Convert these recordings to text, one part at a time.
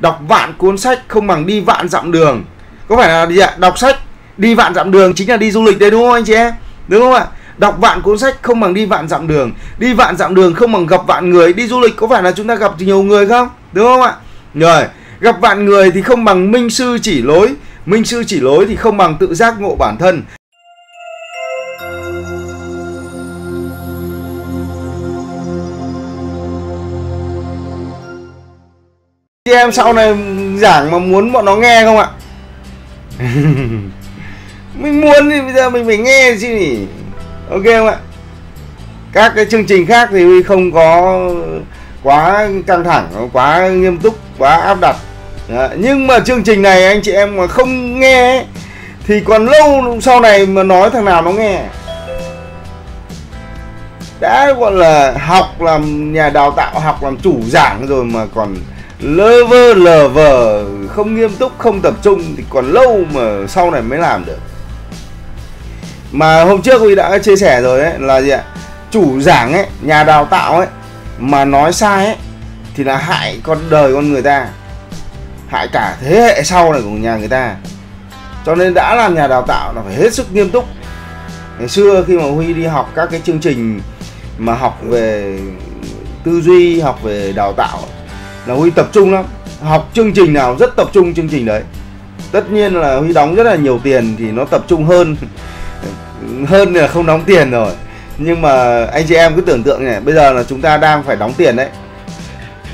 đọc vạn cuốn sách không bằng đi vạn dặm đường. Có phải là gì ạ? Đọc sách, đi vạn dặm đường chính là đi du lịch đấy đúng không anh chị em? Đúng không ạ? Đọc vạn cuốn sách không bằng đi vạn dặm đường. Đi vạn dặm đường không bằng gặp vạn người. Đi du lịch có phải là chúng ta gặp nhiều người không? Đúng không ạ? Rồi, gặp vạn người thì không bằng minh sư chỉ lối. Minh sư chỉ lối thì không bằng tự giác ngộ bản thân. Em sau này giảng mà muốn bọn nó nghe không ạ? Mình muốn thì bây giờ mình phải nghe chứ nhỉ? Ok không ạ? Các cái chương trình khác thì không có quá căng thẳng quá nghiêm túc quá áp đặt. Đó. nhưng mà chương trình này anh chị em mà không nghe thì còn lâu sau này mà nói thằng nào nó nghe. Đã gọi là học làm nhà đào tạo học làm chủ giảng rồi mà còn lơ vơ lờ vờ không nghiêm túc, không tập trung thì còn lâu mà sau này mới làm được. Mà hôm trước huy đã chia sẻ rồi đấy là gì ạ? Chủ giảng ấy, nhà đào tạo ấy, mà nói sai ấy, thì là hại con đời con người ta. Hại cả thế hệ sau này của nhà người ta. Cho nên đã làm nhà đào tạo là phải hết sức nghiêm túc. Ngày xưa khi mà huy đi học các cái chương trình mà học về tư duy, học về đào tạo là huy tập trung lắm. Học chương trình nào rất tập trung chương trình đấy. Tất nhiên là huy đóng rất là nhiều tiền thì nó tập trung hơn. Hơn là không đóng tiền rồi. Nhưng mà anh chị em cứ tưởng tượng này, bây giờ là chúng ta đang phải đóng tiền đấy.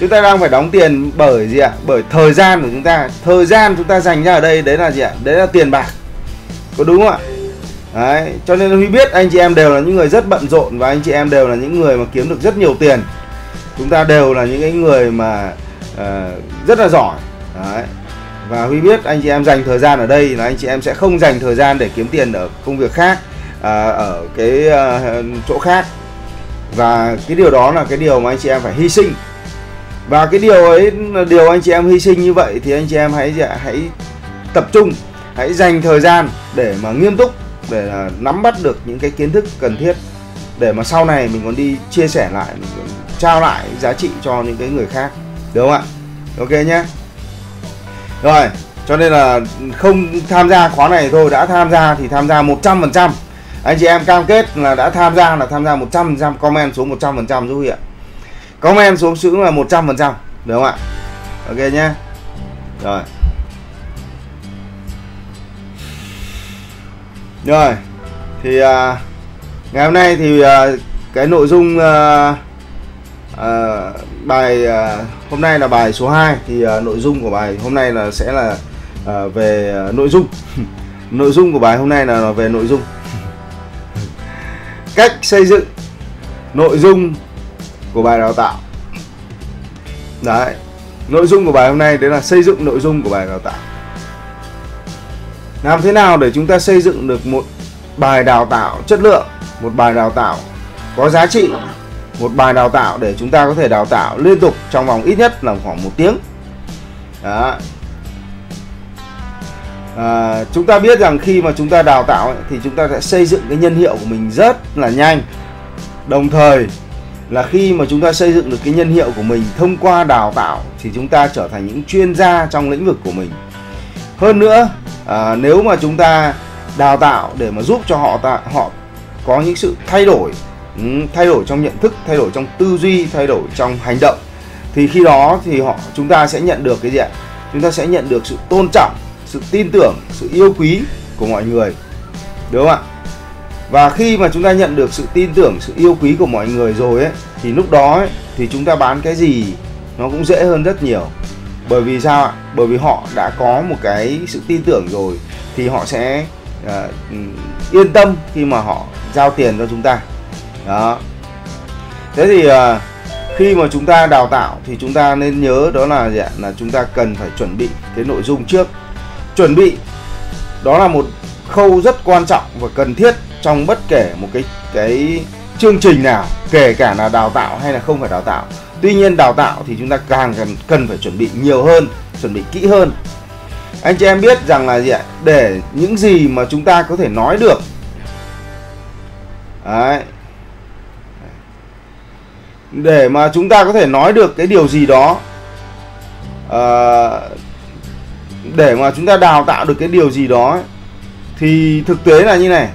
Chúng ta đang phải đóng tiền bởi gì ạ? Bởi thời gian của chúng ta. Thời gian chúng ta dành ra ở đây, đấy là gì ạ? Đấy là tiền bạc. Có đúng không ạ? Đấy, cho nên huy biết anh chị em đều là những người rất bận rộn và anh chị em đều là những người mà kiếm được rất nhiều tiền chúng ta đều là những cái người mà uh, rất là giỏi. Đấy. Và huy biết anh chị em dành thời gian ở đây là anh chị em sẽ không dành thời gian để kiếm tiền ở công việc khác uh, ở cái uh, chỗ khác. Và cái điều đó là cái điều mà anh chị em phải hy sinh. Và cái điều ấy điều anh chị em hy sinh như vậy thì anh chị em hãy hãy tập trung hãy dành thời gian để mà nghiêm túc để là nắm bắt được những cái kiến thức cần thiết. Để mà sau này mình còn đi chia sẻ lại trao lại giá trị cho những cái người khác đúng không ạ? Ok nhé. Rồi cho nên là không tham gia khóa này thôi đã tham gia thì tham gia 100% anh chị em cam kết là đã tham gia là tham gia 100% comment xuống 100% giúp ạ. Comment xuống xuống là 100% được không ạ? Ok nhé. Rồi. Rồi thì uh, ngày hôm nay thì uh, cái nội dung uh, à, bài à, hôm nay là bài số 2 thì à, nội dung của bài hôm nay là sẽ là à, về à, nội dung. Nội dung của bài hôm nay là về nội dung. Cách xây dựng nội dung của bài đào tạo. Đấy nội dung của bài hôm nay đấy là xây dựng nội dung của bài đào tạo. Làm thế nào để chúng ta xây dựng được một bài đào tạo chất lượng một bài đào tạo có giá trị? Một bài đào tạo để chúng ta có thể đào tạo liên tục trong vòng ít nhất là khoảng một tiếng. Đó. À, chúng ta biết rằng khi mà chúng ta đào tạo ấy, thì chúng ta sẽ xây dựng cái nhân hiệu của mình rất là nhanh. Đồng thời là khi mà chúng ta xây dựng được cái nhân hiệu của mình thông qua đào tạo thì chúng ta trở thành những chuyên gia trong lĩnh vực của mình. Hơn nữa à, nếu mà chúng ta đào tạo để mà giúp cho họ ta, họ có những sự thay đổi thay đổi trong nhận thức thay đổi trong tư duy thay đổi trong hành động. Thì khi đó thì họ chúng ta sẽ nhận được cái gì ạ? Chúng ta sẽ nhận được sự tôn trọng sự tin tưởng sự yêu quý của mọi người. Đúng không ạ? Và khi mà chúng ta nhận được sự tin tưởng sự yêu quý của mọi người rồi ấy thì lúc đó ấy, thì chúng ta bán cái gì nó cũng dễ hơn rất nhiều. Bởi vì sao ạ? Bởi vì họ đã có một cái sự tin tưởng rồi thì họ sẽ uh, yên tâm khi mà họ giao tiền cho chúng ta đó. Thế thì uh, khi mà chúng ta đào tạo thì chúng ta nên nhớ đó là gì ạ? Là chúng ta cần phải chuẩn bị cái nội dung trước. Chuẩn bị đó là một khâu rất quan trọng và cần thiết trong bất kể một cái cái chương trình nào kể cả là đào tạo hay là không phải đào tạo. Tuy nhiên đào tạo thì chúng ta càng cần cần phải chuẩn bị nhiều hơn chuẩn bị kỹ hơn. Anh chị em biết rằng là gì ạ? Để những gì mà chúng ta có thể nói được Đấy để mà chúng ta có thể nói được cái điều gì đó uh, để mà chúng ta đào tạo được cái điều gì đó ấy, thì thực tế là như này.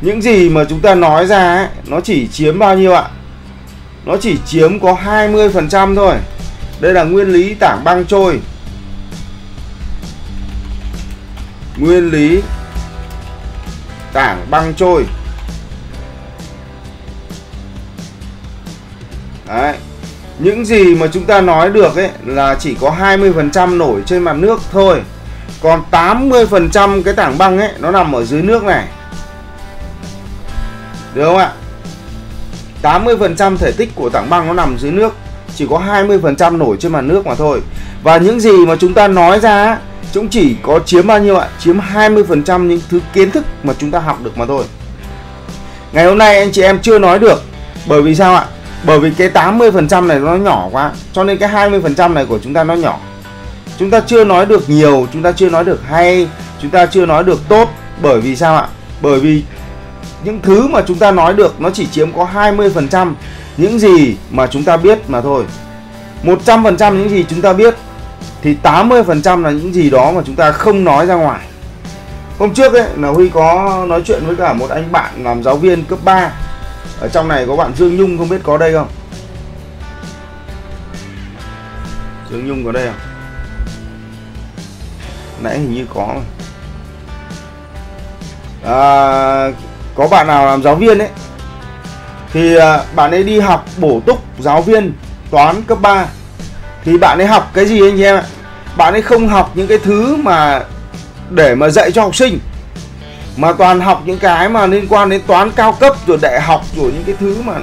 Những gì mà chúng ta nói ra ấy, nó chỉ chiếm bao nhiêu ạ? Nó chỉ chiếm có 20% thôi. Đây là nguyên lý tảng băng trôi. Nguyên lý tảng băng trôi. Đấy. Những gì mà chúng ta nói được ấy là chỉ có 20% nổi trên mặt nước thôi. Còn 80% cái tảng băng ấy nó nằm ở dưới nước này. Được không ạ? 80% thể tích của tảng băng nó nằm dưới nước, chỉ có 20% nổi trên mặt nước mà thôi. Và những gì mà chúng ta nói ra cũng chỉ có chiếm bao nhiêu ạ? Chiếm 20% những thứ kiến thức mà chúng ta học được mà thôi. Ngày hôm nay anh chị em chưa nói được bởi vì sao ạ? Bởi vì cái 80% này nó nhỏ quá, Cho nên cái 20% này của chúng ta nó nhỏ. Chúng ta chưa nói được nhiều, Chúng ta chưa nói được hay, Chúng ta chưa nói được tốt. Bởi vì sao ạ? Bởi vì những thứ mà chúng ta nói được Nó chỉ chiếm có 20% Những gì mà chúng ta biết mà thôi. 100% những gì chúng ta biết, Thì 80% là những gì đó mà chúng ta không nói ra ngoài. Hôm trước ấy, là Huy có nói chuyện với cả một anh bạn làm giáo viên cấp 3 ở trong này có bạn Dương Nhung không biết có đây không? Dương Nhung có đây không? Nãy hình như có à, có bạn nào làm giáo viên ấy? Thì à, bạn ấy đi học bổ túc giáo viên toán cấp 3 thì bạn ấy học cái gì anh chị em ạ? Bạn ấy không học những cái thứ mà để mà dạy cho học sinh mà toàn học những cái mà liên quan đến toán cao cấp rồi đại học rồi những cái thứ mà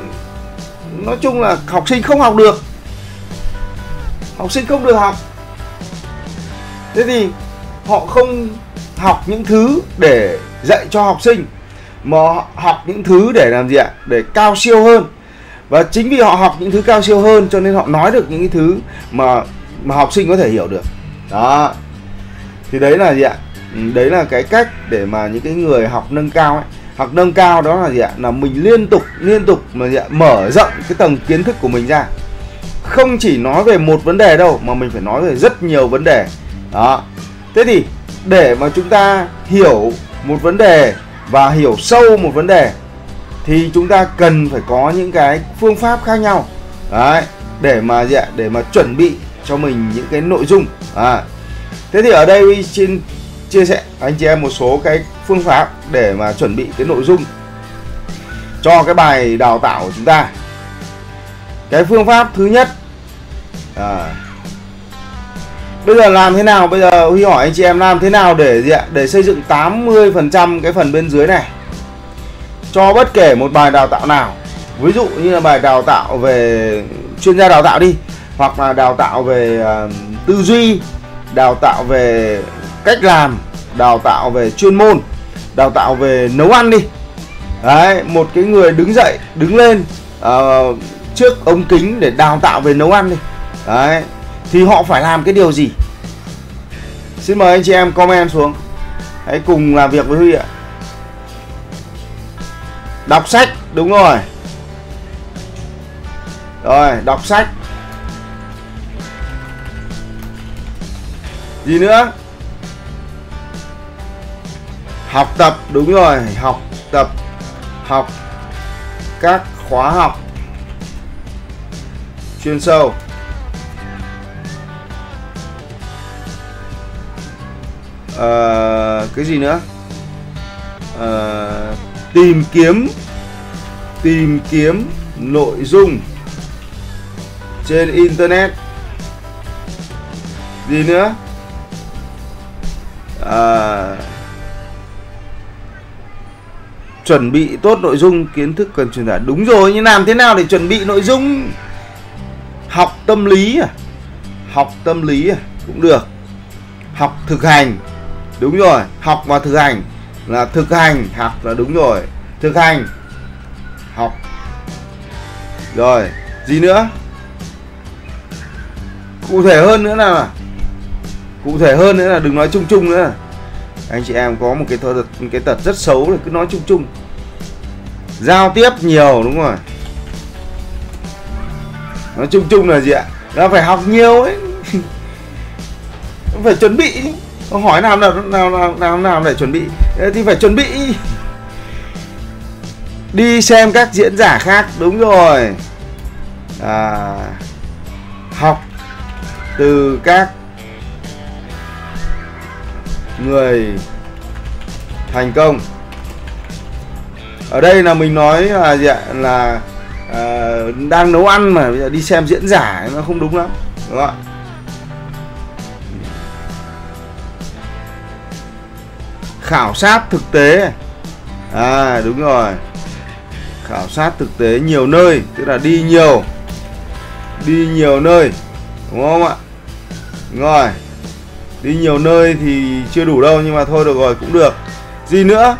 nói chung là học sinh không học được. Học sinh không được học. Thế thì họ không học những thứ để dạy cho học sinh, mà học những thứ để làm gì ạ? Để cao siêu hơn. Và chính vì họ học những thứ cao siêu hơn cho nên họ nói được những cái thứ mà mà học sinh có thể hiểu được. Đó. Thì đấy là gì ạ? Đấy là cái cách để mà những cái người học nâng cao ấy. Học nâng cao đó là gì ạ? Là mình liên tục liên tục mà gì ạ? mở rộng cái tầng kiến thức của mình ra. Không chỉ nói về một vấn đề đâu, mà mình phải nói về rất nhiều vấn đề. Đó. Thế thì để mà chúng ta hiểu một vấn đề và hiểu sâu một vấn đề, thì chúng ta cần phải có những cái phương pháp khác nhau. Đấy. Để mà gì ạ? Để mà chuẩn bị cho mình những cái nội dung. À thế thì ở đây trên chia sẻ anh chị em một số cái phương pháp để mà chuẩn bị cái nội dung cho cái bài đào tạo của chúng ta. Cái phương pháp thứ nhất à, bây giờ làm thế nào? Bây giờ huy hỏi anh chị em làm thế nào để gì ạ? Để xây dựng 80 phần trăm cái phần bên dưới này. Cho bất kể một bài đào tạo nào. Ví dụ như là bài đào tạo về chuyên gia đào tạo đi hoặc là đào tạo về uh, tư duy đào tạo về cách làm đào tạo về chuyên môn đào tạo về nấu ăn đi. Đấy một cái người đứng dậy đứng lên uh, trước ống kính để đào tạo về nấu ăn đi. Đấy thì họ phải làm cái điều gì? Xin mời anh chị em comment xuống. Hãy cùng làm việc với huy ạ. Đọc sách đúng rồi. Rồi đọc sách. Gì nữa? Học tập đúng rồi học tập học các khóa học. Chuyên sâu. À, cái gì nữa? À, tìm kiếm tìm kiếm nội dung trên internet. Gì nữa? À, chuẩn bị tốt nội dung, kiến thức cần truyền tải. Đúng rồi, nhưng làm thế nào để chuẩn bị nội dung? Học tâm lý à? Học tâm lý à? Cũng được. Học thực hành. Đúng rồi, học và thực hành là thực hành, học là đúng rồi. Thực hành, học. Rồi, gì nữa? Cụ thể hơn nữa là cụ thể hơn nữa là đừng nói chung chung nữa anh chị em có một cái tật cái tật rất xấu là cứ nói chung chung. Giao tiếp nhiều đúng rồi. Nói chung chung là gì ạ? Là phải học nhiều ấy. Phải chuẩn bị. Hỏi nào nào nào nào nào, nào để chuẩn bị. Thì phải chuẩn bị. Đi xem các diễn giả khác đúng rồi. À, học từ các người thành công. Ở đây là mình nói là gì ạ là à, đang nấu ăn mà bây giờ đi xem diễn giả nó không đúng lắm đúng không ạ? Khảo sát thực tế. À đúng rồi. Khảo sát thực tế nhiều nơi tức là đi nhiều đi nhiều nơi đúng không ạ? Đúng rồi đi nhiều nơi thì chưa đủ đâu, nhưng mà thôi được rồi, cũng được. Gì nữa?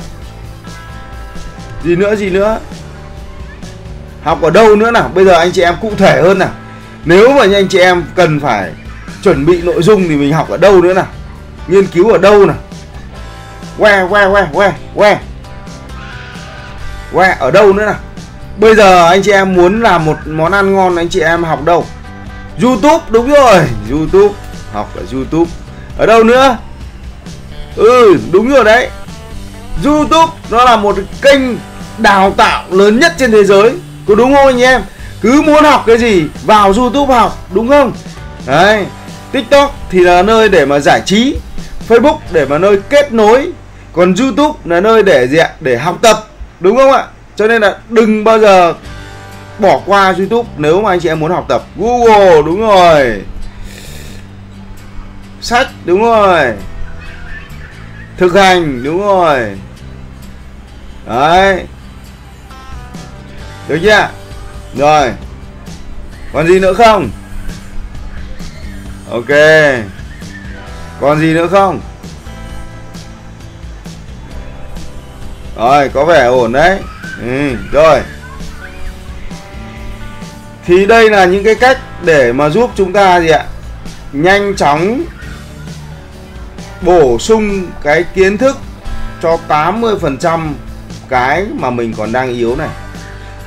Gì nữa gì nữa? Học ở đâu nữa nào? Bây giờ anh chị em cụ thể hơn nào. Nếu mà anh chị em cần phải chuẩn bị nội dung thì mình học ở đâu nữa nào? Nghiên cứu ở đâu nào? Que que que que que que ở đâu nữa nào? Bây giờ anh chị em muốn làm một món ăn ngon, anh chị em học đâu? Youtube, đúng rồi, youtube. Học ở youtube ở đâu nữa? Ừ đúng rồi đấy. Youtube nó là một kênh đào tạo lớn nhất trên thế giới. Có đúng không anh em? Cứ muốn học cái gì, vào youtube học, đúng không? Đấy, tiktok thì là nơi để mà giải trí, facebook để mà nơi kết nối, còn youtube là nơi để gì ạ? Để học tập, đúng không ạ? Cho nên là đừng bao giờ bỏ qua youtube nếu mà anh chị em muốn học tập. Google, đúng rồi sách đúng rồi. Thực hành đúng rồi. Đấy. Được chưa? Rồi. Còn gì nữa không? Ok. Còn gì nữa không? Rồi có vẻ ổn đấy. Ừ, rồi. Thì đây là những cái cách để mà giúp chúng ta gì ạ? Nhanh chóng bổ sung cái kiến thức cho 80% cái mà mình còn đang yếu này.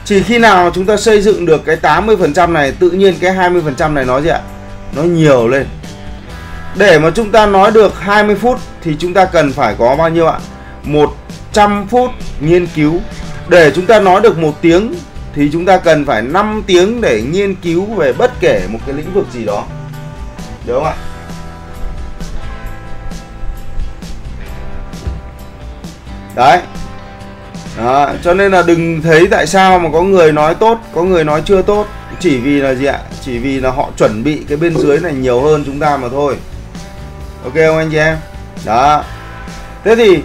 Chỉ khi nào chúng ta xây dựng được cái 80% này, tự nhiên cái 20% này nó gì ạ? Nó nhiều lên. Để mà chúng ta nói được 20 phút thì chúng ta cần phải có bao nhiêu ạ? 100 phút nghiên cứu. Để chúng ta nói được một tiếng thì chúng ta cần phải 5 tiếng để nghiên cứu về bất kể một cái lĩnh vực gì đó. Đúng không ạ? Đấy. Đó, cho nên là đừng thấy tại sao mà có người nói tốt có người nói chưa tốt. Chỉ vì là gì ạ? Chỉ vì là họ chuẩn bị cái bên dưới này nhiều hơn chúng ta mà thôi. Ok không anh chị em? Đó. Thế thì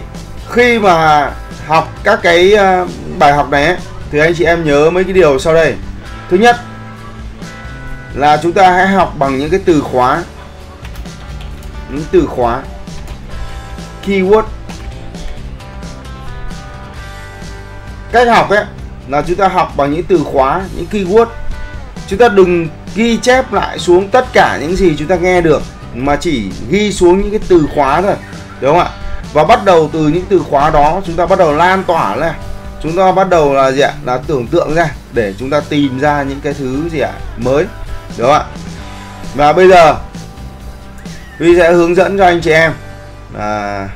khi mà học các cái ờ, bài học này ấy, thì anh chị em nhớ mấy cái điều sau đây. Thứ nhất là chúng ta hãy học bằng những cái từ khóa. Những từ khóa. Keyword. Cách học ấy là chúng ta học bằng những từ khóa những keyword. Chúng ta đừng ghi chép lại xuống tất cả những gì chúng ta nghe được mà chỉ ghi xuống những cái từ khóa thôi đúng không ạ? Và bắt đầu từ những từ khóa đó chúng ta bắt đầu lan tỏa ra. Chúng ta bắt đầu là gì ạ? Là tưởng tượng ra để chúng ta tìm ra những cái thứ gì ạ? Mới đúng không ạ? Và bây giờ Vi sẽ hướng dẫn cho anh chị em à,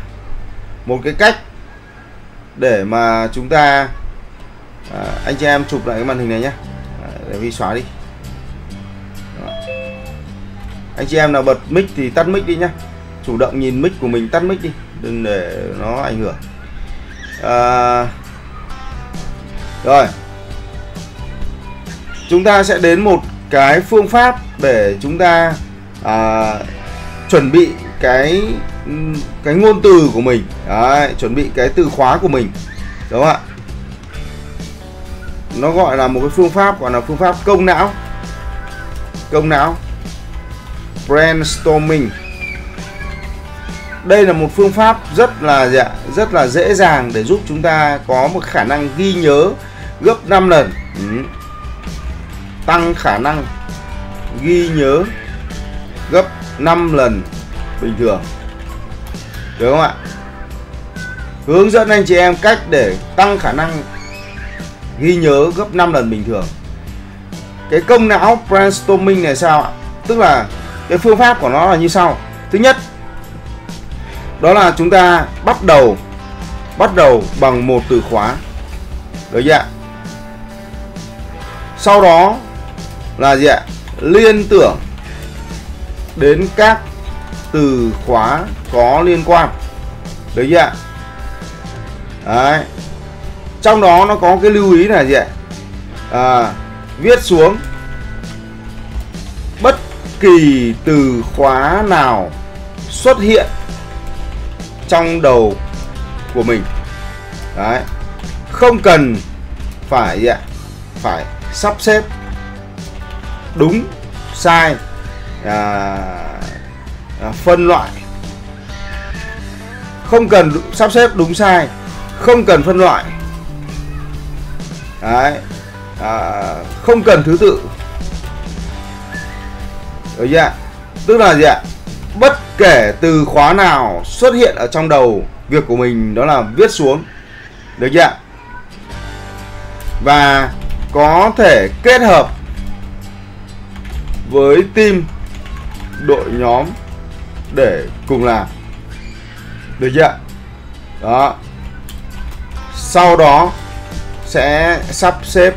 một cái cách để mà chúng ta à, anh chị em chụp lại cái màn hình này nhé à, để Vi xóa đi. Đó. anh chị em nào bật mic thì tắt mic đi nhá. Chủ động nhìn mic của mình tắt mic đi đừng để nó ảnh hưởng. À, rồi. Chúng ta sẽ đến một cái phương pháp để chúng ta à, chuẩn bị cái cái ngôn từ của mình. Đấy, chuẩn bị cái từ khóa của mình. Đúng không ạ? Nó gọi là một cái phương pháp gọi là phương pháp công não. Công não. Brainstorming. Đây là một phương pháp rất là dạ, rất là dễ dàng để giúp chúng ta có một khả năng ghi nhớ gấp 5 lần. Ừ. tăng khả năng ghi nhớ gấp 5 lần bình thường. Được không ạ? Hướng dẫn anh chị em cách để tăng khả năng ghi nhớ gấp 5 lần bình thường. Cái công não brainstorming này sao ạ? Tức là cái phương pháp của nó là như sau. Thứ nhất, đó là chúng ta bắt đầu bắt đầu bằng một từ khóa. Được chưa ạ? Sau đó là gì ạ? Liên tưởng đến các từ khóa có liên quan. Được chưa ạ? Đấy trong đó nó có cái lưu ý là gì ạ? À, viết xuống. Bất kỳ từ khóa nào xuất hiện trong đầu của mình. Đấy. Không cần phải gì ạ? Phải sắp xếp đúng sai à, à, phân loại. Không cần sắp xếp đúng sai. Không cần phân loại đấy. À, không cần thứ tự. Được chưa tức là gì ạ? Bất kể từ khóa nào xuất hiện ở trong đầu việc của mình đó là viết xuống. Được chưa và có thể kết hợp với team đội nhóm để cùng làm. Được chưa đó. Sau đó sẽ sắp xếp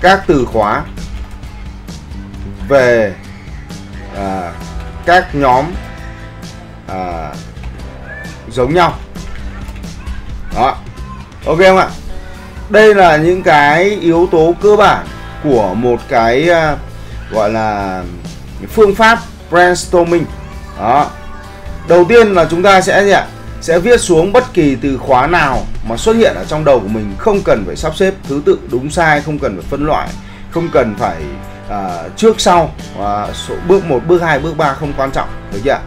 các từ khóa về à, các nhóm à, giống nhau. Đó. Ok không ạ? Đây là những cái yếu tố cơ bản của một cái à, gọi là phương pháp brainstorming. Đó. Đầu tiên là chúng ta sẽ gì ạ? Sẽ viết xuống bất kỳ từ khóa nào mà xuất hiện ở trong đầu của mình không cần phải sắp xếp thứ tự đúng sai không cần phải phân loại không cần phải uh, trước sau uh, số bước 1, bước 2, bước 3 không quan trọng được chưa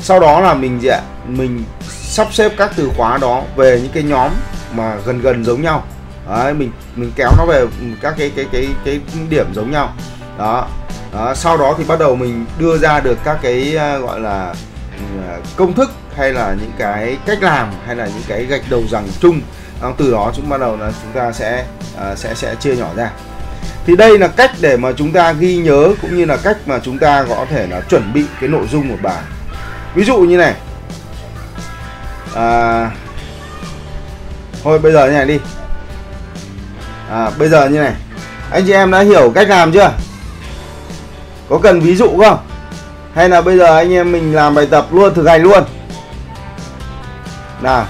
sau đó là mình gì ạ? Mình sắp xếp các từ khóa đó về những cái nhóm mà gần gần giống nhau. Đấy, mình mình kéo nó về các cái cái cái cái điểm giống nhau. Đó. đó sau đó thì bắt đầu mình đưa ra được các cái uh, gọi là uh, công thức hay là những cái cách làm hay là những cái gạch đầu rằng chung à, từ đó chúng bắt đầu là chúng ta sẽ uh, sẽ sẽ chia nhỏ ra. Thì đây là cách để mà chúng ta ghi nhớ cũng như là cách mà chúng ta có thể là chuẩn bị cái nội dung một bài. Ví dụ như này. À, thôi bây giờ như này đi. À, bây giờ như này. Anh chị em đã hiểu cách làm chưa? Có cần ví dụ không? Hay là bây giờ anh em mình làm bài tập luôn thực hành luôn? Nào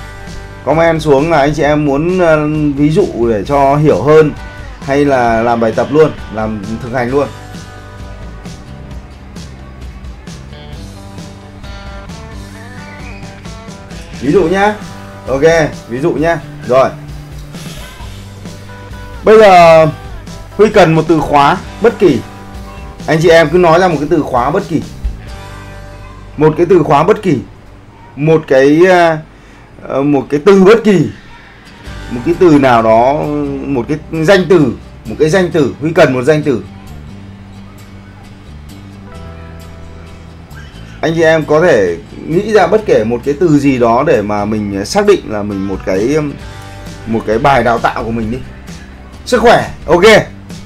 comment xuống là anh chị em muốn uh, ví dụ để cho hiểu hơn hay là làm bài tập luôn làm thực hành luôn. Ví dụ nhá. Ok ví dụ nhá. Rồi. Bây giờ huy cần một từ khóa bất kỳ. Anh chị em cứ nói ra một cái từ khóa bất kỳ. Một cái từ khóa bất kỳ. Một cái uh, Ờ, một cái từ bất kỳ một cái từ nào đó một cái danh từ một cái danh từ huy cần một danh từ. Anh chị em có thể nghĩ ra bất kể một cái từ gì đó để mà mình xác định là mình một cái một cái bài đào tạo của mình đi. Sức khỏe ok.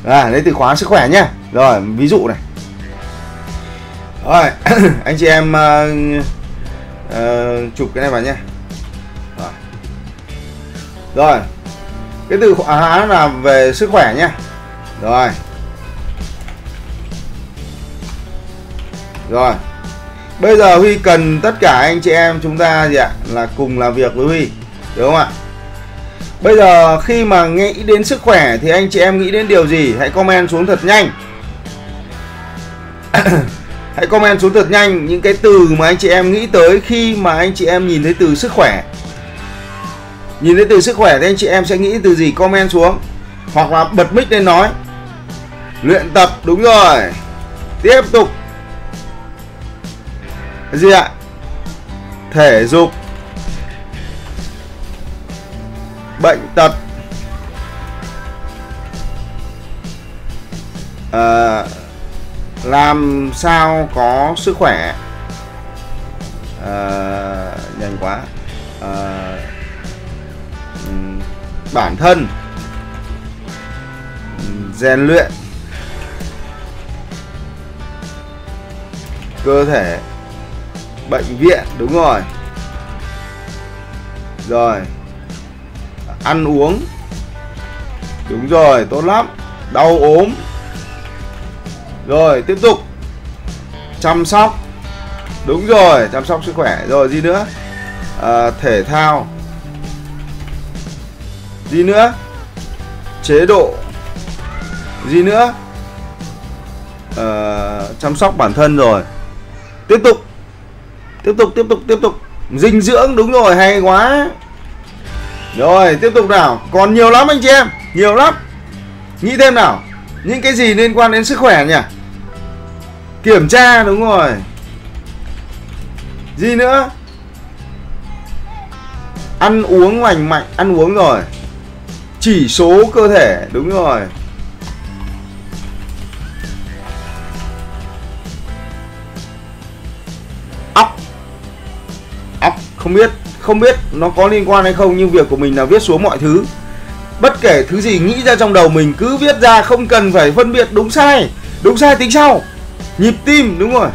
À lấy từ khóa sức khỏe nhá. Rồi ví dụ này. Rồi anh chị em uh, uh, chụp cái này vào nhé rồi. Cái từ khóa à, là về sức khỏe nhé. rồi. Rồi. Bây giờ huy cần tất cả anh chị em chúng ta gì ạ? Là cùng làm việc với huy, đúng không ạ? Bây giờ khi mà nghĩ đến sức khỏe thì anh chị em nghĩ đến điều gì? Hãy comment xuống thật nhanh. Hãy comment xuống thật nhanh những cái từ mà anh chị em nghĩ tới khi mà anh chị em nhìn thấy từ sức khỏe nhìn thấy từ sức khỏe thì anh chị em sẽ nghĩ từ gì? Comment xuống. Hoặc là bật mic lên nói. Luyện tập đúng rồi. Tiếp tục. Cái gì ạ? Thể dục. Bệnh tật. À, làm sao có sức khỏe? À, nhanh quá. À, bản thân. Rèn luyện. Cơ thể. Bệnh viện đúng rồi. Rồi. Ăn uống. Đúng rồi tốt lắm. Đau ốm. Rồi tiếp tục. Chăm sóc. Đúng rồi chăm sóc sức khỏe. Rồi gì nữa? À, thể thao gì nữa? Chế độ. Gì nữa? À, chăm sóc bản thân rồi. Tiếp tục. Tiếp tục tiếp tục tiếp tục. Dinh dưỡng đúng rồi hay quá. Rồi tiếp tục nào. Còn nhiều lắm anh chị em. Nhiều lắm. Nghĩ thêm nào. Những cái gì liên quan đến sức khỏe nhỉ? Kiểm tra đúng rồi. Gì nữa? Ăn uống lành mạnh ăn uống rồi chỉ số cơ thể, đúng rồi. Óc. Óc, không biết không biết nó có liên quan hay không, nhưng việc của mình là viết xuống mọi thứ. Bất kể thứ gì nghĩ ra trong đầu mình, cứ viết ra, không cần phải phân biệt đúng sai. Đúng sai tính sau. Nhịp tim, đúng rồi.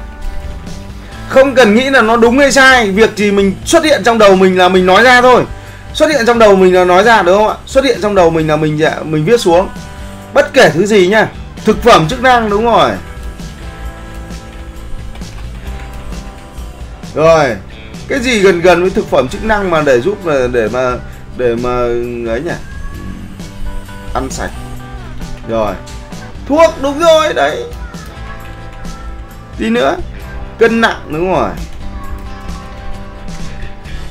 Không cần nghĩ là nó đúng hay sai, việc gì mình xuất hiện trong đầu mình là mình nói ra thôi xuất hiện trong đầu mình là nói ra đúng không ạ? Xuất hiện trong đầu mình là mình dạ, mình viết xuống. Bất kể thứ gì nhá thực phẩm chức năng đúng rồi. Rồi cái gì gần gần với thực phẩm chức năng mà để giúp là để mà để mà ấy nhỉ? Ăn sạch. Rồi thuốc đúng rồi đấy. Tí nữa cân nặng đúng rồi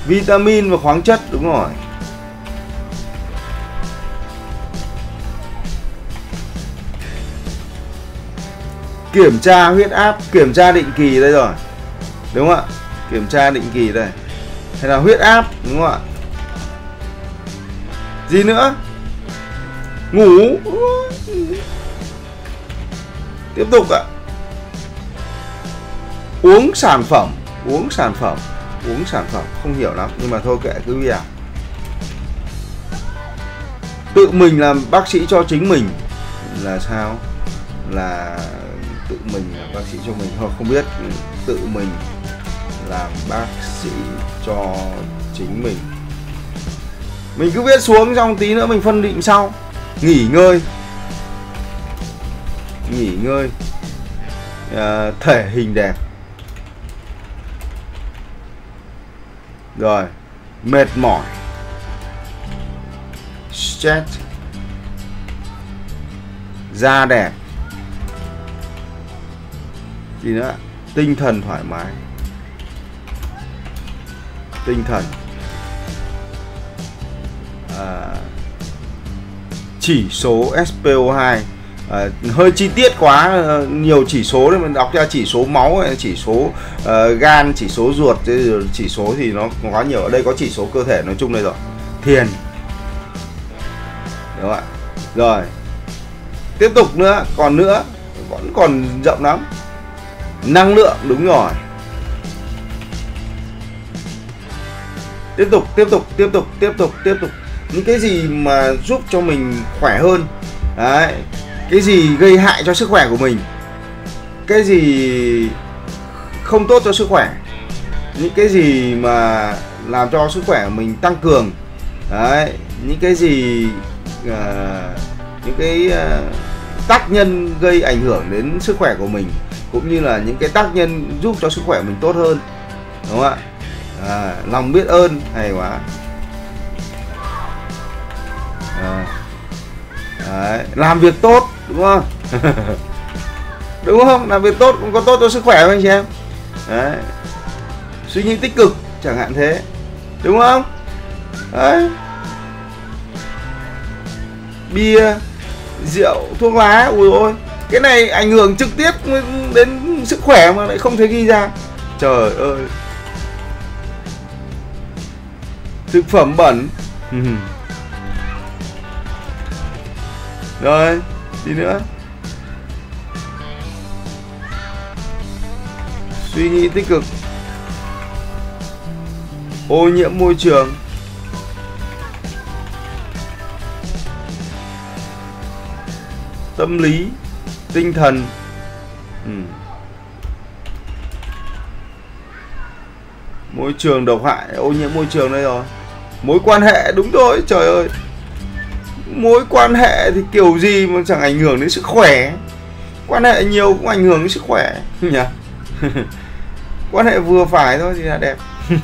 vitamin và khoáng chất, đúng rồi. Kiểm tra huyết áp, kiểm tra định kỳ đây rồi. Đúng không ạ? Kiểm tra định kỳ đây. Hay là huyết áp, đúng không ạ? Gì nữa? Ngủ. Tiếp tục ạ. Uống sản phẩm, uống sản phẩm uống sản phẩm không hiểu lắm nhưng mà thôi kệ cứ vào tự mình làm bác sĩ cho chính mình là sao? Là tự mình làm bác sĩ cho mình hoặc không biết tự mình làm bác sĩ cho chính mình. Mình cứ viết xuống trong tí nữa mình phân định sau. Nghỉ ngơi. Nghỉ ngơi. À, thể hình đẹp. Rồi. Mệt mỏi. Stress. Da đẹp gì nữa? Tinh thần thoải mái. Tinh thần. À, chỉ số SPO2 à, hơi chi tiết quá ờ, nhiều chỉ số nên mình đọc ra chỉ số máu chỉ số uh, gan chỉ số ruột chỉ số thì nó quá nhiều. Ở đây có chỉ số cơ thể nói chung đây rồi. Thiền. Đúng không ạ? Rồi. Tiếp tục nữa còn nữa vẫn còn rộng lắm. Năng lượng đúng rồi. Tiếp tục tiếp tục tiếp tục tiếp tục tiếp tục. Những cái gì mà giúp cho mình khỏe hơn đấy cái gì gây hại cho sức khỏe của mình? Cái gì không tốt cho sức khỏe? Những cái gì mà làm cho sức khỏe của mình tăng cường? Đấy những cái gì uh, những cái uh, tác nhân gây ảnh hưởng đến sức khỏe của mình cũng như là những cái tác nhân giúp cho sức khỏe mình tốt hơn đúng không ạ? À, lòng biết ơn hay quá. À, đấy, làm việc tốt đúng không? Đúng không? Làm việc tốt cũng có tốt cho sức khỏe không anh chị em? Đấy. suy nghĩ tích cực chẳng hạn thế. Đúng không? Đấy. Bia rượu thuốc lá ui ôi. Cái này ảnh hưởng trực tiếp đến sức khỏe mà lại không thấy ghi ra. Trời ơi. Thực phẩm bẩn. Rồi gì nữa? Suy nghĩ tích cực. Ô nhiễm môi trường. Tâm lý, tinh thần. Ừ. môi trường độc hại, ô nhiễm môi trường đây rồi. Mối quan hệ, đúng rồi trời ơi mối quan hệ thì kiểu gì mà chẳng ảnh hưởng đến sức khỏe. Quan hệ nhiều cũng ảnh hưởng đến sức khỏe nhỉ? Quan hệ vừa phải thôi thì là đẹp.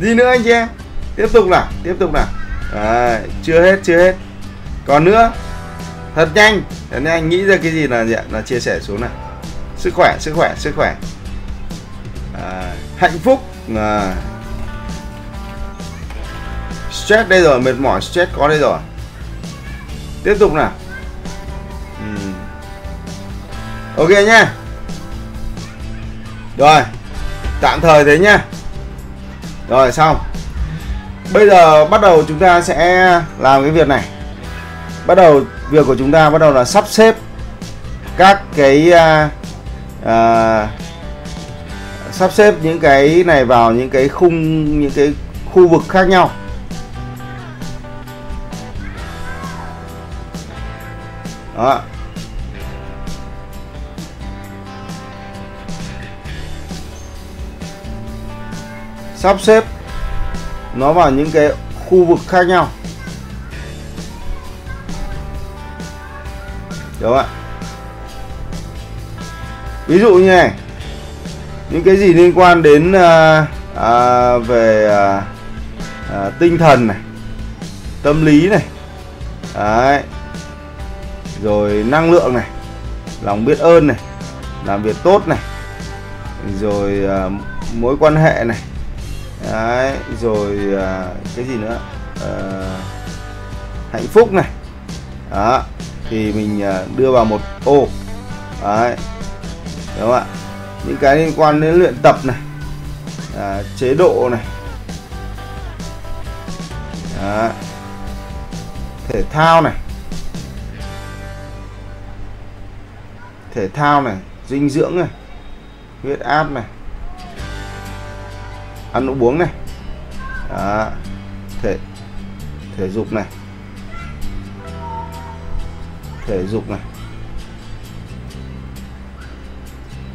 Gì nữa anh chị em? Tiếp tục nào tiếp tục nào. À, chưa hết chưa hết. Còn nữa thật nhanh. Thế nên anh nghĩ ra cái gì là gì là chia sẻ xuống này. Sức khỏe sức khỏe sức khỏe. À, hạnh phúc. À, stress đây rồi mệt mỏi stress có đây rồi. Tiếp tục nào. Uhm. ok nhá. Rồi tạm thời thế nhá. Rồi xong. Bây giờ bắt đầu chúng ta sẽ làm cái việc này. Bắt đầu việc của chúng ta bắt đầu là sắp xếp các cái uh, uh, sắp xếp những cái này vào những cái khung những cái khu vực khác nhau. Đó. Sắp xếp nó vào những cái khu vực khác nhau. Đúng không ạ? Ví dụ như này những cái gì liên quan đến à, à, về à, à, tinh thần này tâm lý này. Đấy rồi năng lượng này lòng biết ơn này làm việc tốt này rồi à, mối quan hệ này. Đấy, rồi à, cái gì nữa? À, hạnh phúc này. Đó thì mình à, đưa vào một ô. Đấy đúng không ạ? Những cái liên quan đến luyện tập này à, chế độ này. Đó. thể thao này. Thể thao này dinh dưỡng này huyết áp này ăn uống này đó. thể thể dục này thể dục này.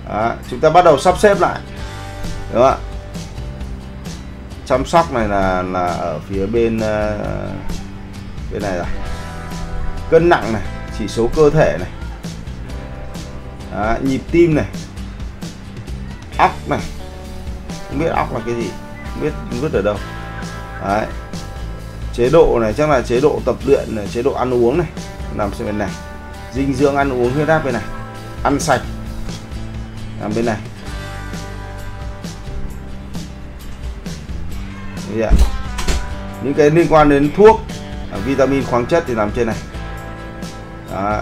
Đó, chúng ta bắt đầu sắp xếp lại đúng không ạ? Chăm sóc này là là ở phía bên uh, bên này rồi. Cân nặng này chỉ số cơ thể này. Đó, nhịp tim này óc này không biết óc là cái gì không biết vứt ở đâu Đấy. chế độ này chắc là chế độ tập luyện này chế độ ăn uống này nằm trên bên này dinh dưỡng ăn uống huyết áp bên này ăn sạch nằm bên này yeah. những cái liên quan đến thuốc vitamin khoáng chất thì nằm trên này Đó.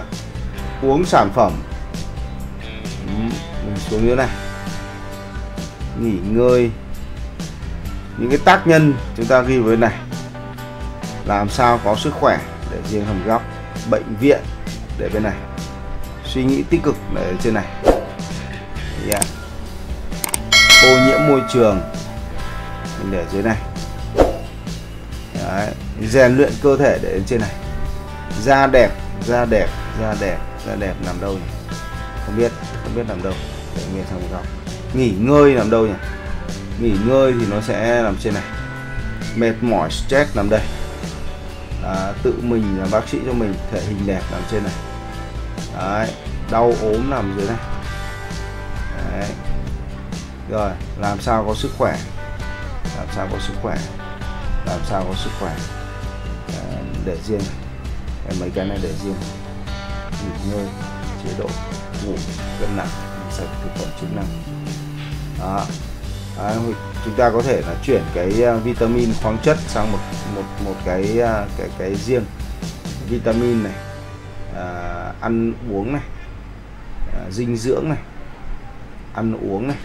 uống sản phẩm mình xuống như này. Nghỉ ngơi. Những cái tác nhân chúng ta ghi với này. Làm sao có sức khỏe để riêng hầm góc, bệnh viện để bên này. Suy nghĩ tích cực để trên này. Yeah. ô nhiễm môi trường. Mình để dưới này. Đấy. rèn luyện cơ thể để trên này. Da đẹp da đẹp da đẹp da đẹp nằm đâu nhỉ? Không biết không biết làm đâu. Để nghe xong một nghỉ ngơi làm đâu nhỉ? Nghỉ ngơi thì nó sẽ làm trên này. Mệt mỏi stress làm đây. À, tự mình làm bác sĩ cho mình thể hình đẹp làm trên này. Đấy, đau ốm nằm dưới này. Đấy. rồi làm sao có sức khỏe? Làm sao có sức khỏe? Làm sao có sức khỏe? À, để riêng này. mấy cái này để riêng. Nghỉ ngơi chế độ ngủ cân nặng sạch thực phẩm chức năng. Đó. À, chúng ta có thể là chuyển cái uh, vitamin khoáng chất sang một một một cái uh, cái cái riêng. Vitamin này uh, ăn uống này uh, dinh dưỡng này ăn uống này.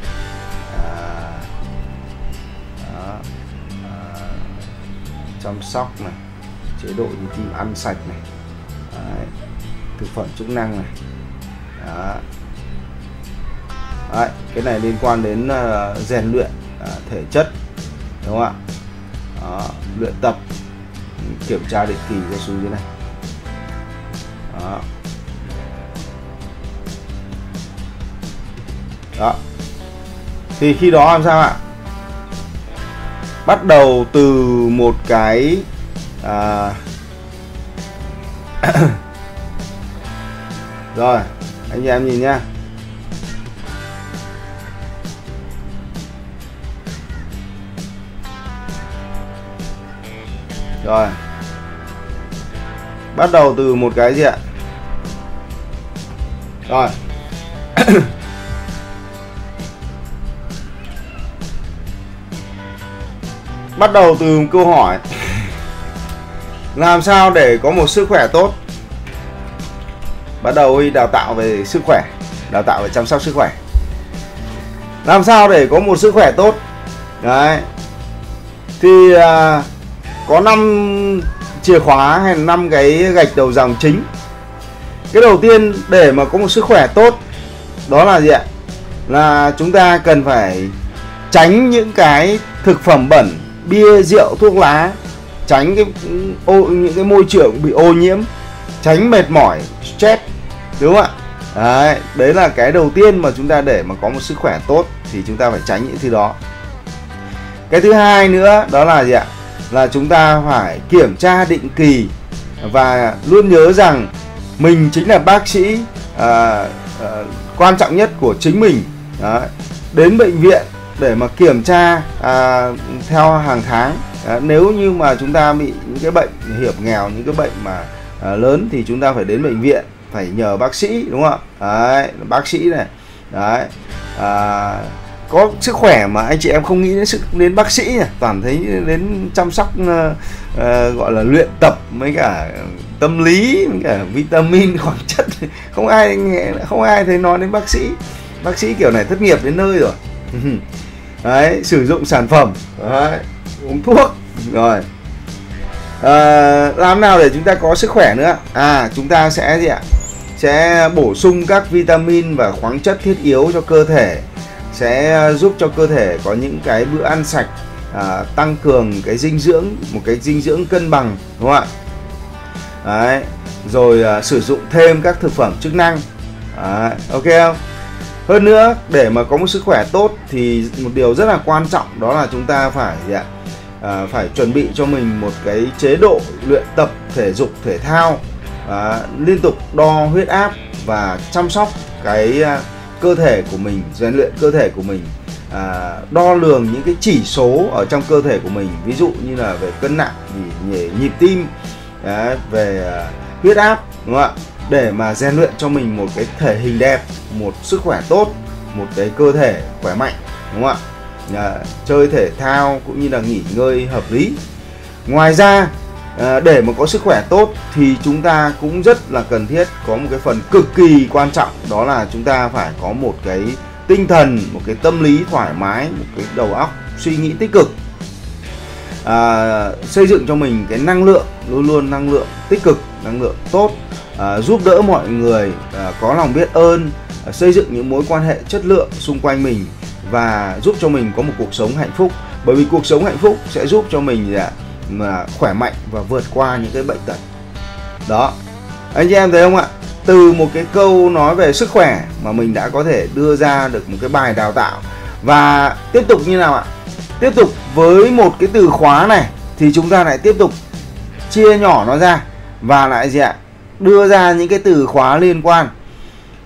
Chăm sóc này chế độ như tim ăn sạch này. Đấy, thực phẩm chức năng này. Đó. Đấy, cái này liên quan đến uh, rèn luyện uh, thể chất đúng không ạ? Đó, luyện tập kiểm tra định kỳ cho xuống dưới này. Đó. Đó. Thì khi đó làm sao ạ? Bắt đầu từ một cái à, rồi anh em nhìn nha. Rồi. Bắt đầu từ một cái gì ạ? Rồi. Bắt đầu từ câu hỏi. Làm sao để có một sức khỏe tốt? Bắt đầu đi đào tạo về sức khỏe đào tạo về chăm sóc sức khỏe. Làm sao để có một sức khỏe tốt? Đấy. Thì à, có năm chìa khóa hay năm cái gạch đầu dòng chính. Cái đầu tiên để mà có một sức khỏe tốt đó là gì ạ? Là chúng ta cần phải tránh những cái thực phẩm bẩn bia rượu thuốc lá tránh cái ô những cái môi trường bị ô nhiễm tránh mệt mỏi stress đúng không ạ? Đấy, đấy là cái đầu tiên mà chúng ta để mà có một sức khỏe tốt thì chúng ta phải tránh những thứ đó. Cái thứ hai nữa đó là gì ạ? Là chúng ta phải kiểm tra định kỳ và luôn nhớ rằng mình chính là bác sĩ à, à, quan trọng nhất của chính mình. Đấy. đến bệnh viện để mà kiểm tra à, theo hàng tháng. À, nếu như mà chúng ta bị những cái bệnh hiểm nghèo những cái bệnh mà à, lớn thì chúng ta phải đến bệnh viện phải nhờ bác sĩ đúng không ạ? Đấy bác sĩ này. Đấy à, có sức khỏe mà anh chị em không nghĩ đến sức đến bác sĩ nhỉ? Toàn thấy đến chăm sóc uh, uh, gọi là luyện tập mấy cả tâm lý mấy cả vitamin khoáng chất. Không ai không ai thấy nói đến bác sĩ. Bác sĩ kiểu này thất nghiệp đến nơi rồi. Đấy sử dụng sản phẩm. Đấy, uống thuốc. Rồi. À, làm nào để chúng ta có sức khỏe nữa? À chúng ta sẽ gì ạ? Sẽ bổ sung các vitamin và khoáng chất thiết yếu cho cơ thể sẽ giúp cho cơ thể có những cái bữa ăn sạch à, tăng cường cái dinh dưỡng một cái dinh dưỡng cân bằng đúng không ạ? Đấy rồi à, sử dụng thêm các thực phẩm chức năng. Đấy, ok không? Hơn nữa để mà có một sức khỏe tốt thì một điều rất là quan trọng đó là chúng ta phải gì ạ? À, phải chuẩn bị cho mình một cái chế độ luyện tập thể dục thể thao à, liên tục đo huyết áp và chăm sóc cái à, cơ thể của mình rèn luyện cơ thể của mình à, đo lường những cái chỉ số ở trong cơ thể của mình. Ví dụ như là về cân nặng nhịp, nhịp tim à, về à, huyết áp đúng không ạ? Để mà rèn luyện cho mình một cái thể hình đẹp một sức khỏe tốt một cái cơ thể khỏe mạnh đúng không ạ? À, chơi thể thao cũng như là nghỉ ngơi hợp lý. Ngoài ra à, để mà có sức khỏe tốt thì chúng ta cũng rất là cần thiết có một cái phần cực kỳ quan trọng đó là chúng ta phải có một cái tinh thần một cái tâm lý thoải mái một cái đầu óc suy nghĩ tích cực. À, xây dựng cho mình cái năng lượng luôn luôn năng lượng tích cực năng lượng tốt à, giúp đỡ mọi người à, có lòng biết ơn à, xây dựng những mối quan hệ chất lượng xung quanh mình và giúp cho mình có một cuộc sống hạnh phúc. Bởi vì cuộc sống hạnh phúc sẽ giúp cho mình là mà khỏe mạnh và vượt qua những cái bệnh tật. Đó. Anh chị em thấy không ạ? Từ một cái câu nói về sức khỏe mà mình đã có thể đưa ra được một cái bài đào tạo. Và tiếp tục như nào ạ? Tiếp tục với một cái từ khóa này thì chúng ta lại tiếp tục chia nhỏ nó ra và lại gì ạ? Đưa ra những cái từ khóa liên quan.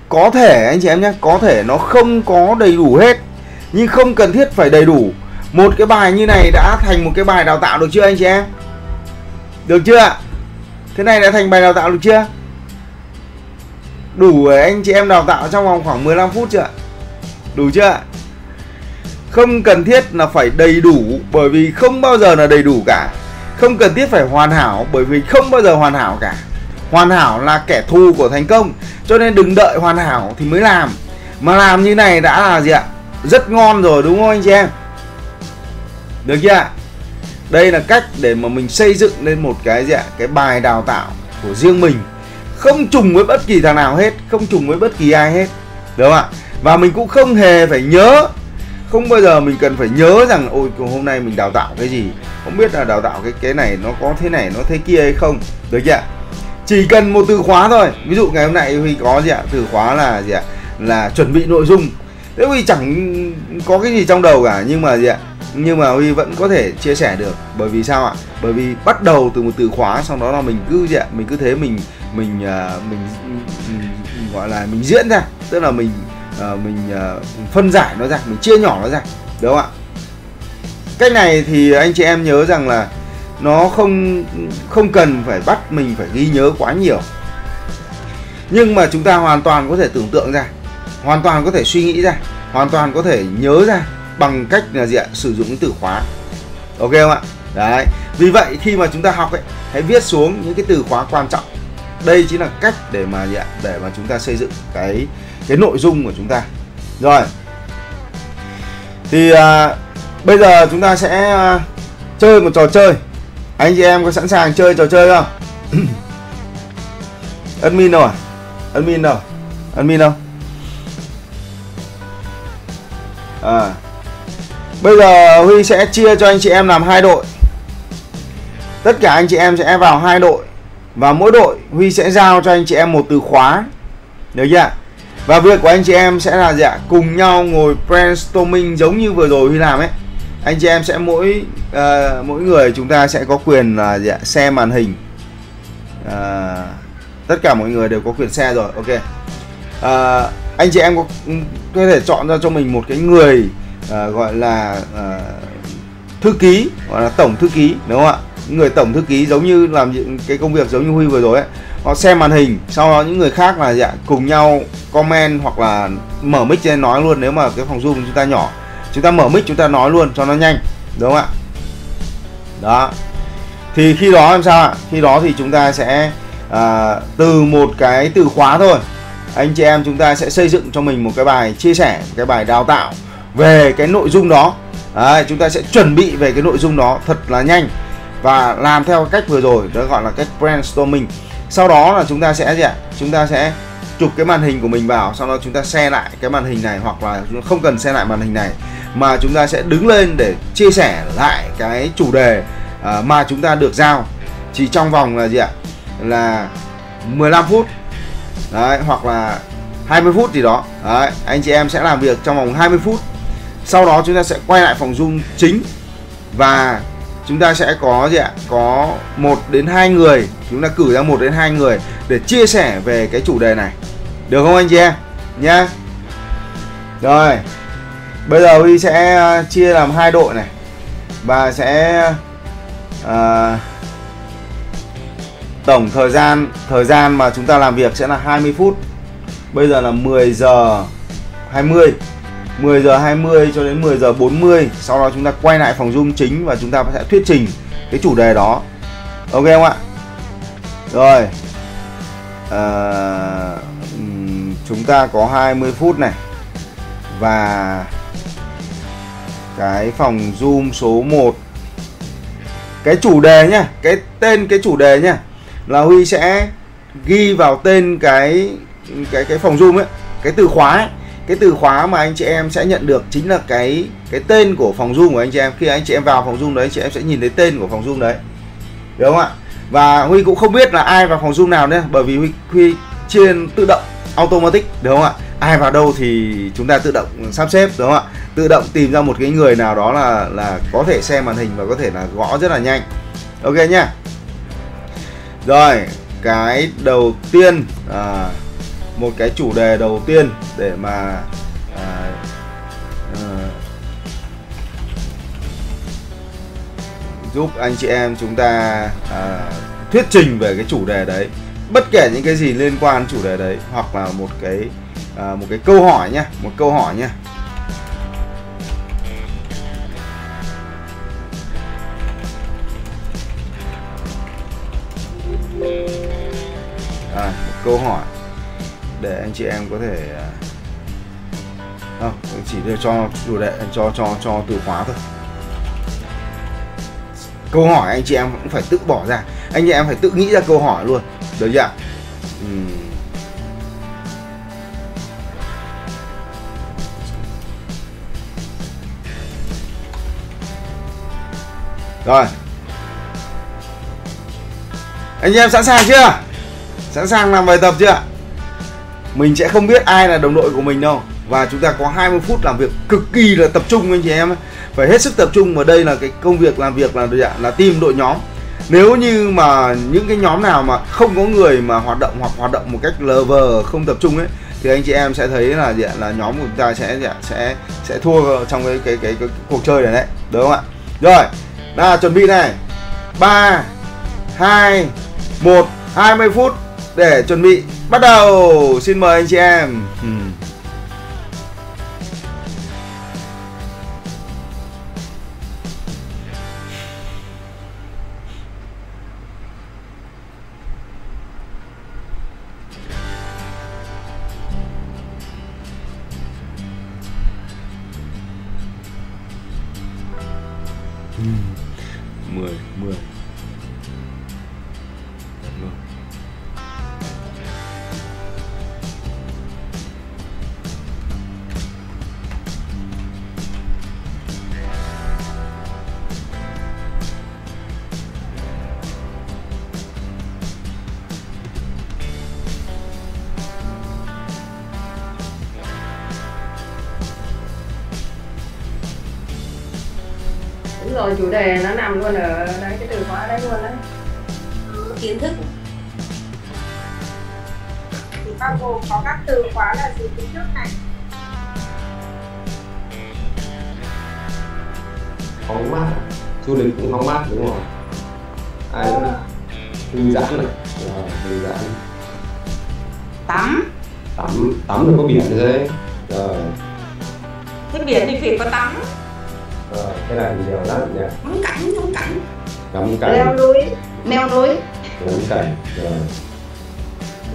Có thể, anh chị em nhé, có thể nó không có đầy đủ hết, nhưng không cần thiết phải đầy đủ một cái bài như này đã thành một cái bài đào tạo được chưa anh chị em? Được chưa thế này đã thành bài đào tạo được chưa? Đủ để anh chị em đào tạo trong vòng khoảng 15 phút chưa đủ chưa không cần thiết là phải đầy đủ, bởi vì không bao giờ là đầy đủ cả. Không cần thiết phải hoàn hảo, bởi vì không bao giờ hoàn hảo cả. Hoàn hảo là kẻ thù của thành công, cho nên đừng đợi hoàn hảo thì mới làm. Mà làm như này đã là gì ạ? Rất ngon rồi, đúng không anh chị em? Được chưa đây là cách để mà mình xây dựng lên một cái gì ạ? Cái bài đào tạo của riêng mình. Không trùng với bất kỳ thằng nào hết, không trùng với bất kỳ ai hết. Đúng không ạ? Và mình cũng không hề phải nhớ, không bao giờ mình cần phải nhớ rằng, ôi hôm nay mình đào tạo cái gì? Không biết là đào tạo cái cái này nó có thế này, nó thế kia hay không? Được chưa chỉ cần một từ khóa thôi. Ví dụ ngày hôm nay huy có gì ạ? Từ khóa là gì ạ? Là chuẩn bị nội dung. Thế huy chẳng có cái gì trong đầu cả, nhưng mà gì ạ? Nhưng mà huy vẫn có thể chia sẻ được. Bởi vì sao ạ? Bởi vì bắt đầu từ một từ khóa sau đó là mình cứ vậy mình cứ thế mình mình uh, mình, mình, mình gọi là mình diễn ra. Tức là mình uh, mình uh, phân giải nó ra mình chia nhỏ nó ra. Đúng không ạ? Cách này thì anh chị em nhớ rằng là nó không không cần phải bắt mình phải ghi nhớ quá nhiều. Nhưng mà chúng ta hoàn toàn có thể tưởng tượng ra hoàn toàn có thể suy nghĩ ra hoàn toàn có thể nhớ ra bằng cách là gì ạ? Sử dụng những từ khóa. Ok không ạ? Đấy. Vì vậy khi mà chúng ta học ấy hãy viết xuống những cái từ khóa quan trọng. Đây chính là cách để mà gì ạ? Để mà chúng ta xây dựng cái cái nội dung của chúng ta. Rồi. Thì à, bây giờ chúng ta sẽ à, chơi một trò chơi. Anh chị em có sẵn sàng chơi trò chơi không? Admin đâu à? Admin đâu? Admin đâu? À bây giờ huy sẽ chia cho anh chị em làm hai đội. Tất cả anh chị em sẽ vào hai đội. Và mỗi đội huy sẽ giao cho anh chị em một từ khóa. Được chưa và việc của anh chị em sẽ là gì ạ? Cùng nhau ngồi brainstorming giống như vừa rồi huy làm ấy. Anh chị em sẽ mỗi uh, mỗi người chúng ta sẽ có quyền là gì ạ? Xem màn hình. Uh, tất cả mọi người đều có quyền xe rồi ok. Uh, anh chị em có có thể chọn ra cho mình một cái người à, gọi là à, thư ký gọi là tổng thư ký đúng không ạ? Người tổng thư ký giống như làm những cái công việc giống như huy vừa rồi ấy họ xem màn hình sau đó những người khác là dạ cùng nhau comment hoặc là mở mic lên nói luôn nếu mà cái phòng zoom chúng ta nhỏ. Chúng ta mở mic chúng ta nói luôn cho nó nhanh đúng không ạ? Đó. Thì khi đó làm sao ạ? Khi đó thì chúng ta sẽ à, từ một cái từ khóa thôi anh chị em chúng ta sẽ xây dựng cho mình một cái bài chia sẻ cái bài đào tạo về cái nội dung đó. Đấy, chúng ta sẽ chuẩn bị về cái nội dung đó thật là nhanh và làm theo cách vừa rồi đó gọi là cách brainstorming. Sau đó là chúng ta sẽ gì ạ? Chúng ta sẽ chụp cái màn hình của mình vào sau đó chúng ta xe lại cái màn hình này hoặc là không cần xe lại màn hình này mà chúng ta sẽ đứng lên để chia sẻ lại cái chủ đề uh, mà chúng ta được giao. Chỉ trong vòng là gì ạ? Là 15 phút. Đấy hoặc là 20 phút gì đó. Đấy, anh chị em sẽ làm việc trong vòng 20 phút sau đó chúng ta sẽ quay lại phòng zoom chính và chúng ta sẽ có gì ạ? Có một đến hai người. Chúng ta cử ra một đến hai người để chia sẻ về cái chủ đề này. Được không anh chị em? Nhá. Rồi. Bây giờ huy sẽ ờ, chia làm hai đội này. Và sẽ à, tổng thời gian thời gian mà chúng ta làm việc sẽ là 20 phút. Bây giờ là 10 giờ 20 10 giờ 20 cho đến 10 giờ 40 sau đó chúng ta quay lại phòng zoom chính và chúng ta sẽ thuyết trình cái chủ đề đó. Ok không ạ? Rồi. À, chúng ta có 20 phút này. Và cái phòng zoom số 1 cái chủ đề nhá cái tên cái chủ đề nhá là Huy sẽ ghi vào tên cái cái cái phòng zoom ấy cái từ khóa ấy cái từ khóa mà anh chị em sẽ nhận được chính là cái cái tên của phòng zoom của anh chị em. Khi anh chị em vào phòng zoom đấy anh chị em sẽ nhìn thấy tên của phòng zoom đấy. Đúng không ạ? Và huy cũng không biết là ai vào phòng zoom nào nữa bởi vì huy huy trên tự động automatic đúng không ạ? Ai vào đâu thì chúng ta tự động sắp xếp đúng không ạ? Tự động tìm ra một cái người nào đó là là có thể xem màn hình và có thể là gõ rất là nhanh. Ok nhá. Rồi cái đầu tiên à, một cái chủ đề đầu tiên để mà à, à, giúp anh chị em chúng ta à, thuyết trình về cái chủ đề đấy. Bất kể những cái gì liên quan chủ đề đấy hoặc là một cái à, một cái câu hỏi nhá một câu hỏi nhá. À, một câu hỏi để anh chị em có thể à, không chỉ để cho chủ đề cho cho cho từ khóa thôi. Câu hỏi anh chị em cũng phải tự bỏ ra. Anh chị em phải tự nghĩ ra câu hỏi luôn, được chưa uhm. rồi. Anh em sẵn sàng chưa? Sẵn sàng làm bài tập chưa mình sẽ không biết ai là đồng đội của mình đâu. Và chúng ta có 20 phút làm việc cực kỳ là tập trung anh chị em phải hết sức tập trung và đây là cái công việc làm việc là là team đội nhóm. Nếu như mà những cái nhóm nào mà không có người mà hoạt động hoặc hoạt động một cách lờ vờ không tập trung ấy thì anh chị em sẽ thấy là là nhóm của chúng ta sẽ sẽ sẽ thua trong cái cái cái, cái, cái cuộc chơi này đấy. Đúng không ạ? Rồi là chuẩn bị này. 3 2 1 20 phút để chuẩn bị bắt đầu xin mời anh chị em. Hmm. Rồi chủ đề nó nằm luôn ở đấy cái từ khóa đấy luôn đấy. Kiến thức. Thì bao gồm có các từ khóa là gì kiến thức này? Phóng mát. Du lịch cũng phóng mát đúng không ai nữa thư giãn này. Rồi thư giãn. Tắm. Tắm. Tắm được có biển rồi. Rồi. Thế biển thì phải có tắm cái này thì nhiều lắm nhỉ ngắm cảnh ngắm cảnh ngắm cảnh leo núi. Leo núi. Ngắm cảnh rồi.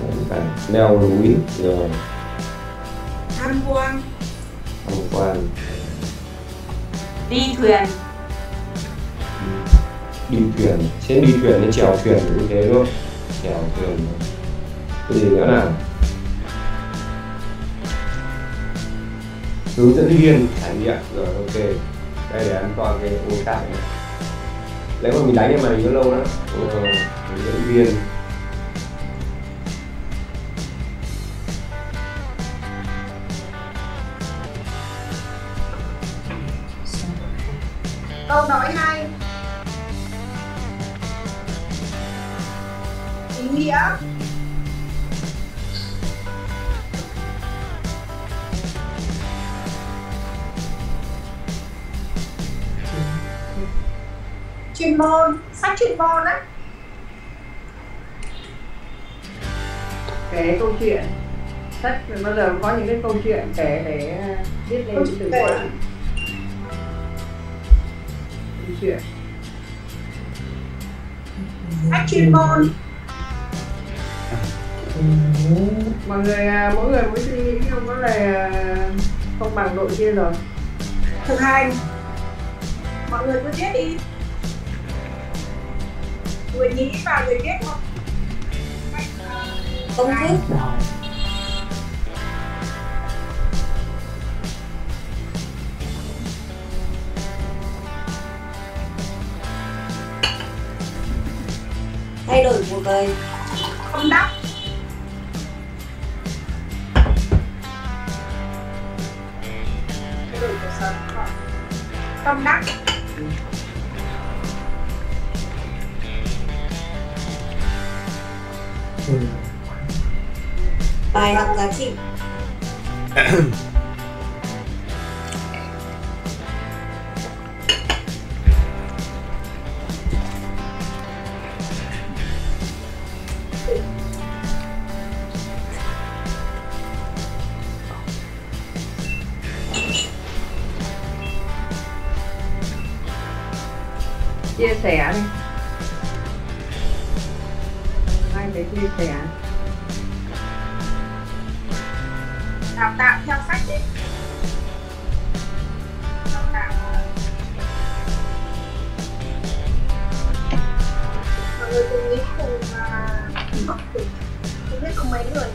Ngắm cảnh leo núi rồi. Tham quan. Tham quan. Đi thuyền. Đi thuyền. Sẽ đi thuyền hay chèo thuyền cũng thế luôn. Chèo thuyền. Cái gì nữa nào? Hướng dẫn viên trải nghiệm. Rồi ok đây để anh coi cái ô cạnh này nếu mà mình đánh cái mày nó lâu lắm ừ. hướng dẫn viên môn sách chuyên môn á. Kể câu chuyện. Sách bao giờ có những cái câu chuyện kể để biết lên cái từ khóa câu chuyện. Sách chuyên môn mọi người à, mỗi người mỗi suy nghĩ không có là không bằng đội kia rồi. Thực hành mọi người cứ viết đi người nghĩ và người viết không? Công thức thay đổi cuộc đời. Tâm đắc đào tạo theo sách đấy đào tạo. Mọi người cùng nghĩ cùng à, không biết có mấy người.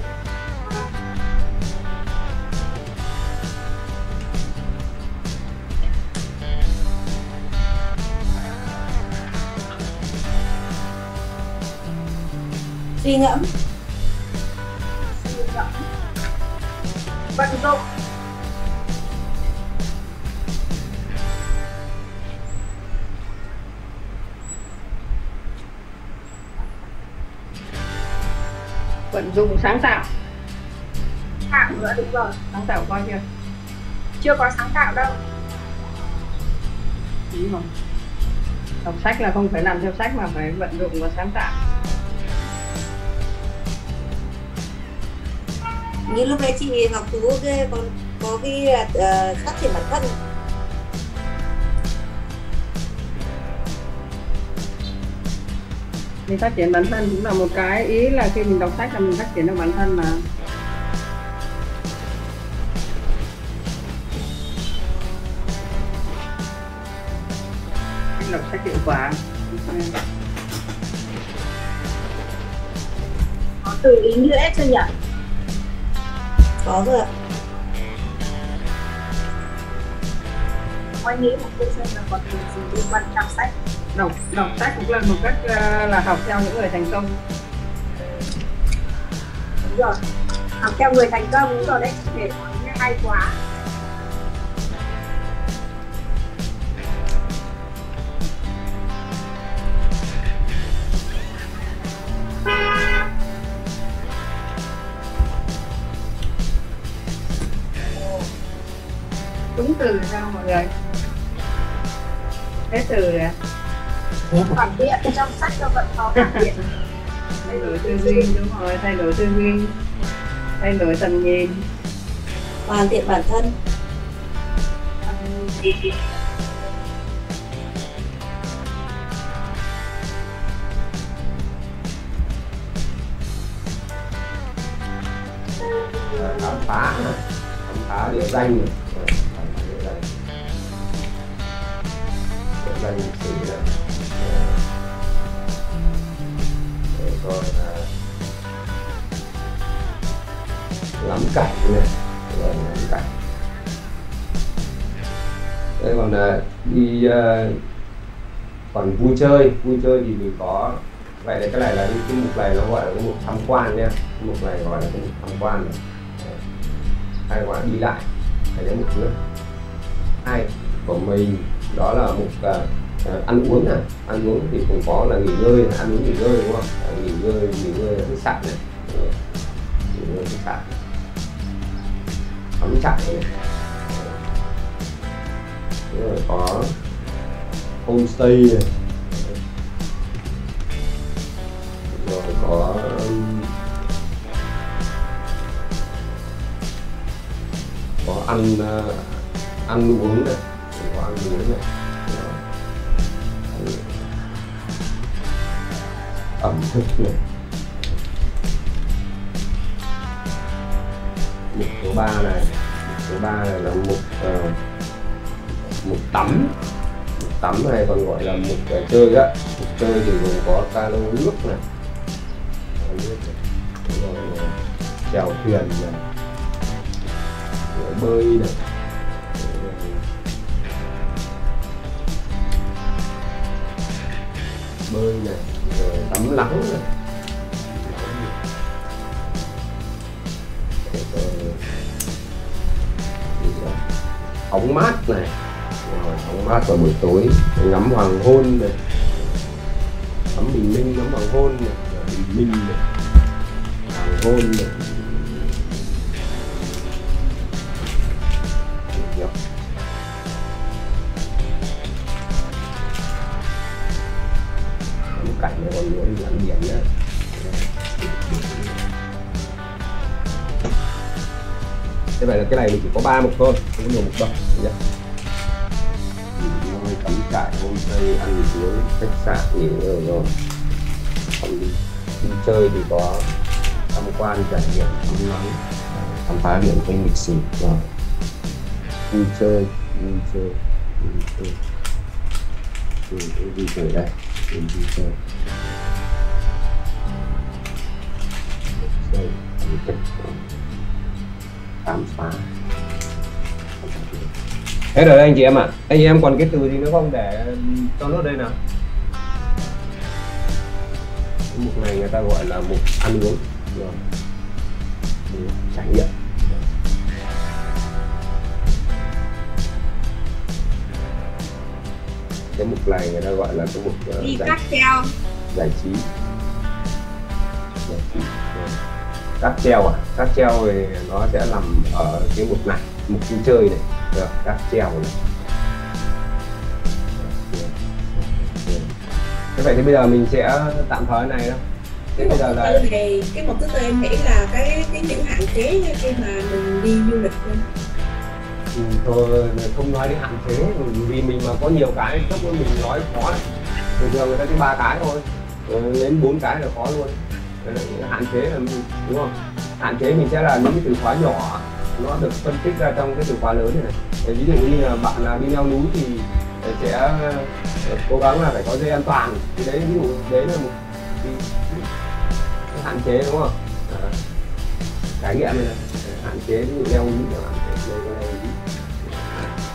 Suy ngẫm. Dụng sáng tạo. Tạo nữa đúng rồi. Sáng tạo coi chưa? Chưa có sáng tạo đâu. Đúng rồi đọc sách là không phải làm theo sách mà phải vận dụng và sáng tạo. Như lúc đấy chị Ngọc Tú cái còn có cái uh, phát triển bản thân thì phát triển bản thân cũng là một cái ý là khi mình đọc sách là mình phát triển được bản thân mà. Đọc sách hiệu quả. Có từ ý nghĩa chưa nhỉ? Có rồi ạ. Oanh nghĩ một cô xem là có từ gì liên quan trong sách đọc đọc sách cũng là một cách uh, là học theo những người thành công. Đúng rồi. Học theo người thành công đúng rồi đấy. Để hay quá. Đúng từ sao mọi người? Hết từ ạ phản biện trong sách nó vẫn có phản biện thay đổi tư duy đúng rồi thay đổi tư duy. Thay đổi tầm nhìn. Hoàn thiện bản thân. Khám phá khám phá địa danh còn vui chơi vui chơi thì mình có vậy là cái này là cái mục này nó gọi là cái mục tham quan nha cái mục này gọi là cái mục tham quan này. Hay gọi là đi lại hay cái mục nữa hai của mình đó là mục à, à, ăn uống này. Ăn uống thì cũng có là nghỉ ngơi này, ăn uống nghỉ ngơi đúng không? À, nghỉ ngơi nghỉ ngơi ở khách sạn này. Nghỉ ngơi khách sạn. Cắm trại này. Rồi có homestay này. Rồi có có ăn à, ăn uống này. Có ăn uống này. Đó. ẩm thực này. Mục số 3 này. Mục số 3 này là mục uh, mục tắm tắm hay còn gọi là mục trò chơi á. Mục chơi thì gồm có cano nước này. Nước này. rồi chèo thuyền này. Rồi bơi này. Bơi này. Rồi tắm nắng này. Rồi, ờ, mát này rồi mát vào buổi tối, ngắm hoàng hôn này. Ngắm bình minh, ngắm hoàng hôn này. Bình minh này. Hoàng hôn này. Cảnh này còn nữa lặn biển nữa. Thế vậy là cái này mình chỉ có ba mục thôi, không có nhiều mục đâu. Được tại hôm nay ăn uống khách sạn nghỉ ngơi rồi. Còn đi, đi chơi thì có tham quan trải nghiệm ngắm nắng khám phá điểm quanh lịch sử. Rồi đi chơi đi chơi đi chơi. Đi chơi đi chơi đây đi, đi chơi. Chơi đi thực khám phá. Thế rồi anh chị em ạ, à. anh chị em còn cái từ gì nữa không để cho nốt đây nào? Cái mục này người ta gọi là mục ăn uống. Rồi Mục trải nghiệm. Cái mục này người ta gọi là cái mục uh, đi giải, theo giải trí. Giải trí. Rồi. cáp treo à? Cáp treo thì nó sẽ nằm ở cái mục này mục vui chơi này được cáp treo này. Thế vậy thì bây giờ mình sẽ tạm thời này đó cái mục giờ thứ tư này cái mục thứ tư em nghĩ là cái cái những hạn chế khi mà mình đi du lịch luôn ừ, thôi không nói đến hạn chế vì mình mà có nhiều cái đó mình nói khó thường thường người ta chỉ ba cái thôi đến bốn cái là khó luôn. Hạn chế là mình- đúng không? Hạn chế mình sẽ là những cái từ khóa nhỏ nó được phân tích ra trong cái từ khóa lớn này này. Để ví dụ như là bạn là đi leo núi thì ờ, sẽ ờ, cố gắng là phải có dây an toàn. Thì đấy ví dụ đấy là một cái, cái hạn chế đúng không? Ờ, trải nghiệm này, hạn chế ví dụ leo núi chẳng hạn leo núi.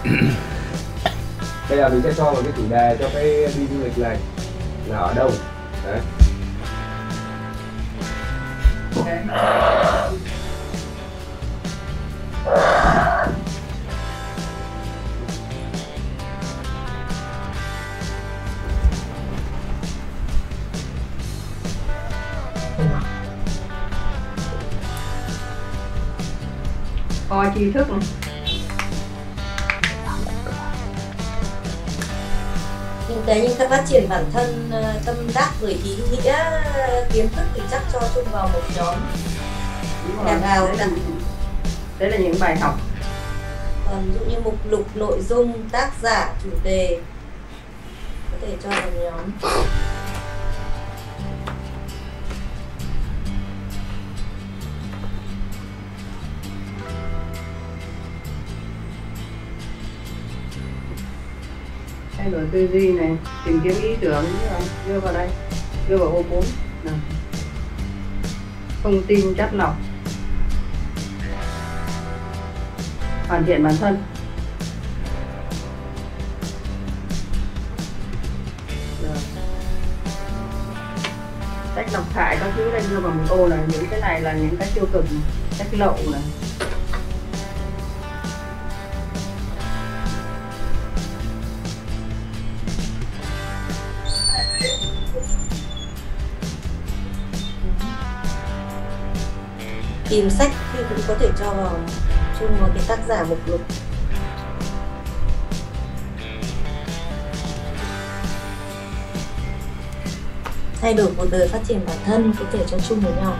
bây giờ mình sẽ cho một cái chủ đề cho cái đi du lịch này là ở đâu? Đấy coi tri thức này. kinh tế nhưng các phát triển bản thân ờ, tâm đắc với ý nghĩa kiến thức thì chắc cho chung vào một nhóm rồi. Đảm bảo đấy là, những bài học. Còn ví dụ như mục lục nội dung tác giả chủ đề có thể cho vào nhóm. Thay đổi tư duy này tìm kiếm ý tưởng đưa vào đây. Đưa vào ô 4 nào. thông tin chất lọc hoàn thiện bản thân. Cách độc hại các thứ đây đưa vào một ô này những cái này là những cái tiêu cực cách lậu này tìm sách thì cũng có thể cho vào chung vào cái tác giả mục lục. Thay đổi cuộc đời phát triển bản thân có thể cho chung với nhau.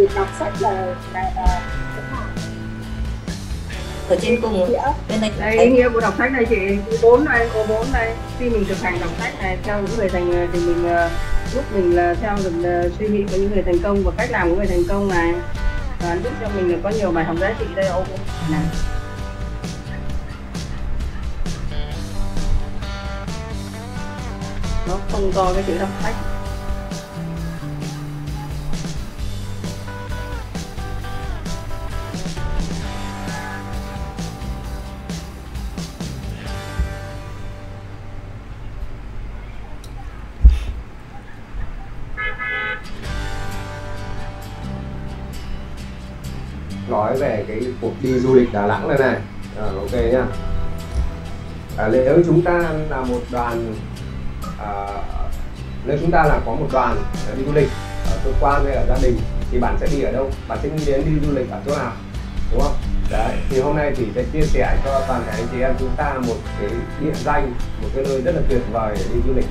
Việc đọc sách là là là ở trên cùng nghĩa bên này đây ý nghĩa của đọc sách này chị. 4 này ô 4 này khi mình thực hành đọc sách này theo những người thành thì mình ờ, giúp mình là theo được ờ, suy nghĩ của những người thành công và cách làm của người thành công này. Và giúp cho mình là có nhiều bài học giá trị đây ô. 4 này nó không to cái chữ đọc sách cái cuộc đi du lịch Đà Nẵng này này. À, ok nhá. À, nếu chúng ta là một đoàn à, nếu chúng ta là có một đoàn à, đi du lịch ở cơ quan hay ở gia đình thì bạn sẽ đi ở đâu? Bạn sẽ nghĩ đến đi du lịch ở chỗ nào? Đúng không? Đấy. Thì hôm nay thì sẽ chia sẻ cho toàn thể anh chị em chúng ta một cái địa danh một cái nơi rất là tuyệt vời để đi du lịch.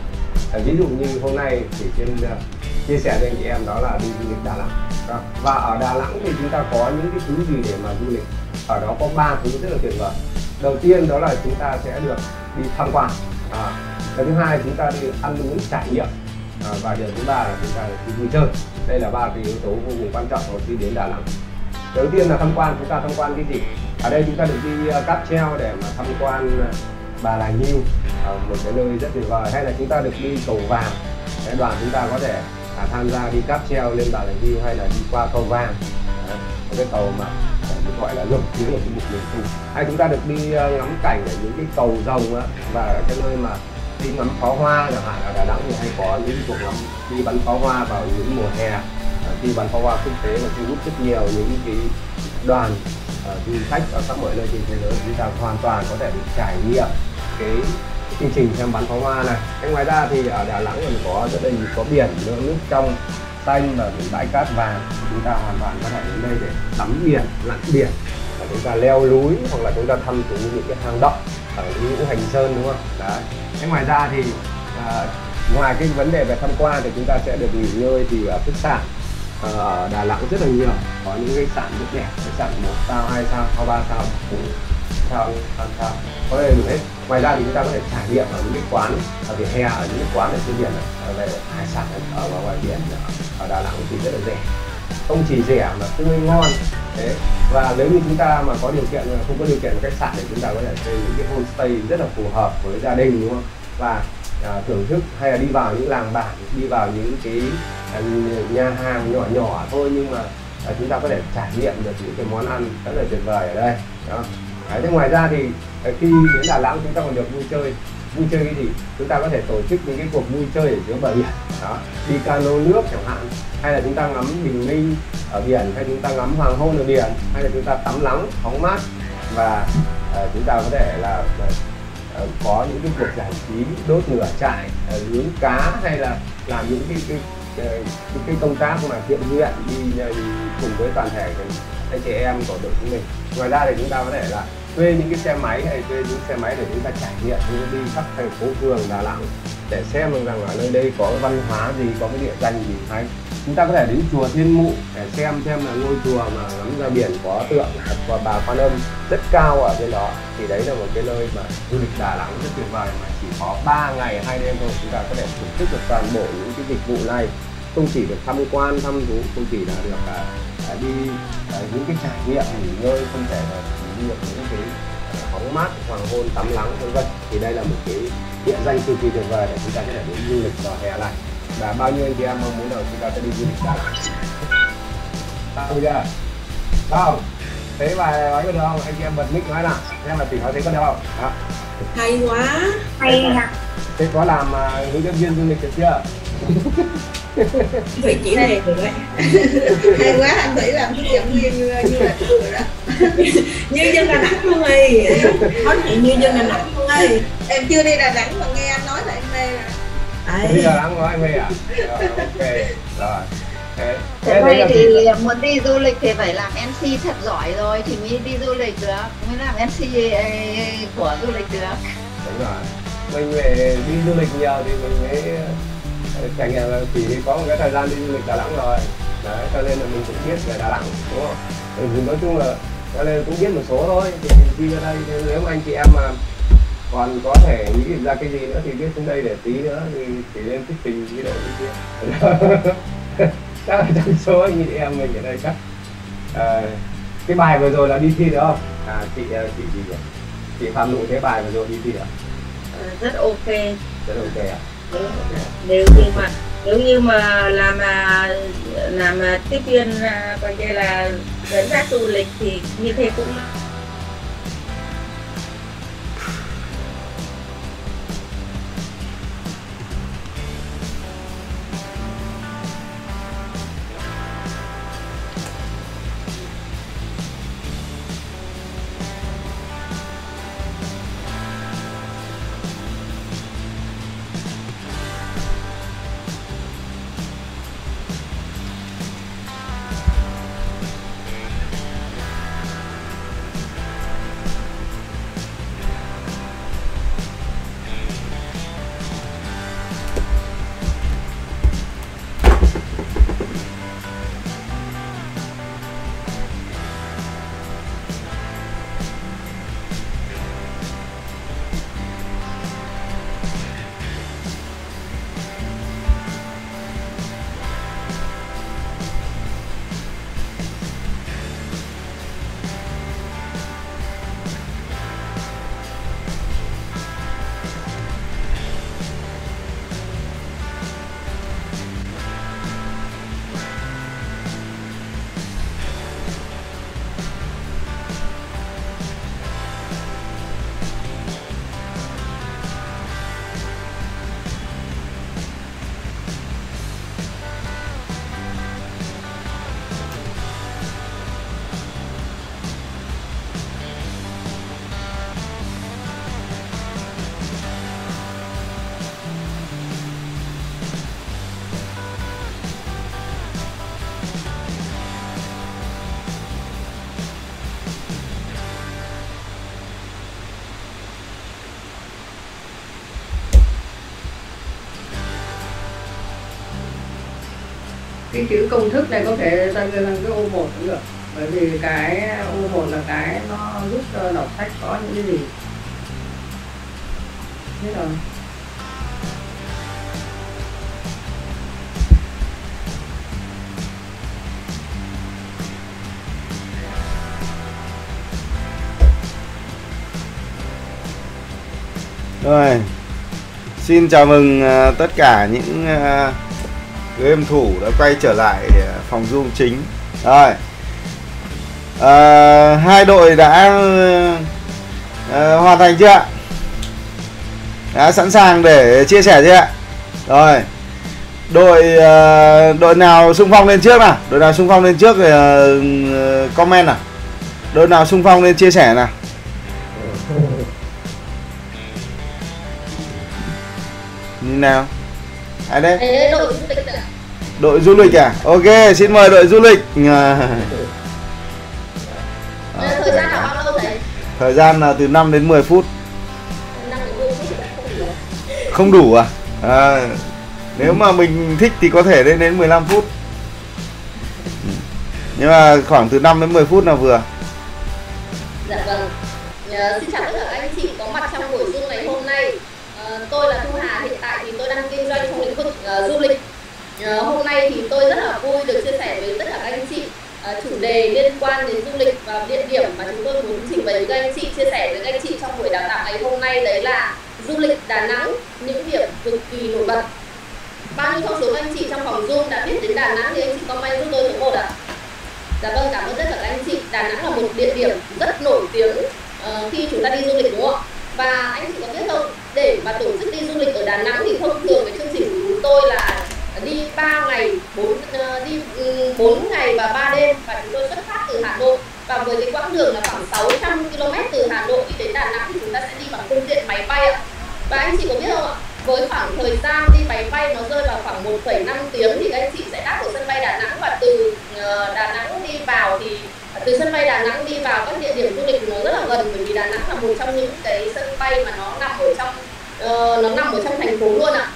À, ví dụ như hôm nay thì trên uh, chia sẻ với anh chị em đó là đi du lịch Đà Nẵng đó. và ở Đà Nẵng thì chúng ta có những cái thứ gì để mà du lịch? Ở đó có ba thứ rất là tuyệt vời. Đầu tiên đó là chúng ta sẽ được đi tham quan. À, cái thứ hai chúng ta đi ăn uống trải nghiệm. À, và điều thứ ba là chúng ta đi vui chơi. Đây là ba cái yếu tố vô cùng quan trọng khi đến Đà Nẵng. Đầu tiên là tham quan chúng ta tham quan cái gì? Ở đây chúng ta được đi uh, cáp treo để mà tham quan à, Bà Là Nhiêu uh, à, một cái nơi rất tuyệt vời. Hay là chúng ta được đi cầu vàng. Đoàn chúng ta có thể à, tham gia đi cáp treo lên Đà Lạt Nhiêu hay là đi qua cầu vàng. Đấy, một cái cầu mà được gọi là nổi tiếng ở trên mục miền Trung hay chúng ta được đi ờ, ngắm cảnh ở những cái cầu rồng á, và cái nơi mà đi ngắm pháo hoa chẳng hạn ở Đà Nẵng thì hay có những cuộc ngắm đi bắn pháo hoa vào những mùa hè. Ờ, khi bắn pháo hoa quốc tế và thu hút rất nhiều những cái đoàn ờ, du khách ở khắp mọi nơi trên thế giới. Chúng ta hoàn toàn có thể được trải nghiệm cái chương trình xem bắn pháo hoa này. Cái ngoài ra thì ở Đà Nẵng còn có rất là nhiều có biển nước, nước trong xanh và những bãi cát vàng. Chúng ta hoàn toàn có thể đến đây để tắm biển lặn biển. Và chúng ta leo núi hoặc là chúng ta thăm thú những cái hang động ở ngũ hành sơn đúng không? Đấy. Cái ngoài ra thì à, ngoài cái vấn đề về tham quan thì chúng ta sẽ được nghỉ ngơi thì ở khách sạn ờ, ở Đà Nẵng rất là nhiều. Có những cái sạn rất đẹp khách sạn một sao hai sao sao ba sao bốn sao năm sao. Có đầy đủ hết ngoài ra thì chúng ta có thể trải nghiệm ở những cái quán ở vỉa hè ở những cái quán ở trên biển về hải sản ở ngoài ngoài biển ở Đà Nẵng thì rất là rẻ. Không chỉ rẻ mà tươi ngon thế. Và nếu như chúng ta mà có điều kiện không có điều kiện khách sạn thì chúng ta có thể thuê những cái homestay rất là phù hợp với gia đình đúng không? Và à, thưởng thức hay là đi vào những làng bản đi vào những cái à, nhà hàng nhỏ nhỏ thôi. Nhưng mà à, chúng ta có thể trải nghiệm được những cái món ăn rất là tuyệt vời ở đây đó. Đấy, thế ngoài ra thì ờ, khi đến Đà Nẵng chúng ta còn được vui chơi. Vui chơi cái gì? Chúng ta có thể tổ chức những cái cuộc vui chơi ở dưới bờ biển đó đi cano nước chẳng hạn. Hay là chúng ta ngắm bình minh ở biển hay chúng ta ngắm hoàng hôn ở biển hay là chúng ta tắm nắng phóng mát. Và uh, chúng ta có thể là uh, có những cái cuộc giải trí đốt lửa trại ờ, nướng cá hay là làm những cái cái cái, cái, cái công tác mà thiện nguyện đi, đi cùng với toàn thể anh chị em của đội chúng mình. Ngoài ra thì chúng ta có thể là thuê những cái xe máy hay thuê những xe máy để chúng ta trải nghiệm chúng ta đi khắp thành phố phường Đà Nẵng để xem được rằng ở nơi đây có cái văn hóa gì có cái địa danh gì hay. Chúng ta có thể đến chùa Thiên Mụ để xem xem là ngôi chùa mà ngắm ra biển có tượng Phật và bà Quan Âm rất cao ở bên đó. Thì đấy là một cái nơi mà du lịch Đà Nẵng rất tuyệt vời mà chỉ có 3 ngày hai đêm thôi chúng ta có thể thưởng thức được toàn bộ những cái dịch vụ này. Không chỉ được tham quan thăm thú không chỉ là được à, à, đi à, những cái trải nghiệm nghỉ ngơi không thể là được những cái à, bóng mát hoàng hôn tắm nắng vân vân. Thì đây là một cái địa danh cực kỳ tuyệt vời để chúng ta có thể đến du lịch vào hè này và bao nhiêu anh chị em mong muốn là chúng ta sẽ đi du lịch Đà Nẵng sao bây giờ không. Thế bài nói có được không? Anh chị em bật mic nói nào. Xem là tỷ nói thấy có được không? Đó. hay quá. Hay hả thế có làm à, hướng dẫn viên du lịch được chưa vậy chỉ này rồi đấy. Hay quá anh thấy làm hướng dẫn viên như, như là rồi đó. Như dân đà nẵng luôn ấy. Nói chuyện như dân đà nẵng luôn ấy. Em chưa đi đà nẵng mà nghe anh nói là em mê rồi. Bây Đấy. giờ đang nói anh mê à? Rồi, ok. Rồi. Thế này thì muốn đi du lịch thì phải làm MC thật giỏi rồi thì mới đi du lịch được. Mới làm MC của du lịch được. Đúng rồi. Mình về đi du lịch nhiều thì mình mới nghiệm là chỉ có một cái thời gian đi du lịch Đà Nẵng rồi. Đấy cho nên là mình cũng biết về Đà Nẵng đúng không? Thì nói chung là cho nên cũng biết một số thôi. Thì đi ra đây nếu mà anh chị em mà còn có thể nghĩ ra cái gì nữa thì viết xuống đây để tí nữa thì chỉ lên tích tình với lại cái kia chắc là trong số anh chị em mình ở đây chắc ờ, cái bài vừa rồi là đi thi không? À chị ờ, chị gì nhỉ chị phạm nụ thế bài vừa rồi đi thi à Ờ, rất ok. Rất ok ạ nếu như mà, nếu như mà làm mà làm mà tiếp viên à, coi như là dẫn dắt du lịch thì như thế cũng cái chữ công thức này có thể ta đưa sang cái ô một cũng được. Bởi vì cái ô một là cái nó giúp cho đọc sách có những cái gì? Thế rồi Rồi, Xin chào mừng à, tất cả những à, game thủ đã quay trở lại à, phòng Zoom chính. Rồi. À, Hai đội đã à, hoàn thành chưa ạ? Đã sẵn sàng để chia sẻ chưa ạ? Rồi. Đội à, đội nào xung phong lên trước nào? Đội nào xung phong lên trước thì à, comment nào? Đội nào xung phong lên chia sẻ nào? Như nào? Ai đấy Ê, đội du lịch ạ. đội du lịch à? Ok xin mời đội du lịch. À, thời gian là bao lâu thầy thời gian là từ 5 đến 10 phút. Phút không đủ à, à? Nếu mà mình thích thì có thể lên đến 15 phút. Nhưng mà khoảng từ 5 đến 10 phút là vừa. Dạ vâng. Ờ, xin chào tất cả anh Ờ, du lịch. uh, hôm nay thì tôi rất là vui được chia sẻ với tất cả các anh chị uh, chủ đề liên quan đến du lịch và địa điểm mà chúng tôi muốn trình bày với các anh chị, chia sẻ với các anh chị trong buổi đào tạo ngày hôm nay đấy là du lịch Đà Nẵng, những điểm cực kỳ nổi bật. Bao nhiêu trong số các anh chị trong phòng Zoom đã biết đến Đà Nẵng thì anh chị comment giúp tôi số một ạ. Dạ vâng, cảm ơn tất cả các anh chị. Đà Nẵng là một địa điểm rất nổi tiếng uh, khi chúng ta đi du lịch đúng không ạ? Và anh chị có biết không, để mà tổ chức đi du lịch ở Đà Nẵng thì thông thường cái chương trình của chúng tôi là đi 3 ngày, 4 ờ, đi ừ, 4 ngày và 3 đêm và chúng tôi xuất phát từ Hà Nội và với cái quãng đường là khoảng 600 km từ Hà Nội đi đến Đà Nẵng thì chúng ta sẽ đi bằng phương tiện máy bay ạ. Và anh chị có biết không ạ? Với khoảng thời gian đi máy bay nó rơi vào khoảng 1,5 tiếng thì các anh chị sẽ đáp ở sân bay Đà Nẵng và từ ờ, Đà Nẵng đi vào thì từ sân bay Đà Nẵng đi vào các địa điểm du lịch nó rất là gần bởi vì Đà Nẵng là một trong những cái sân bay mà nó nằm ở trong uh, nó nằm ở trong thành phố luôn ạ.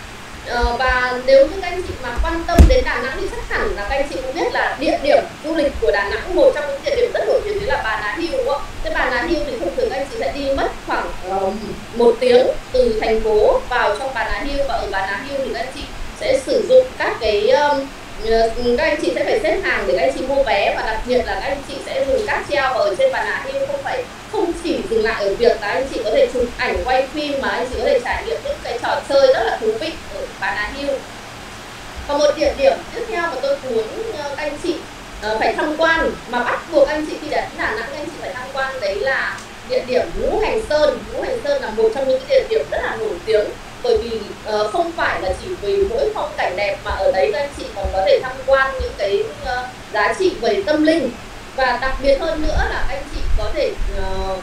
Ờ, và nếu như các anh chị mà quan tâm đến Đà Nẵng thì chắc hẳn là các anh chị cũng biết là địa điểm du lịch của Đà Nẵng một trong những địa điểm rất nổi tiếng đấy là Bà Nà Hill đúng không? Cái Bà Nà Hill thì thông thường các anh chị sẽ đi mất khoảng uh, một tiếng từ thành phố vào trong Bà Nà Hill và ở Bà Nà Hill thì các anh chị sẽ sử dụng các cái um, Ờ, các anh chị sẽ phải xếp hàng để các anh chị mua vé và đặc biệt là các anh chị sẽ dùng các treo ở trên bàn là nhưng không phải, không chỉ dừng lại ở việc là anh chị có thể chụp ảnh, quay phim mà anh chị có thể trải nghiệm những cái trò chơi rất là thú vị ở bàn Nà hưu và một địa điểm tiếp theo mà tôi muốn ờ, các anh chị ờ, phải tham quan, mà bắt buộc anh chị khi đến Đà Nẵng anh chị phải tham quan đấy là địa điểm Ngũ Hành Sơn. Ngũ Hành Sơn là một trong những cái địa điểm rất là nổi tiếng bởi vì uh, không phải là chỉ vì mỗi phong cảnh đẹp mà ở đấy các anh chị còn có thể tham quan những cái uh, giá trị về tâm linh. Và đặc biệt hơn nữa là các anh chị có thể uh,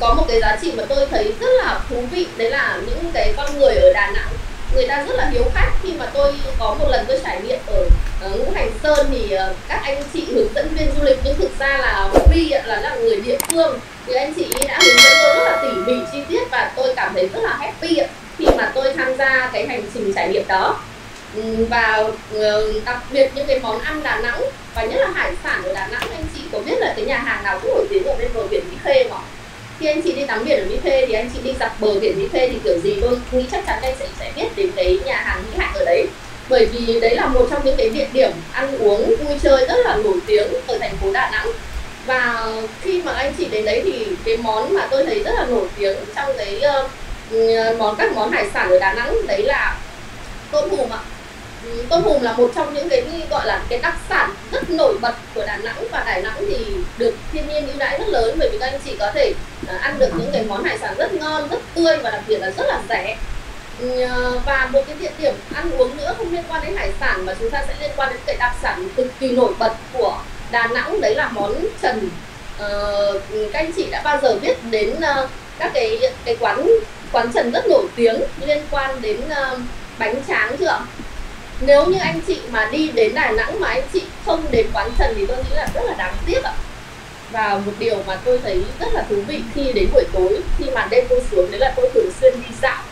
có một cái giá trị mà tôi thấy rất là thú vị đấy là những cái con người ở Đà Nẵng. Người ta rất là hiếu khách. Khi mà tôi có một lần tôi trải nghiệm ở, ngũ hành sơn thì các anh chị hướng dẫn viên du lịch nhưng thực ra là Vi là là người địa phương. Thì anh chị đã hướng dẫn tôi rất là tỉ mỉ chi tiết và tôi cảm thấy rất là happy ạ, khi mà tôi tham gia cái hành trình trải nghiệm đó. Ừ, và ờ, đặc biệt những cái món ăn Đà Nẵng và nhất là hải sản ở Đà Nẵng anh chị có biết là cái nhà hàng nào cũng nổi tiếng ở bên bờ biển Mỹ Khê không khi anh chị đi tắm biển ở Mỹ Khê thì anh chị đi dọc bờ biển Mỹ Khê thì kiểu gì tôi nghĩ chắc chắn anh sẽ sẽ biết đến cái nhà hàng Mỹ Hạnh ở đấy. Bởi vì đấy là một trong những cái địa điểm ăn uống vui chơi rất là nổi tiếng ở thành phố Đà Nẵng. Và khi mà anh chị đến đấy thì cái món mà tôi thấy rất là nổi tiếng trong cái uh, Ờ, món các món hải sản ở Đà Nẵng đấy là tôm hùm ạ tôm hùm là một trong những cái gọi là cái đặc sản rất nổi bật của Đà Nẵng và Đà Nẵng thì được thiên nhiên ưu đãi rất lớn bởi vì các anh chị có thể à, ăn được những cái món hải sản rất ngon, rất tươi và đặc biệt là rất là rẻ. Ờ, và một cái địa điểm ăn uống nữa không liên quan đến hải sản mà chúng ta sẽ liên quan đến cái đặc sản cực kỳ nổi bật của Đà Nẵng đấy là món trần. uh, các anh chị đã bao giờ biết đến uh, các cái cái quán quán trần rất nổi tiếng liên quan đến uh, bánh tráng chưa ạ? nếu như anh chị mà đi đến Đà Nẵng mà anh chị không đến quán Trần thì tôi nghĩ là rất là đáng tiếc ạ. Và một điều mà tôi thấy rất là thú vị khi đến buổi tối khi màn đêm buông xuống đấy là tôi thường xuyên đi dạo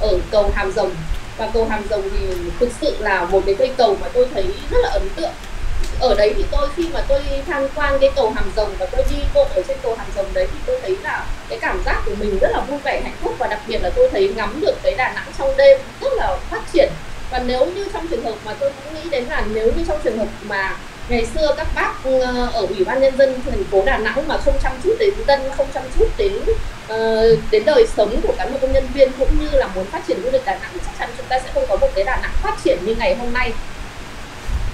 ở cầu Hàm Rồng. Và cầu Hàm Rồng thì thực sự là một cái cây cầu mà tôi thấy rất là ấn tượng. Ở đấy thì tôi khi mà tôi tham quan cái cầu Hàm Rồng và tôi đi bộ ở trên cầu Hàm Rồng đấy thì tôi thấy là cái cảm giác của mình rất là vui vẻ hạnh phúc và đặc biệt là tôi thấy ngắm được cái Đà Nẵng trong đêm rất là phát triển. Và nếu như trong trường hợp mà tôi cũng nghĩ đến là nếu như trong trường hợp mà ngày xưa các bác ờ, ở ủy ban nhân dân thành phố Đà Nẵng mà không chăm chút đến dân không chăm chút đến uh, đến đời sống của cán bộ công nhân viên cũng như là muốn phát triển du lịch Đà Nẵng chắc chắn chúng ta sẽ không có một cái Đà Nẵng phát triển như ngày hôm nay.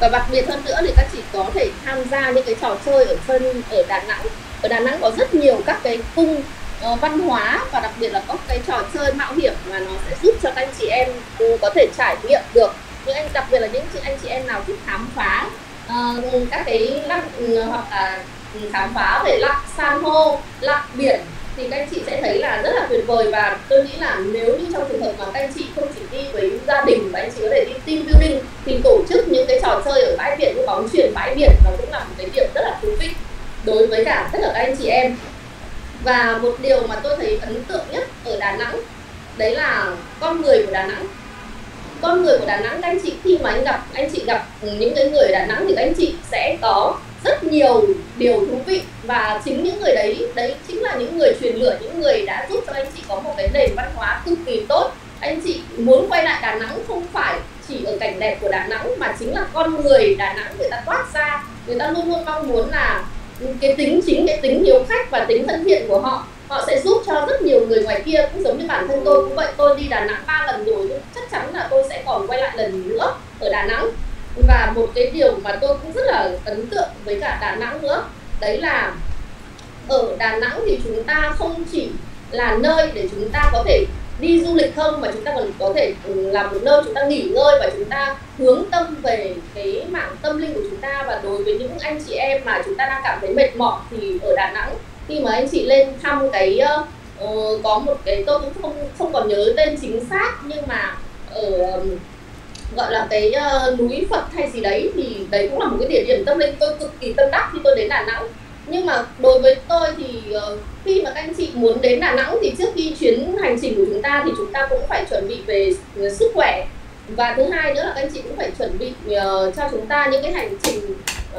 Và đặc biệt hơn nữa thì các chị có thể tham gia những cái trò chơi ở phân ở Đà Nẵng. Ở Đà Nẵng có rất nhiều các cái cung uh, văn hóa và đặc biệt là có cái trò chơi mạo hiểm mà nó sẽ giúp cho các anh chị em có thể trải nghiệm được. Nhưng anh đặc biệt là những chị anh chị em nào thích khám phá uh, các cái lặn ừ, hoặc là ừ, khám phá về lặn san hô lặn biển thì các anh chị sẽ thấy là rất là tuyệt vời. Và tôi nghĩ là nếu như trong trường hợp mà các anh chị không chỉ đi với gia đình mà anh chị có thể đi team building thì tổ chức những cái trò chơi ở bãi biển như bóng chuyền bãi biển nó cũng là một cái điểm rất là thú vị đối với cả tất cả các anh chị em và một điều mà tôi thấy ấn tượng nhất ở Đà Nẵng, đấy là con người của Đà Nẵng. Con người của Đà Nẵng, các anh chị, khi mà anh gặp, anh chị gặp những cái người ở Đà Nẵng thì các anh chị sẽ có rất nhiều điều thú vị. Và chính những người đấy đấy chính là những người truyền lửa, những người đã giúp cho anh chị có một cái nền văn hóa cực kỳ tốt. Anh chị muốn quay lại Đà Nẵng không phải chỉ ở cảnh đẹp của Đà Nẵng mà chính là con người Đà Nẵng người ta toát ra. Người ta luôn luôn mong muốn là cái tính chính cái tính hiếu khách và tính thân thiện của họ họ sẽ giúp cho rất nhiều người ngoài kia. Cũng giống như bản thân tôi cũng vậy, tôi đi Đà Nẵng ba lần rồi, nhưng chắc chắn là tôi sẽ còn quay lại lần nữa ở Đà Nẵng. Và một cái điều mà tôi cũng rất là ấn tượng với cả Đà Nẵng nữa, đấy là ở Đà Nẵng thì chúng ta không chỉ là nơi để chúng ta có thể đi du lịch không? Mà chúng ta còn có thể ừ, làm một nơi chúng ta nghỉ ngơi và chúng ta hướng tâm về cái mảng tâm linh của chúng ta. Và đối với những anh chị em mà chúng ta đang cảm thấy mệt mỏi thì ở Đà Nẵng khi mà anh chị lên thăm cái uh, có một cái tôi cũng không không còn nhớ tên chính xác nhưng mà ở gọi là cái uh, núi Phật hay gì đấy thì đấy cũng là một cái địa điểm tâm linh tôi cực kỳ tâm đắc khi tôi đến Đà Nẵng nhưng mà đối với tôi thì uh, khi mà các anh chị muốn đến Đà Nẵng thì trước khi chuyến hành trình của chúng ta thì chúng ta cũng phải chuẩn bị về uh, sức khỏe. Và thứ hai nữa là các anh chị cũng phải chuẩn bị uh, cho chúng ta những cái hành trình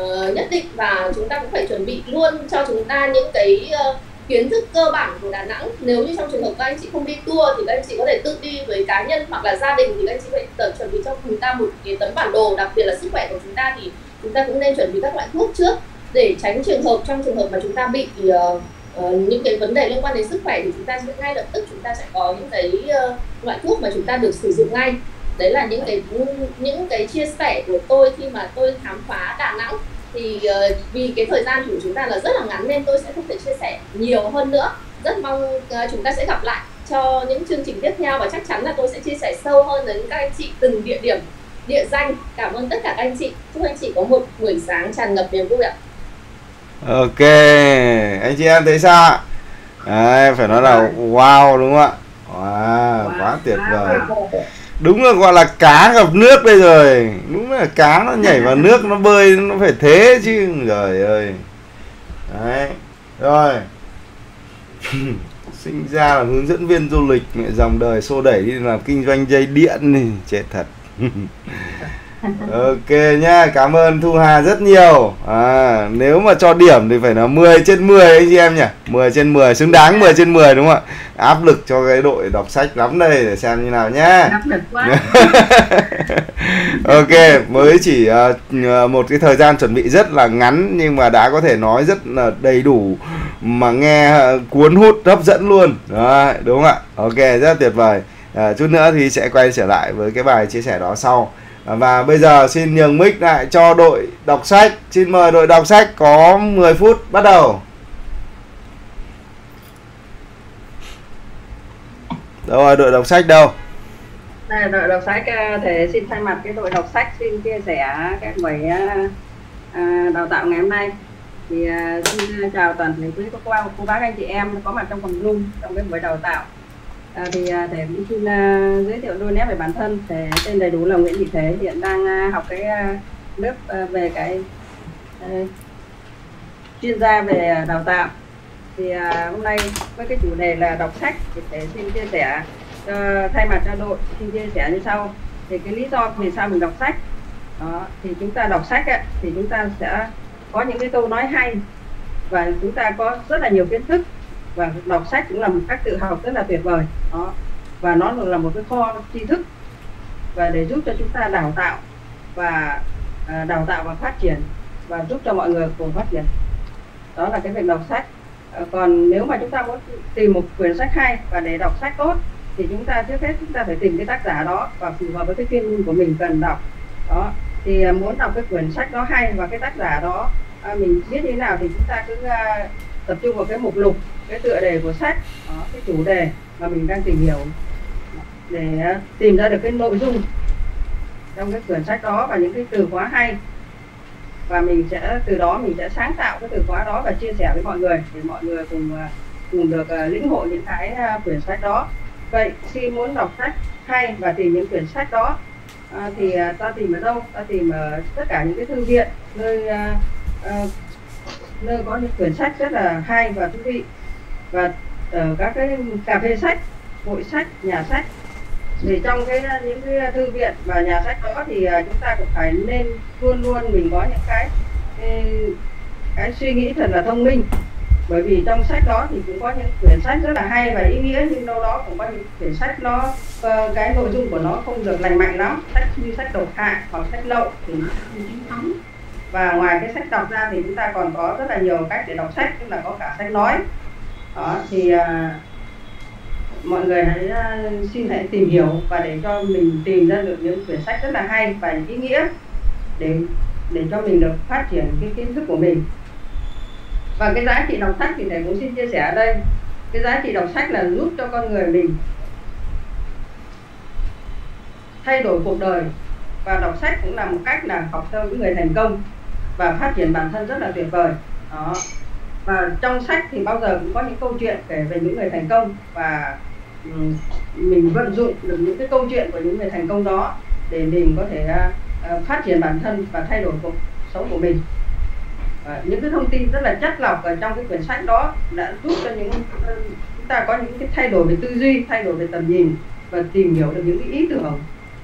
uh, nhất định và chúng ta cũng phải chuẩn bị luôn cho chúng ta những cái uh, kiến thức cơ bản của Đà Nẵng. Nếu như trong trường hợp các anh chị không đi tour thì các anh chị có thể tự đi với cá nhân hoặc là gia đình thì các anh chị phải tự chuẩn bị cho chúng ta một cái tấm bản đồ đặc biệt là sức khỏe của chúng ta thì chúng ta cũng nên chuẩn bị các loại thuốc trước để tránh trường hợp trong trường hợp mà chúng ta bị uh, uh, những cái vấn đề liên quan đến sức khỏe thì chúng ta sẽ ngay lập tức chúng ta sẽ có những cái uh, loại thuốc mà chúng ta được sử dụng ngay. Đấy là những cái những cái chia sẻ của tôi khi mà tôi khám phá Đà Nẵng. Thì uh, vì cái thời gian của chúng ta là rất là ngắn nên tôi sẽ không thể chia sẻ nhiều hơn nữa. Rất mong uh, chúng ta sẽ gặp lại cho những chương trình tiếp theo và chắc chắn là tôi sẽ chia sẻ sâu hơn đến các anh chị từng địa điểm địa danh. Cảm ơn tất cả các anh chị. Chúc anh chị có một buổi sáng tràn ngập niềm vui ạ ok anh chị em thấy sao? Ạ Đấy, phải nói là wow đúng không ạ? Wow, quá tuyệt vời. đúng là gọi là cá gặp nước đây rồi đúng là cá nó nhảy vào nước nó bơi nó phải thế chứ. Trời ơi. Đấy rồi. Sinh ra là hướng dẫn viên du lịch mẹ dòng đời xô đẩy đi làm kinh doanh dây điện thì chết thật ok nha cảm ơn thu hà rất nhiều. À, nếu mà cho điểm thì phải là 10 trên 10 anh chị em nhỉ? 10 trên 10 xứng đáng 10 trên 10 đúng không ạ? Áp lực cho cái đội đọc sách lắm đây để xem như nào nhá. Áp lực quá. Ok mới chỉ uh, một cái thời gian chuẩn bị rất là ngắn nhưng mà đã có thể nói rất là đầy đủ mà nghe cuốn hút hấp dẫn luôn. Đấy, đúng không ạ? Ok rất tuyệt vời. À, chút nữa thì sẽ quay trở lại với cái bài chia sẻ đó sau À, và bây giờ xin nhường mic lại cho đội đọc sách. Xin mời đội đọc sách có 10 phút bắt đầu. Đâu rồi đội đọc sách đâu? À, đội đọc sách à, thể xin thay mặt cái đội đọc sách xin chia sẻ các buổi à, à đào tạo ngày hôm nay. Thì à, xin chào toàn thể quý cô, cô bác anh chị em có mặt trong phòng Zoom trong cái buổi đào tạo. À, thì à, để thể cũng xin uh, giới thiệu đôi nét về bản thân thể tên đầy đủ là Nguyễn Thị Thế hiện đang uh, học cái uh, lớp uh, về cái uh, chuyên gia về đào tạo. Thì uh, hôm nay với cái chủ đề là đọc sách thì thể xin chia sẻ ờ, thay mặt cho đội xin chia sẻ như sau. Thì cái lý do vì sao mình đọc sách đó thì chúng ta đọc sách ấy, thì chúng ta sẽ có những cái câu nói hay và chúng ta có rất là nhiều kiến thức và đọc sách cũng là một cách tự học rất là tuyệt vời. Đó. Và nó là một cái kho tri thức. Và để giúp cho chúng ta đào tạo và à, đào tạo và phát triển và giúp cho mọi người cùng phát triển. Đó là cái việc đọc sách. Ờ, còn nếu mà chúng ta muốn tìm một quyển sách hay và để đọc sách tốt thì chúng ta trước hết chúng ta phải tìm cái tác giả đó và phù hợp với cái chuyên môn của mình cần đọc. Đó. Thì à, muốn đọc cái quyển sách đó hay và cái tác giả đó à, mình biết như thế nào thì chúng ta cứ à, tập trung vào cái mục lục cái tựa đề của sách đó, cái chủ đề mà mình đang tìm hiểu. Để à, tìm ra được cái nội dung trong cái quyển sách đó và những cái từ khóa hay. Và mình sẽ từ đó mình sẽ sáng tạo cái từ khóa đó và chia sẻ với mọi người để mọi người cùng à, cùng được à, lĩnh hội những cái quyển sách đó. Vậy khi muốn đọc sách hay và tìm những quyển sách đó à, thì ta tìm ở đâu? Ta tìm ở tất cả những cái thư viện nơi à, à, nơi có những quyển sách rất là hay và thú vị. Và ở các cái cà phê sách hội sách nhà sách thì trong cái những cái thư viện và nhà sách đó thì à, chúng ta cũng phải nên luôn luôn mình có những cái cái, cái suy nghĩ thật là thông minh. Bởi vì trong sách đó thì cũng có những quyển sách rất là hay và ý nghĩa nhưng đâu đó cũng có những quyển sách nó ờ, cái nội dung của nó không được lành mạnh lắm. Sách như sách độc hại hoặc sách lậu thì nó không chính thống và ngoài cái sách đọc ra thì chúng ta còn có rất là nhiều cách để đọc sách tức là có cả sách nói. Đó thì à, mọi người hãy à, xin hãy tìm hiểu và để cho mình tìm ra được những quyển sách rất là hay và ý nghĩa để để cho mình được phát triển cái kiến thức của mình. Và cái giá trị đọc sách thì thầy cũng xin chia sẻ ở đây. Cái giá trị đọc sách là giúp cho con người mình thay đổi cuộc đời. Và đọc sách cũng là một cách là học theo những người thành công và phát triển bản thân rất là tuyệt vời. Đó. Và trong sách thì bao giờ cũng có những câu chuyện kể về những người thành công và mình vận dụng được những cái câu chuyện của những người thành công đó để mình có thể à, à, phát triển bản thân và thay đổi cuộc sống của mình. Và những cái thông tin rất là chất lọc ở trong cái quyển sách đó đã giúp cho những chúng ta có những cái thay đổi về tư duy, thay đổi về tầm nhìn và tìm hiểu được những cái ý tưởng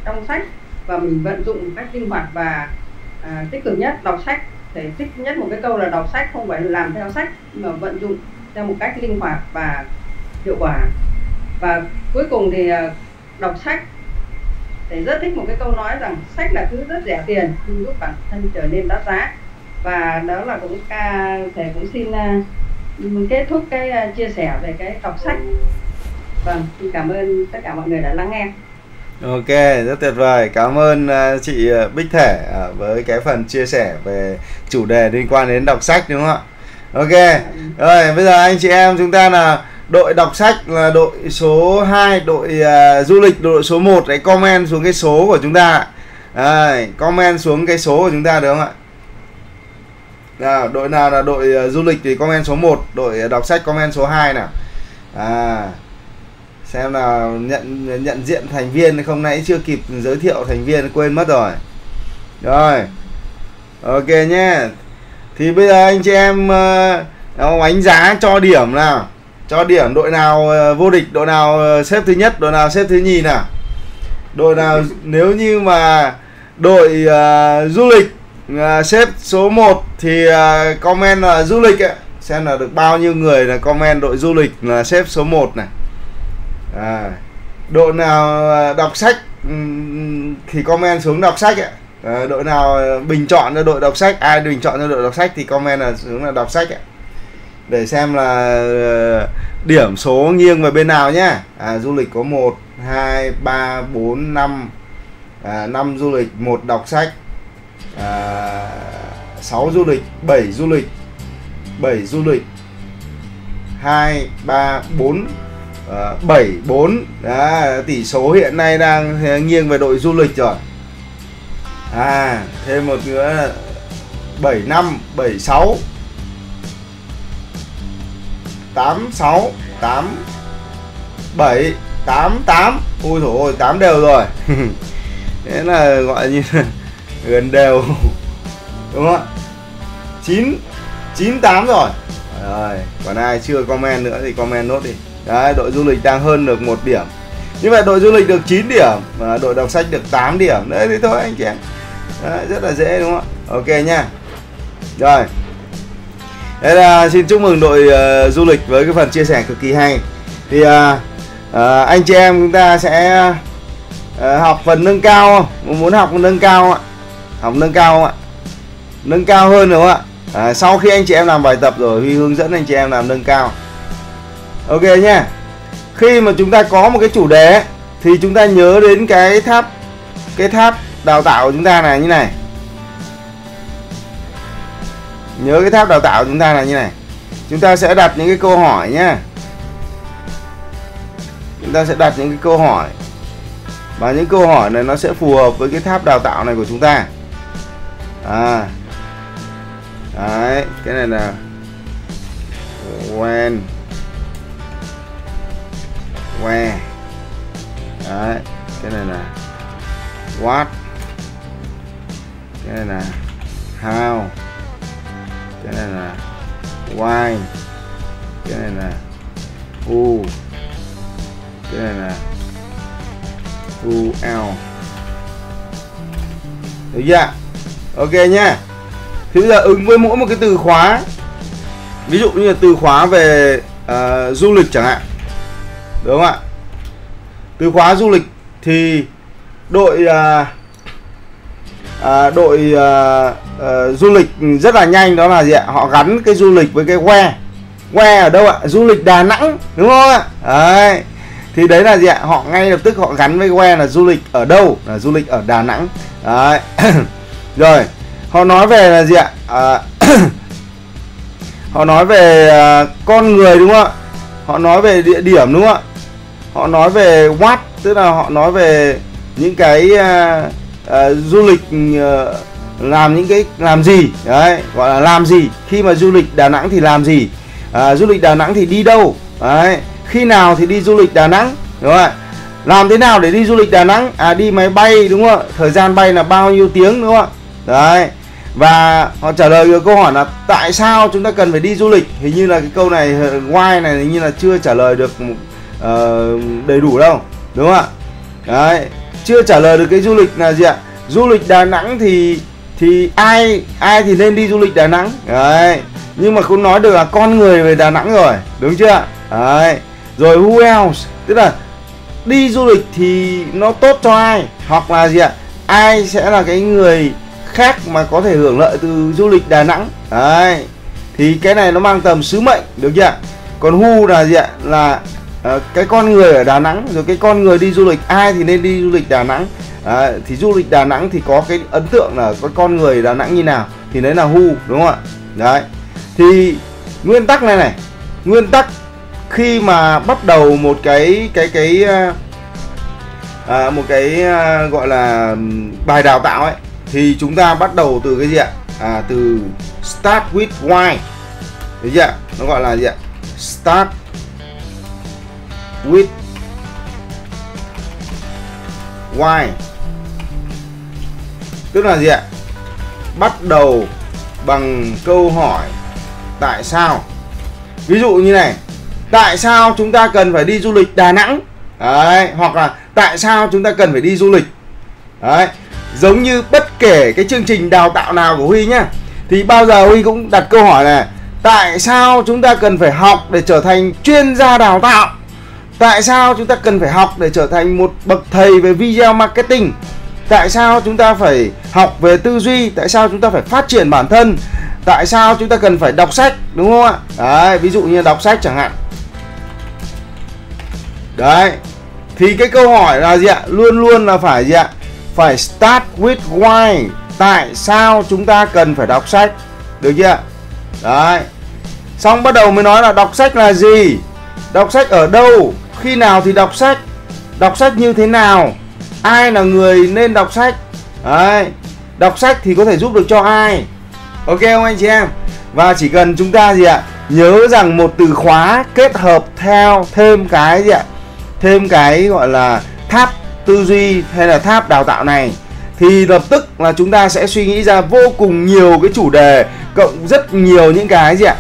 trong sách. Và mình vận dụng một cách linh hoạt và à, tích cực nhất đọc sách. Thể thích nhất một cái câu là đọc sách không phải làm theo sách mà vận dụng theo một cách linh hoạt và hiệu quả. Và cuối cùng thì à, đọc sách. Thì rất thích một cái câu nói rằng sách là thứ rất rẻ tiền nhưng giúp bản thân trở nên đắt giá. Và đó là cũng ca thầy cũng xin à, kết thúc cái à, chia sẻ về cái đọc sách. Vâng xin cảm ơn tất cả mọi người đã lắng nghe. Ok, rất tuyệt vời. Cảm ơn uh, chị à, Bích Thể uh, với cái phần chia sẻ về chủ đề liên quan đến đọc sách đúng không ạ? Ok. Rồi, bây giờ anh chị em chúng ta là đội đọc sách là đội số 2, đội uh, du lịch đội số 1 hãy comment xuống cái số của chúng ta. Đấy, comment xuống cái số của chúng ta được không ạ? Nào, đội nào là đội uh, du lịch thì comment số 1, đội đọc sách comment số 2 nào. À, xem là nhận nhận diện thành viên. Không nãy chưa kịp giới thiệu thành viên quên mất rồi. Rồi ok nhé. Thì bây giờ anh chị em uh, đánh giá cho điểm nào? Cho điểm đội nào uh, vô địch đội nào uh, xếp thứ nhất đội nào xếp thứ nhì nào? Đội nào nếu như mà đội uh, du lịch uh, xếp số 1 thì uh, comment là du lịch ấy. xem là được bao nhiêu người là comment đội du lịch là xếp số 1 này à, đội nào à, đọc sách thì comment xuống đọc sách ạ. Ờ, à, đội nào bình chọn cho đội đọc sách ai bình chọn cho đội đọc sách thì comment là xuống là đọc sách ạ. Để xem là ờ, điểm số nghiêng về bên nào nhá. À, du lịch có 1 2 3 4 5 à, 5 du lịch một đọc sách. À, 6 du lịch 7 du lịch. 7 du lịch. 2 3 4 uh, 7 4 tỷ số hiện nay đang nghiêng về đội du lịch rồi. À thêm một nữa 75 76 86 8 7 8 8 ui dồi ôi 8 đều rồi. Thế là gọi như là gần đều. Đúng không ạ? 9 98 rồi. Rồi còn ai chưa comment nữa thì comment nốt đi. Đấy, đội du lịch đang hơn được một điểm. Như vậy đội du lịch được 9 điểm và đội đọc sách được 8 điểm. Đấy thì thôi anh chị em. Đấy, rất là dễ đúng không ạ? Ok nha. Rồi. Đây là xin chúc mừng đội uh, du lịch với cái phần chia sẻ cực kỳ hay. Thì uh, uh, anh chị em chúng ta sẽ uh, học phần nâng cao không? Muốn học nâng cao không ạ? Học nâng cao không ạ? Nâng cao hơn đúng không ạ? À, sau khi anh chị em làm bài tập rồi Huy hướng dẫn anh chị em làm nâng cao ok nha. khi mà chúng ta có một cái chủ đề thì chúng ta nhớ đến cái tháp cái tháp đào tạo của chúng ta này như này. Nhớ cái tháp đào tạo của chúng ta là như này. Chúng ta sẽ đặt những cái câu hỏi nhá chúng ta sẽ đặt những cái câu hỏi. Và những câu hỏi này nó sẽ phù hợp với cái tháp đào tạo này của chúng ta. À. Đấy, cái này là. When where đấy cái này là what. Cái này là how. Cái này là why. Cái này là who. Cái này là who else. Được chưa? Ok nha thì bây giờ ứng với mỗi một cái từ khóa. Ví dụ như là từ khóa về uh, du lịch chẳng hạn đúng không ạ? Từ khóa du lịch thì đội à, à, đội à, à, du lịch rất là nhanh đó là gì ạ? Họ gắn cái du lịch với cái que. Que ở đâu ạ? Du lịch đà nẵng đúng không ạ? Đấy. Thì đấy là gì ạ? Họ ngay lập tức họ gắn với que là du lịch ở đâu? Là du lịch ở đà nẵng. Đấy. Rồi. Họ nói về là gì ạ? À, họ nói về à, con người đúng không ạ? Họ nói về địa điểm đúng không ạ? Họ nói về what tức là họ nói về những cái uh, uh, du lịch uh, làm những cái làm gì đấy gọi là làm gì. Khi mà du lịch Đà Nẵng thì làm gì? Uh, du lịch Đà Nẵng thì đi đâu? Đấy khi nào thì đi du lịch Đà Nẵng? Đúng không ạ? Làm thế nào để đi du lịch Đà Nẵng? À đi máy bay đúng không ạ? Thời gian bay là bao nhiêu tiếng đúng không ạ? Đấy và họ trả lời được câu hỏi là tại sao chúng ta cần phải đi du lịch? Hình như là cái câu này ờ, why này hình như là chưa trả lời được uh, đầy đủ đâu đúng không ạ? Đấy chưa trả lời được cái du lịch là gì ạ? Du lịch Đà Nẵng thì thì ai ai thì nên đi du lịch Đà Nẵng? Đấy nhưng mà cũng nói được là con người về Đà Nẵng rồi đúng chưa đấy rồi who else? Tức là đi du lịch thì nó tốt cho ai? Hoặc là gì ạ? Ai sẽ là cái người khác mà có thể hưởng lợi từ du lịch Đà Nẵng? Đấy thì cái này nó mang tầm sứ mệnh được chưa còn who là gì ạ? Là Ờ, cái con người ở Đà Nẵng rồi cái con người đi du lịch ai thì nên đi du lịch Đà Nẵng? À, thì du lịch Đà Nẵng thì có cái ấn tượng là có con người Đà Nẵng như nào thì đấy là hu đúng không ạ? Đấy. Thì nguyên tắc này này nguyên tắc khi mà bắt đầu một cái cái cái à, một cái à, gọi là bài đào tạo ấy thì chúng ta bắt đầu từ cái gì ạ? À, từ start with why. Thấy chưa? Nó gọi là gì ạ? Start with why? Tức là gì ạ? Bắt đầu bằng câu hỏi tại sao? Ví dụ như này, tại sao chúng ta cần phải đi du lịch Đà Nẵng? Đấy, hoặc là tại sao chúng ta cần phải đi du lịch? Đấy, giống như bất kể cái chương trình đào tạo nào của Huy nhá, thì bao giờ Huy cũng đặt câu hỏi này tại sao chúng ta cần phải học để trở thành chuyên gia đào tạo? Tại sao chúng ta cần phải học để trở thành một bậc thầy về video marketing? Tại sao chúng ta phải học về tư duy? Tại sao chúng ta phải phát triển bản thân? Tại sao chúng ta cần phải đọc sách, đúng không ạ? Đấy, ví dụ như đọc sách chẳng hạn. Đấy, thì cái câu hỏi là gì ạ? Luôn luôn là phải gì ạ? Phải start with why. Tại sao chúng ta cần phải đọc sách? Được chưa đấy. Xong bắt đầu mới nói là đọc sách là gì? Đọc sách ở đâu? Khi nào thì đọc sách? Đọc sách như thế nào? Ai là người nên đọc sách? Đấy, đọc sách thì có thể giúp được cho ai? Ok không anh chị em? Và chỉ cần chúng ta gì ạ? Nhớ rằng một từ khóa kết hợp theo thêm cái gì ạ? Thêm cái gọi là tháp tư duy hay là tháp đào tạo này. Thì lập tức là chúng ta sẽ suy nghĩ ra vô cùng nhiều cái chủ đề, cộng rất nhiều những cái gì ạ?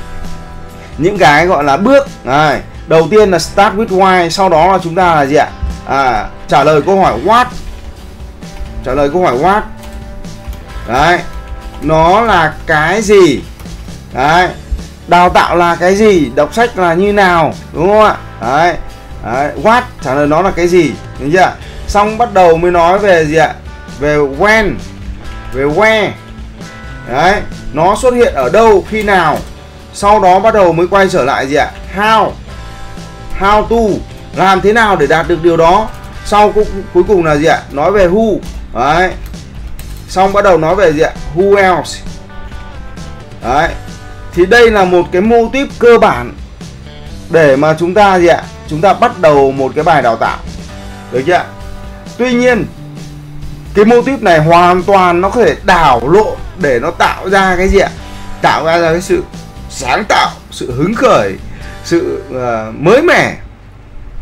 Những cái gọi là bước. Này đầu tiên là start with why sau đó là chúng ta là gì ạ? À, trả lời câu hỏi what. Trả lời câu hỏi what. Đấy nó là cái gì? Đấy đào tạo là cái gì? Đọc sách là như nào? Đúng không ạ? Đấy, đấy what trả lời nó là cái gì? Đúng chưa xong bắt đầu mới nói về gì ạ? Về when về where. Đấy nó xuất hiện ở đâu khi nào? Sau đó bắt đầu mới quay trở lại gì ạ? How how to. Làm thế nào để đạt được điều đó? Sau cũng cuối cùng là gì ạ? Nói về who. Đấy. Xong bắt đầu nói về gì ạ? Who else? Đấy. Thì đây là một cái mô típ cơ bản để mà chúng ta gì ạ? Chúng ta bắt đầu một cái bài đào tạo. Được chưa tuy nhiên cái mô típ này hoàn toàn nó có thể đảo lộn để nó tạo ra cái gì ạ? Tạo ra, ra cái sự sáng tạo sự hứng khởi sự uh, mới mẻ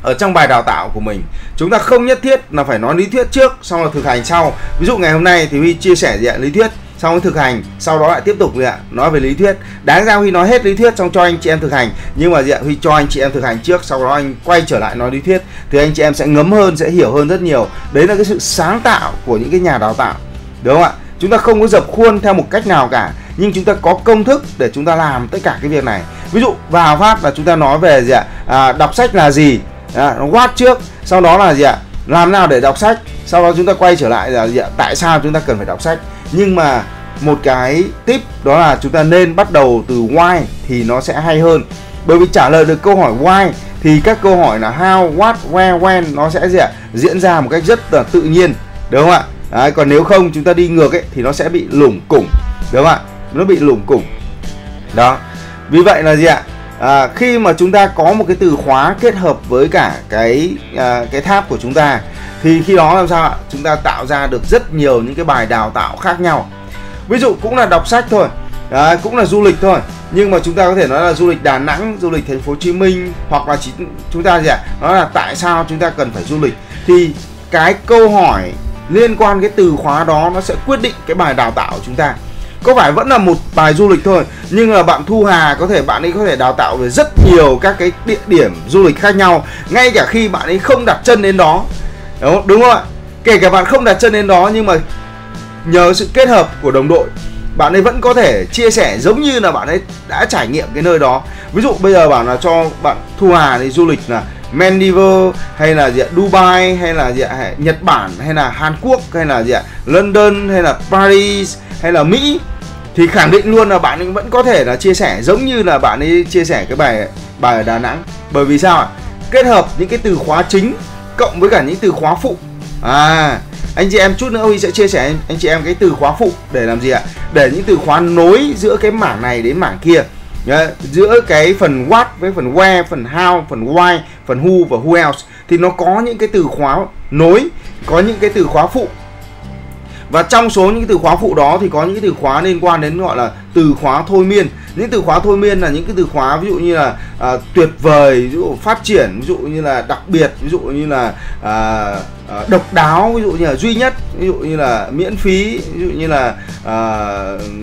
ở trong bài đào tạo của mình. Chúng ta không nhất thiết là phải nói lý thuyết trước xong là thực hành sau. Ví dụ ngày hôm nay thì huy chia sẻ gì ạ? Lý thuyết xong thực hành sau đó lại tiếp tục gì ạ? Nói về lý thuyết. Đáng ra huy nói hết lý thuyết xong cho anh chị em thực hành. Nhưng mà gì ạ? Huy cho anh chị em thực hành trước sau đó anh quay trở lại nói lý thuyết. Thì anh chị em sẽ ngấm hơn sẽ hiểu hơn rất nhiều. Đấy là cái sự sáng tạo của những cái nhà đào tạo. Đúng không ạ? Chúng ta không có dập khuôn theo một cách nào cả nhưng chúng ta có công thức để chúng ta làm tất cả cái việc này. Ví dụ vào phát là chúng ta nói về gì ạ? À, đọc sách là gì? À, what trước sau đó là gì ạ? Làm nào để đọc sách? Sau đó chúng ta quay trở lại là gì ạ? Tại sao chúng ta cần phải đọc sách? Nhưng mà một cái tip đó là chúng ta nên bắt đầu từ why thì nó sẽ hay hơn. Bởi vì trả lời được câu hỏi why thì các câu hỏi là how what where when nó sẽ gì ạ? Diễn ra một cách rất là tự nhiên. Đúng không ạ? Đấy, còn nếu không chúng ta đi ngược ấy thì nó sẽ bị lủng củng. Đúng không ạ? Nó bị lủng củng. Đó. Vì vậy là gì ạ? À, khi mà chúng ta có một cái từ khóa kết hợp với cả cái à, cái tháp của chúng ta thì khi đó làm sao ạ? Chúng ta tạo ra được rất nhiều những cái bài đào tạo khác nhau. Ví dụ cũng là đọc sách thôi à, cũng là du lịch thôi nhưng mà chúng ta có thể nói là du lịch Đà Nẵng, du lịch thành phố Hồ Chí Minh hoặc là chỉ chúng ta gì ạ? đó là tại sao chúng ta cần phải du lịch. Thì cái câu hỏi liên quan cái từ khóa đó nó sẽ quyết định cái bài đào tạo của chúng ta có phải vẫn là một bài du lịch thôi nhưng là bạn Thu Hà có thể bạn ấy có thể đào tạo về rất nhiều các cái địa điểm du lịch khác nhau ngay cả khi bạn ấy không đặt chân đến đó. Đúng không, đúng không ạ? Kể cả bạn không đặt chân đến đó nhưng mà nhờ sự kết hợp của đồng đội bạn ấy vẫn có thể chia sẻ giống như là bạn ấy đã trải nghiệm cái nơi đó. Ví dụ bây giờ bảo là cho bạn Thu Hà đi du lịch là Maldives hay là gì ạ? Dubai hay là gì ạ? Nhật Bản hay là Hàn Quốc hay là gì ạ? London hay là Paris hay là Mỹ thì khẳng định luôn là bạn ấy vẫn có thể là chia sẻ giống như là bạn ấy chia sẻ cái bài bài ở Đà Nẵng bởi vì sao ạ? Kết hợp những cái từ khóa chính cộng với cả những từ khóa phụ à anh chị em chút nữa huy sẽ chia sẻ anh, anh chị em cái từ khóa phụ để làm gì ạ để những từ khóa nối giữa cái mảng này đến mảng kia Nhá, giữa cái phần what với phần where phần how phần why phần who và who else thì nó có những cái từ khóa nối có những cái từ khóa phụ và trong số những từ khóa phụ đó thì có những từ khóa liên quan đến gọi là từ khóa thôi miên. Những từ khóa thôi miên là những cái từ khóa ví dụ như là à, tuyệt vời ví dụ phát triển ví dụ như là đặc biệt ví dụ như là à, à, độc đáo ví dụ như là duy nhất ví dụ như là miễn phí ví dụ như là à,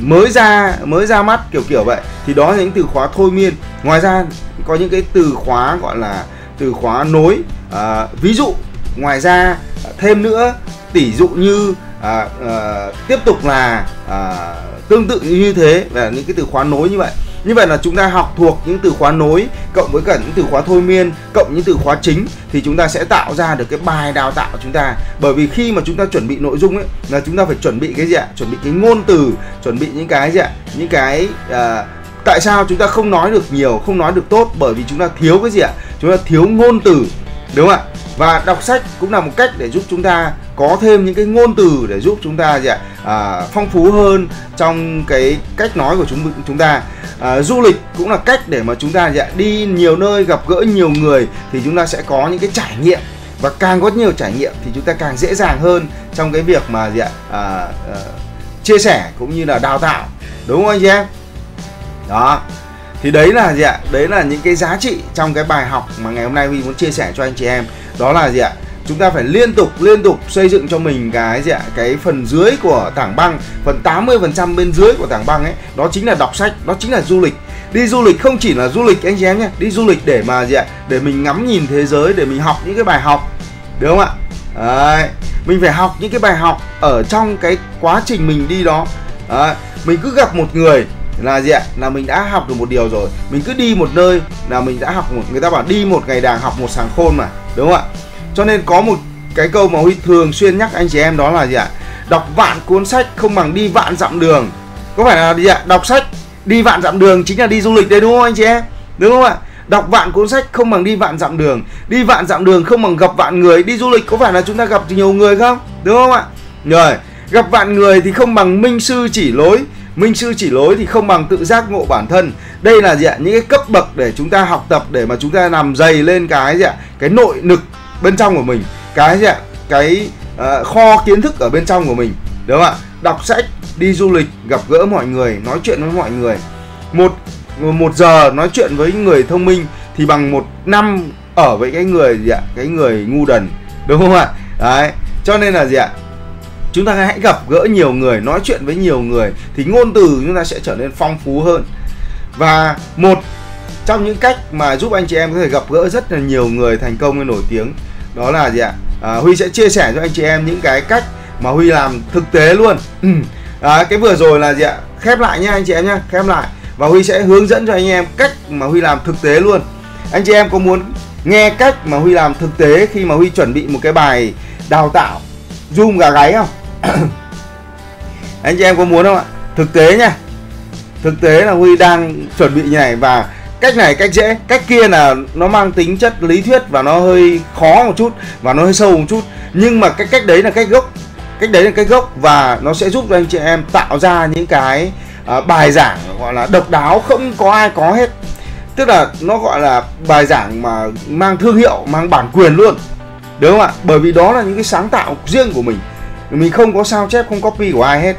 mới ra mới ra mắt kiểu kiểu vậy. Thì đó là những từ khóa thôi miên. Ngoài ra có những cái từ khóa gọi là từ khóa nối à, ví dụ. Ngoài ra à, thêm nữa tỷ dụ như à, à, tiếp tục là à, tương tự như thế là những cái từ khóa nối như vậy. Như vậy là chúng ta học thuộc những từ khóa nối cộng với cả những từ khóa thôi miên cộng những từ khóa chính thì chúng ta sẽ tạo ra được cái bài đào tạo của chúng ta. Bởi vì khi mà chúng ta chuẩn bị nội dung ấy là chúng ta phải chuẩn bị cái gì ạ? Chuẩn bị cái ngôn từ chuẩn bị những cái gì ạ? Những cái à, tại sao chúng ta không nói được nhiều không nói được tốt? Bởi vì chúng ta thiếu cái gì ạ? Chúng ta thiếu ngôn từ đúng không ạ? Và đọc sách cũng là một cách để giúp chúng ta có thêm những cái ngôn từ để giúp chúng ta gì ạ? À, phong phú hơn trong cái cách nói của chúng chúng ta. À, du lịch cũng là cách để mà chúng ta gì ạ? Đi nhiều nơi gặp gỡ nhiều người thì chúng ta sẽ có những cái trải nghiệm. Và càng có nhiều trải nghiệm thì chúng ta càng dễ dàng hơn trong cái việc mà gì ạ? À, à, chia sẻ cũng như là đào tạo. Đúng không anh chị em? Đó thì đấy là gì ạ? Đấy là những cái giá trị trong cái bài học mà ngày hôm nay mình muốn chia sẻ cho anh chị em. Đó là gì ạ? Chúng ta phải liên tục liên tục xây dựng cho mình cái gì ạ? Cái phần dưới của tảng băng, phần 80% bên dưới của tảng băng ấy, đó chính là đọc sách, đó chính là du lịch. Đi du lịch không chỉ là du lịch, anh chị em nhé, đi du lịch để mà gì ạ? Để mình ngắm nhìn thế giới, để mình học những cái bài học đúng không ạ? Đấy, mình phải học những cái bài học ở trong cái quá trình mình đi đó. Đấy. mình cứ gặp một người là gì ạ? Là mình đã học được một điều rồi. Mình cứ đi một nơi là mình đã học một người ta bảo đi một ngày đàng học một sàng khôn mà, đúng không ạ? Cho nên có một cái câu mà huy thường xuyên nhắc anh chị em đó là gì ạ? Đọc vạn cuốn sách không bằng đi vạn dặm đường. Có phải là gì ạ? Đọc sách, đi vạn dặm đường chính là đi du lịch đấy đúng không anh chị em? Đúng không ạ? Đọc vạn cuốn sách không bằng đi vạn dặm đường. Đi vạn dặm đường không bằng gặp vạn người. Đi du lịch có phải là chúng ta gặp nhiều người không? Đúng không ạ? Rồi, gặp vạn người thì không bằng minh sư chỉ lối minh sư chỉ lối thì không bằng tự giác ngộ bản thân. Đây là gì ạ? Những cái cấp bậc để chúng ta học tập để mà chúng ta làm dày lên cái gì ạ? Cái nội lực bên trong của mình cái gì ạ? Cái uh, kho kiến thức ở bên trong của mình đúng không ạ? Đọc sách đi du lịch gặp gỡ mọi người nói chuyện với mọi người. Một một giờ nói chuyện với người thông minh thì bằng một năm ở với cái người gì ạ? Cái người ngu đần đúng không ạ? Đấy cho nên là gì ạ? Chúng ta hãy gặp gỡ nhiều người nói chuyện với nhiều người thì ngôn từ chúng ta sẽ trở nên phong phú hơn. Và một trong những cách mà giúp anh chị em có thể gặp gỡ rất là nhiều người thành công hay nổi tiếng đó là gì ạ? À, huy sẽ chia sẻ cho anh chị em những cái cách mà huy làm thực tế luôn. À, cái vừa rồi là gì ạ? Khép lại nhá anh chị em nhá khép lại. Và huy sẽ hướng dẫn cho anh em cách mà huy làm thực tế luôn. Anh chị em có muốn nghe cách mà huy làm thực tế khi mà huy chuẩn bị một cái bài đào tạo zoom gà gáy không? anh chị em có muốn không ạ? Thực tế nha. Thực tế là huy đang chuẩn bị như này và cách này cách dễ cách kia là nó mang tính chất lý thuyết và nó hơi khó một chút và nó hơi sâu một chút. Nhưng mà cái cách đấy là cách gốc. Cách đấy là cách gốc và nó sẽ giúp cho anh chị em tạo ra những cái uh, bài giảng gọi là độc đáo không có ai có hết. Tức là nó gọi là bài giảng mà mang thương hiệu mang bản quyền luôn. Đúng không ạ? Bởi vì đó là những cái sáng tạo riêng của mình mình không có sao chép không copy của ai hết.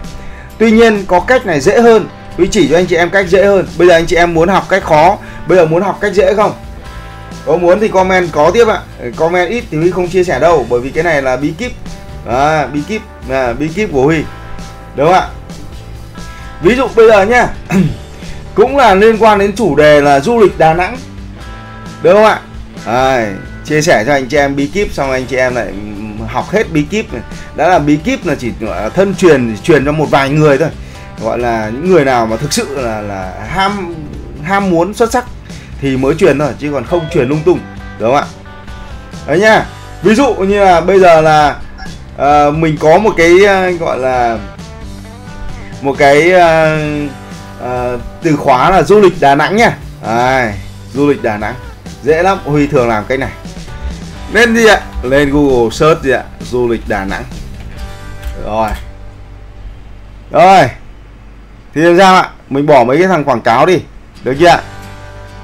Tuy nhiên có cách này dễ hơn. Huy chỉ cho anh chị em cách dễ hơn. Bây giờ anh chị em muốn học cách khó bây giờ muốn học cách dễ không? Có muốn thì comment có tiếp ạ. Ờ, comment ít thì Huy không chia sẻ đâu bởi vì cái này là bí kíp. À, bí kíp là bí kíp của Huy. Đúng không ạ? Ví dụ bây giờ nhá cũng là liên quan đến chủ đề là du lịch Đà Nẵng. Đúng không ạ? À, chia sẻ cho anh chị em bí kíp xong anh chị em lại học hết bí kíp này. Đã là bí kíp là chỉ gọi là thân truyền truyền cho một vài người thôi. Gọi là những người nào mà thực sự là là ham ham muốn xuất sắc thì mới truyền thôi chứ còn không truyền lung tung đúng không ạ? Đấy nha, ví dụ như là bây giờ là à, mình có một cái à, gọi là một cái à, à, từ khóa là du lịch Đà Nẵng nha. À, du lịch Đà Nẵng dễ lắm. Huy thường làm cách này lên gì ạ. Lên Google search gì ạ. Du lịch Đà Nẵng. Rồi. Rồi. Thì làm sao ạ? Mình bỏ mấy cái thằng quảng cáo đi. Được chưa ạ?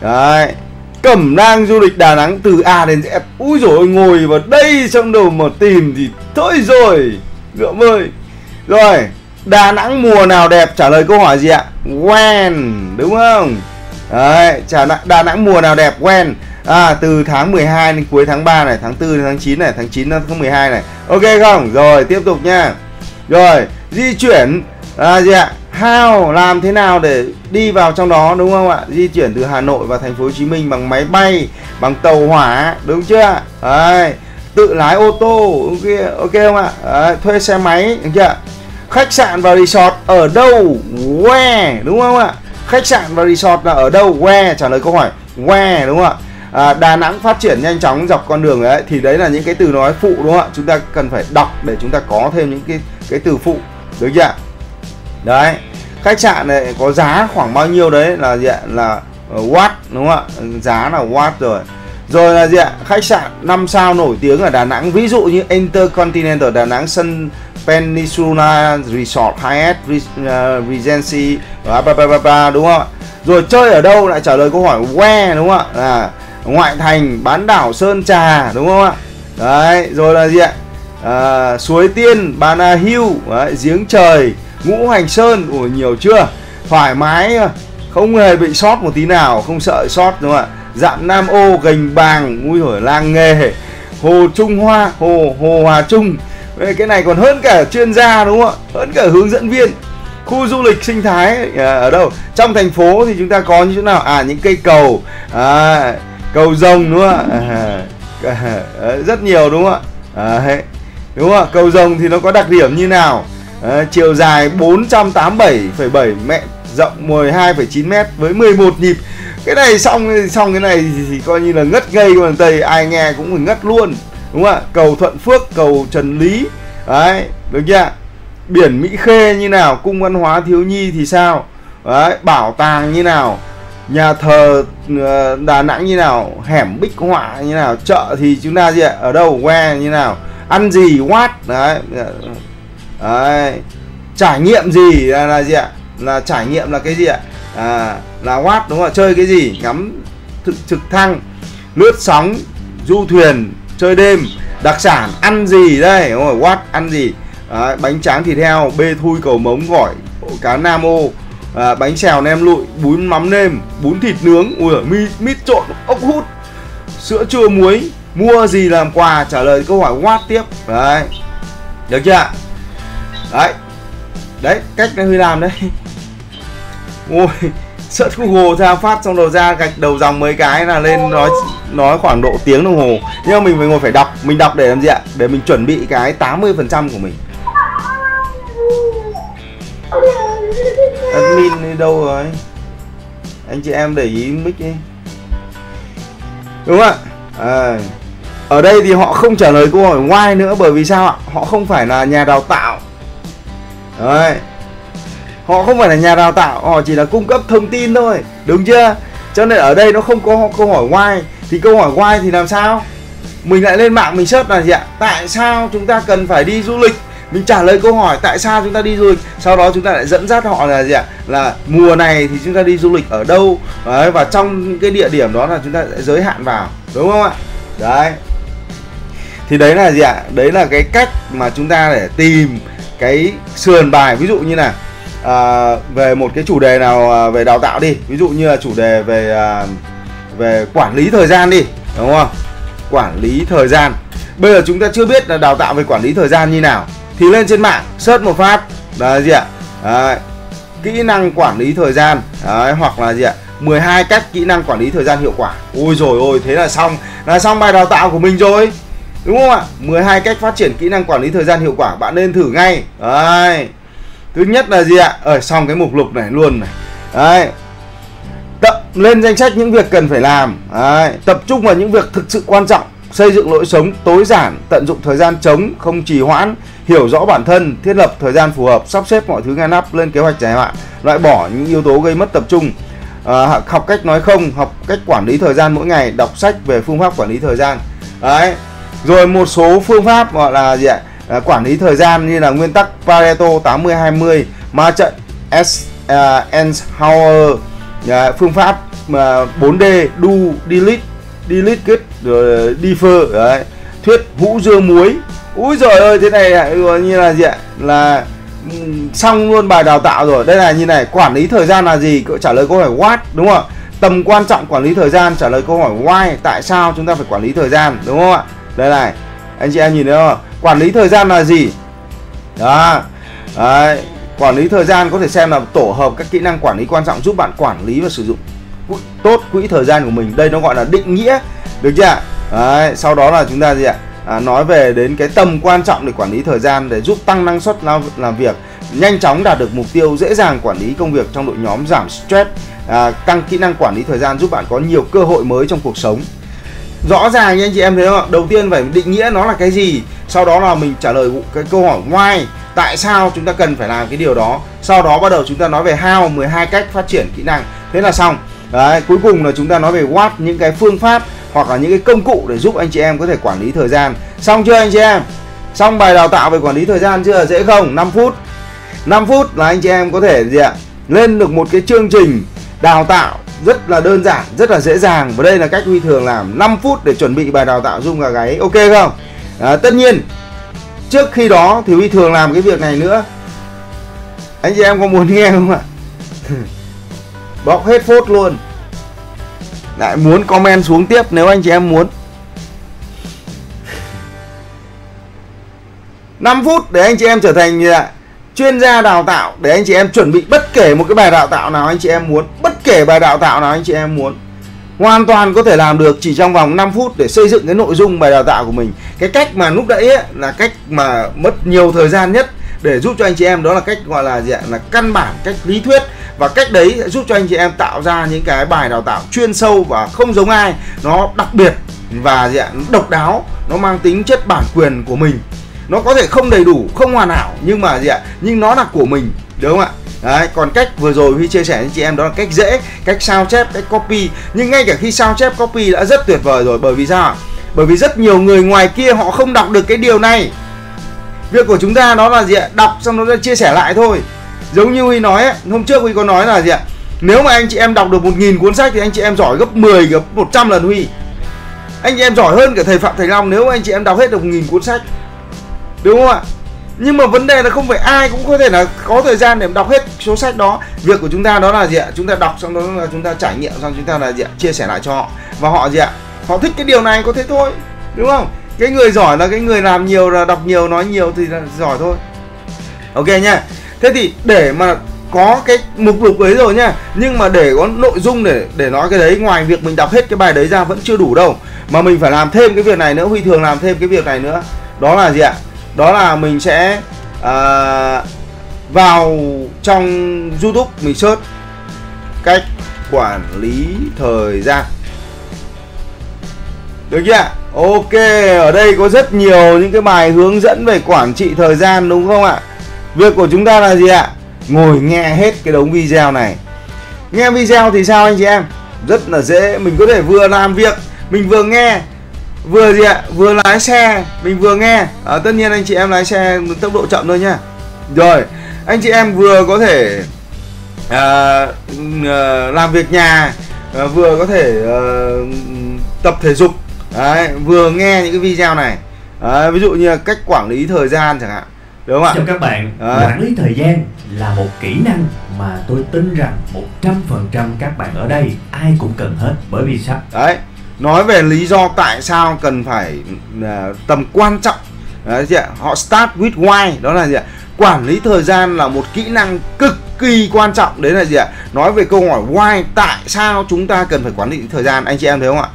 Đấy. Cẩm nang du lịch Đà Nẵng từ A đến Z. Úi rồi ngồi vào đây trong đầu mà tìm thì thôi rồi. Ngựa ơi rồi. Đà Nẵng mùa nào đẹp? Trả lời câu hỏi gì ạ? When đúng không? Đấy. Trả Đà Nẵng mùa nào đẹp? When à từ tháng 12 đến cuối tháng 3 này tháng 4 đến tháng 9 này tháng 9 đến tháng 12 này. Ok không? Rồi tiếp tục nha. Rồi di chuyển à, gì ạ? How làm thế nào để đi vào trong đó đúng không ạ? Di chuyển từ Hà Nội và thành phố Hồ Chí Minh bằng máy bay bằng tàu hỏa đúng chưa Đấy, tự lái ô tô ok ok không ạ? Đấy, thuê xe máy đúng chưa khách sạn và resort ở đâu? Where đúng không ạ? Khách sạn và resort là ở đâu? Where trả lời câu hỏi. Where đúng không ạ? À, Đà Nẵng phát triển nhanh chóng dọc con đường đấy thì đấy là những cái từ nói phụ đúng không ạ? Chúng ta cần phải đọc để chúng ta có thêm những cái cái từ phụ được chưa đấy khách sạn này có giá khoảng bao nhiêu đấy là gì ạ? Là ờ, watt đúng không ạ? Giá là watt rồi. Rồi là gì ạ? Khách sạn 5 sao nổi tiếng ở Đà Nẵng ví dụ như Intercontinental Đà Nẵng sân Peninsula Resort Hyatt ờ, Regency bla bla bla đúng không ạ? Rồi chơi ở đâu lại trả lời câu hỏi where đúng không ạ? Là ngoại thành bán đảo Sơn Trà đúng không ạ? Đấy rồi là gì ạ? À, suối tiên Bana hưu đấy, giếng trời ngũ hành sơn. Ủa nhiều chưa? Thoải mái không hề bị sót một tí nào không sợ sót đúng không ạ? Dạm nam ô gành bàng ui hồi làng nghề hồ trung hoa hồ hồ hòa trung. Cái này còn hơn cả chuyên gia đúng không ạ? Hơn cả hướng dẫn viên. Khu du lịch sinh thái à, ở đâu? Trong thành phố thì chúng ta có như thế nào? À những cây cầu à, cầu rồng đúng không ạ? À, à, à, à rất nhiều đúng không ạ? Đúng không ạ? Cầu rồng thì nó có đặc điểm như nào? Chiều dài 487,7 mét rộng 12,9 mét với 11 nhịp. Cái này xong xong cái này thì, thì coi như là ngất ngây của tây. Ai nghe cũng phải ngất luôn đúng không ạ? Cầu thuận phước cầu trần lý. Đấy được chưa biển mỹ khê như nào? Cung văn hóa thiếu nhi thì sao? Đấy bảo tàng như nào? Nhà thờ ờ, đà nẵng như nào hẻm bích họa như nào chợ thì chúng ta gì ạ ở đâu que như nào ăn gì what đấy dạ, đấy trải nghiệm gì là, là gì ạ? Là trải nghiệm là cái gì ạ? À, là what đúng không ạ? Chơi cái gì? Ngắm thực trực thăng lướt sóng du thuyền chơi đêm đặc sản ăn gì đây? Đúng không what ăn gì? Đấy, bánh tráng thịt heo bê thui cầu mống gỏi cá nam ô à, bánh xèo nem lụi bún mắm nêm bún thịt nướng ui giời, mít mít trộn ốc hút sữa chua muối. Mua gì làm quà? Trả lời câu hỏi what tiếp. Đấy. Được chưa? Đấy. Đấy cách này huy làm đấy. Ôi search google ra phát xong đầu ra gạch đầu dòng mấy cái là lên nói nói khoảng độ tiếng đồng hồ. Nhưng mà mình phải ngồi phải đọc mình đọc để làm gì ạ? Để mình chuẩn bị cái 80 phần trăm của mình admin đi đâu rồi? Anh chị em để ý mic đi. Đúng không ạ? À, ở đây thì họ không trả lời câu hỏi why nữa bởi vì sao ạ? Họ không phải là nhà đào tạo. Đấy. Họ không phải là nhà đào tạo họ chỉ là cung cấp thông tin thôi đúng chưa? Cho nên ở đây nó không có câu hỏi why. Thì câu hỏi why thì làm sao? Mình lại lên mạng mình search là gì ạ? Tại sao chúng ta cần phải đi du lịch? Mình trả lời câu hỏi tại sao chúng ta đi du lịch sau đó chúng ta lại dẫn dắt họ là gì ạ? Là mùa này thì chúng ta đi du lịch ở đâu? Đấy, và trong những cái địa điểm đó là chúng ta sẽ giới hạn vào đúng không ạ? Đấy. Thì đấy là gì ạ? Đấy là cái cách mà chúng ta để tìm cái sườn bài. Ví dụ như là à, về một cái chủ đề nào à, về đào tạo đi. Ví dụ như là chủ đề về à, về quản lý thời gian đi đúng không? Quản lý thời gian. Bây giờ chúng ta chưa biết là đào tạo về quản lý thời gian như nào thì lên trên mạng search một phát. Là gì ạ? Đấy, kỹ năng quản lý thời gian. Đấy, hoặc là gì ạ? 12 cách kỹ năng quản lý thời gian hiệu quả. Ôi rồi ôi thế là xong. Là xong bài đào tạo của mình rồi. Đúng không ạ? 12 cách phát triển kỹ năng quản lý thời gian hiệu quả. Bạn nên thử ngay. Đấy. thứ nhất là gì ạ? Ở xong cái mục lục này luôn này. Đấy. Tập lên danh sách những việc cần phải làm. Đấy. tập trung vào những việc thực sự quan trọng xây dựng lối sống tối giản tận dụng thời gian trống không trì hoãn hiểu rõ bản thân thiết lập thời gian phù hợp sắp xếp mọi thứ ngăn nắp lên kế hoạch dài hạn loại bỏ những yếu tố gây mất tập trung. À, học cách nói không học cách quản lý thời gian mỗi ngày đọc sách về phương pháp quản lý thời gian. Đấy. Rồi một số phương pháp gọi là gì ạ? À, quản lý thời gian như là nguyên tắc Pareto 80 20 ma trận S uh, Eisenhower. Uh, phương pháp à, uh, 4D do delete delete kit rồi defer, đấy. Thuyết hũ dưa muối. Úi giời ơi, thế này như là gì ạ? Là ừ, xong luôn bài đào tạo rồi. Đây là như này, quản lý thời gian là gì? Trả lời câu hỏi what, đúng không ạ? Tầm quan trọng quản lý thời gian, trả lời câu hỏi why, tại sao chúng ta phải quản lý thời gian, đúng không ạ? Đây này, anh chị em nhìn thấy không? Quản lý thời gian là gì? Đó. Đấy. quản lý thời gian có thể xem là tổ hợp các kỹ năng quản lý quan trọng giúp bạn quản lý và sử dụng tốt quỹ thời gian của mình. Đây nó gọi là định nghĩa được chưa Đấy. sau đó là chúng ta gì ạ? À, nói về đến cái tầm quan trọng để quản lý thời gian để giúp tăng năng suất làm, làm việc nhanh chóng đạt được mục tiêu dễ dàng quản lý công việc trong đội nhóm giảm stress à, tăng kỹ năng quản lý thời gian giúp bạn có nhiều cơ hội mới trong cuộc sống. Rõ ràng như anh chị em thấy không ạ? Đầu tiên phải định nghĩa nó là cái gì? Sau đó là mình trả lời cái câu hỏi why tại sao chúng ta cần phải làm cái điều đó? Sau đó bắt đầu chúng ta nói về how 12 cách phát triển kỹ năng. Thế là xong. Đấy, cuối cùng là chúng ta nói về what những cái phương pháp hoặc là những cái công cụ để giúp anh chị em có thể quản lý thời gian. Xong chưa anh chị em? Xong bài đào tạo về quản lý thời gian chưa? Dễ không? 5 phút. 5 phút là anh chị em có thể gì ạ? Lên được một cái chương trình đào tạo rất là đơn giản rất là dễ dàng. Và đây là cách huy thường làm. 5 phút để chuẩn bị bài đào tạo dung gà gáy. Ok không? À, tất nhiên trước khi đó thì huy thường làm cái việc này nữa. Anh chị em có muốn nghe không ạ? bóc hết phốt luôn. Lại muốn comment xuống tiếp nếu anh chị em muốn. 5 phút để anh chị em trở thành gì ạ chuyên gia đào tạo để anh chị em chuẩn bị bất kể một cái bài đào tạo nào anh chị em muốn bất kể bài đào tạo nào anh chị em muốn hoàn toàn có thể làm được chỉ trong vòng 5 phút để xây dựng cái nội dung bài đào tạo của mình. Cái cách mà lúc đấy ấy, là cách mà mất nhiều thời gian nhất để giúp cho anh chị em đó là cách gọi là gì ạ? Là căn bản cách lý thuyết và cách đấy sẽ giúp cho anh chị em tạo ra những cái bài đào tạo chuyên sâu và không giống ai nó đặc biệt và gì ạ độc đáo nó mang tính chất bản quyền của mình nó có thể không đầy đủ không hoàn hảo nhưng mà gì ạ nhưng nó là của mình đúng không ạ Đấy, còn cách vừa rồi Huy chia sẻ với chị em đó là cách dễ, cách sao chép, cách copy. Nhưng ngay cả khi sao chép copy đã rất tuyệt vời rồi bởi vì sao ạ? Bởi vì rất nhiều người ngoài kia họ không đọc được cái điều này. Việc của chúng ta đó là gì ạ? Đọc xong nó chia sẻ lại thôi. Giống như Huy nói ấy, hôm trước Huy có nói là gì ạ? Nếu mà anh chị em đọc được 1.000 cuốn sách thì anh chị em giỏi gấp 10 gấp 100 lần Huy. Anh chị em giỏi hơn cả thầy Phạm Thành Long nếu anh chị em đọc hết được 1.000 cuốn sách. Đúng không ạ? nhưng mà vấn đề là không phải ai cũng có thể là có thời gian để đọc hết số sách đó. Việc của chúng ta đó là gì ạ? Chúng ta đọc xong đó là chúng ta trải nghiệm xong chúng ta là gì ạ? Chia sẻ lại cho họ. Và họ gì ạ? Họ thích cái điều này có thế thôi. Đúng không? Cái người giỏi là cái người làm nhiều là đọc nhiều nói nhiều thì là giỏi thôi. Ok nha thế thì để mà có cái mục lục ấy rồi nha nhưng mà để có nội dung để để nói cái đấy ngoài việc mình đọc hết cái bài đấy ra vẫn chưa đủ đâu. Mà mình phải làm thêm cái việc này nữa huy thường làm thêm cái việc này nữa. Đó là gì ạ? Đó là mình sẽ à, vào trong YouTube mình search cách quản lý thời gian. Được chưa Ok ở đây có rất nhiều những cái bài hướng dẫn về quản trị thời gian đúng không ạ? Việc của chúng ta là gì ạ? Ngồi nghe hết cái đống video này. Nghe video thì sao anh chị em? Rất là dễ Mình có thể vừa làm việc Mình vừa nghe. Vừa gì ạ? Vừa lái xe mình vừa nghe. À, tất nhiên anh chị em lái xe tốc độ chậm thôi nha. rồi anh chị em vừa có thể à, à, làm việc nhà à, vừa có thể à, tập thể dục. Đấy, vừa nghe những cái video này. Đấy, ví dụ như cách quản lý thời gian chẳng hạn đúng không ạ? Chào các bạn. Đấy. quản lý thời gian là một kỹ năng mà tôi tin rằng 100% các bạn ở đây ai cũng cần hết bởi vì sao? Đấy. Nói về lý do tại sao cần phải uh, tầm quan trọng. Đấy chị ạ. Họ start with why. Đó là gì ạ? Quản lý thời gian là một kỹ năng cực kỳ quan trọng. Đấy là gì ạ? Nói về câu hỏi why tại sao chúng ta cần phải quản lý thời gian. Anh chị em thấy không ạ?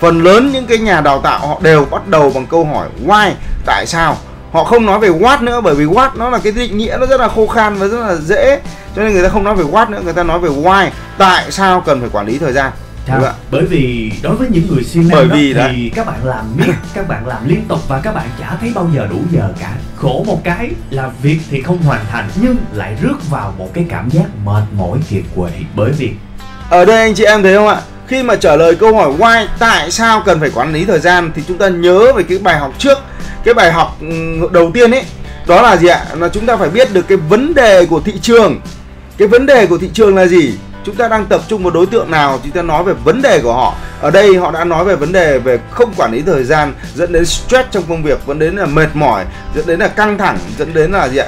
Phần lớn những cái nhà đào tạo họ đều bắt đầu bằng câu hỏi why tại sao họ không nói về what nữa bởi vì what nó là cái định nghĩa nó rất là khô khan và rất là dễ cho nên người ta không nói về what nữa người ta nói về why tại sao cần phải quản lý thời gian? Dạ. Bởi vì đối với những người siêng năng thì đó. các bạn làm miết, các bạn làm liên tục và các bạn chả thấy bao giờ đủ giờ cả. Khổ một cái là việc thì không hoàn thành nhưng lại rước vào một cái cảm giác mệt mỏi kiệt quệ bởi vì ở đây anh chị em thấy không ạ? Khi mà trả lời câu hỏi why tại sao cần phải quản lý thời gian thì chúng ta nhớ về cái bài học trước, cái bài học ừ, đầu tiên ấy, đó là gì ạ? Là chúng ta phải biết được cái vấn đề của thị trường. Cái vấn đề của thị trường là gì? chúng ta đang tập trung vào đối tượng nào chúng ta nói về vấn đề của họ ở đây họ đã nói về vấn đề về không quản lý thời gian, dẫn đến stress trong công việc, dẫn đến là mệt mỏi, dẫn đến là căng thẳng, dẫn đến là gì ạ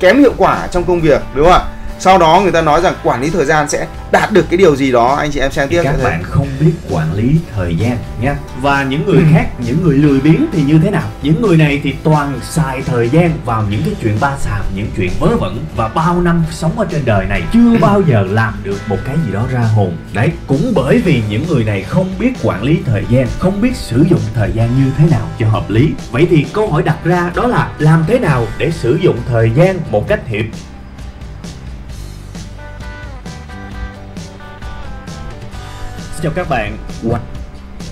kém hiệu quả trong công việc, đúng không ạ sau đó người ta nói rằng quản lý thời gian sẽ đạt được cái điều gì đó. Anh chị em xem tiếp. Các bạn không biết quản lý thời gian nha. Và những người khác những người lười biếng thì như thế nào? Những người này thì toàn xài thời gian vào những cái chuyện ba xàm những chuyện vớ vẩn. Và bao năm sống ở trên đời này chưa bao giờ làm được một cái gì đó ra hồn. Đấy cũng bởi vì những người này không biết quản lý thời gian không biết sử dụng thời gian như thế nào cho hợp lý. Vậy thì câu hỏi đặt ra đó là làm thế nào để sử dụng thời gian một cách hiệu cho các bạn. Hoạch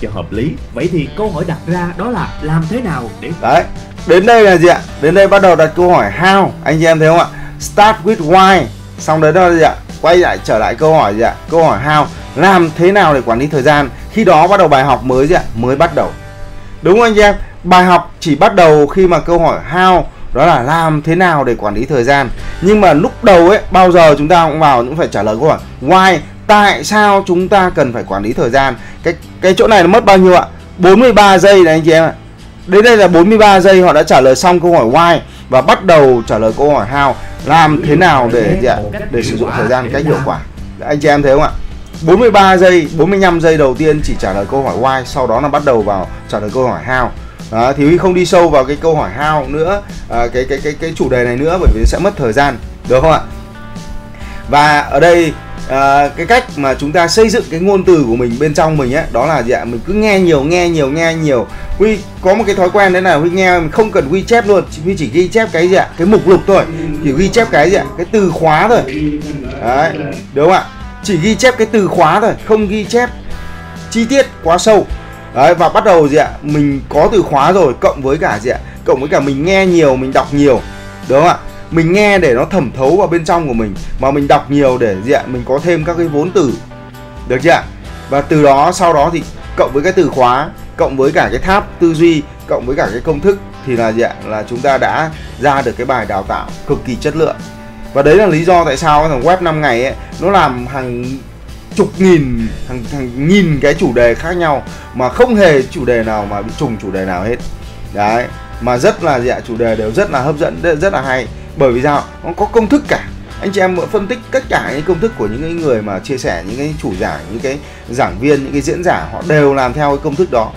cho hợp lý. Vậy thì câu hỏi đặt ra đó là làm thế nào để đấy đến đây là gì ạ? Đến đây bắt đầu đặt câu hỏi how. Anh chị em thấy không ạ? Start with why. Xong đấy đó là gì ạ? Quay lại trở lại câu hỏi gì ạ? Câu hỏi how. Làm thế nào để quản lý thời gian? Khi đó bắt đầu bài học mới gì ạ? Mới bắt đầu. Đúng không anh chị em? Bài học chỉ bắt đầu khi mà câu hỏi how đó là làm thế nào để quản lý thời gian. Nhưng mà lúc đầu ấy bao giờ chúng ta cũng vào cũng phải trả lời câu hỏi why tại sao chúng ta cần phải quản lý thời gian? Cái cái chỗ này nó mất bao nhiêu ạ? 43 giây này anh chị em ạ. Đến đây là 43 giây họ đã trả lời xong câu hỏi why và bắt đầu trả lời câu hỏi how. Làm thế nào để gì ạ? Để sử dụng thời gian cách hiệu quả. Anh chị em thấy không ạ? 43 giây 45 giây đầu tiên chỉ trả lời câu hỏi why sau đó là bắt đầu vào trả lời câu hỏi how. Đó, thì Huy không đi sâu vào cái câu hỏi how nữa à, cái cái cái cái chủ đề này nữa bởi vì sẽ mất thời gian. Được không ạ? Và ở đây à, cái cách mà chúng ta xây dựng cái ngôn từ của mình bên trong mình ấy đó là gì ạ? Mình cứ nghe nhiều nghe nhiều nghe nhiều. Huy có một cái thói quen đấy là huy nghe mình không cần ghi chép luôn huy chỉ ghi chép cái gì ạ? Cái mục lục thôi. Chỉ ghi chép cái gì ạ? Cái từ khóa thôi. Đấy đúng không ạ? Chỉ ghi chép cái từ khóa thôi không ghi chép chi tiết quá sâu. Đấy và bắt đầu gì ạ? Mình có từ khóa rồi cộng với cả gì ạ? Cộng với cả mình nghe nhiều mình đọc nhiều. Đúng không ạ? Mình nghe để nó thẩm thấu vào bên trong của mình mà mình đọc nhiều để gì ạ mình có thêm các cái vốn từ. Được chưa ạ? Và từ đó sau đó thì cộng với cái từ khóa cộng với cả cái tháp tư duy cộng với cả cái công thức thì là gì ạ? Là chúng ta đã ra được cái bài đào tạo cực kỳ chất lượng. Và đấy là lý do tại sao cái thằng web 5 ngày ấy nó làm hàng chục nghìn hàng, hàng nghìn cái chủ đề khác nhau mà không hề chủ đề nào mà bị trùng chủ đề nào hết. Đấy mà rất là gì ạ? Chủ đề đều rất là hấp dẫn rất là hay bởi vì sao? Nó có công thức cả. Anh chị em phân tích tất cả những công thức của những cái người mà chia sẻ những cái chủ giảng những cái giảng viên những cái diễn giả họ đều làm theo cái công thức đó.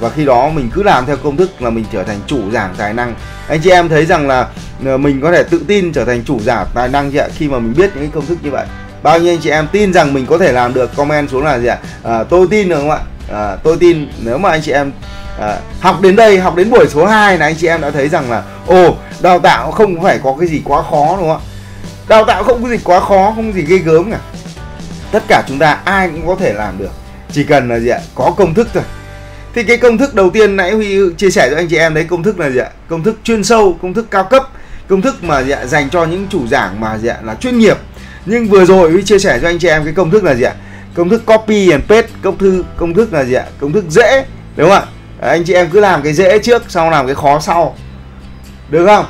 Và khi đó mình cứ làm theo công thức là mình trở thành chủ giảng tài năng. Anh chị em thấy rằng là ờ, mình có thể tự tin trở thành chủ giảng tài năng chị ạ? Khi mà mình biết những cái công thức như vậy. Bao nhiêu anh chị em tin rằng mình có thể làm được? Comment xuống là gì ạ? À, tôi tin được không ạ? À, tôi tin nếu mà anh chị em à, học đến đây học đến buổi số 2 là anh chị em đã thấy rằng là ồ đào tạo không phải có cái gì quá khó đúng không ạ? Đào tạo không có gì quá khó không có gì ghê gớm cả. Tất cả chúng ta ai cũng có thể làm được. Chỉ cần là gì ạ? Có công thức thôi. Thì cái công thức đầu tiên nãy huy chia sẻ cho anh chị em đấy công thức là gì ạ? Công thức chuyên sâu công thức cao cấp công thức mà gì ạ? Dành cho những chủ giảng mà gì ạ? Là chuyên nghiệp. Nhưng vừa rồi huy chia sẻ cho anh chị em cái công thức là gì ạ? Công thức copy and paste công thức công thức là gì ạ? Công thức dễ đúng không ạ? Anh chị em cứ làm cái dễ trước sau làm cái khó sau. Được không?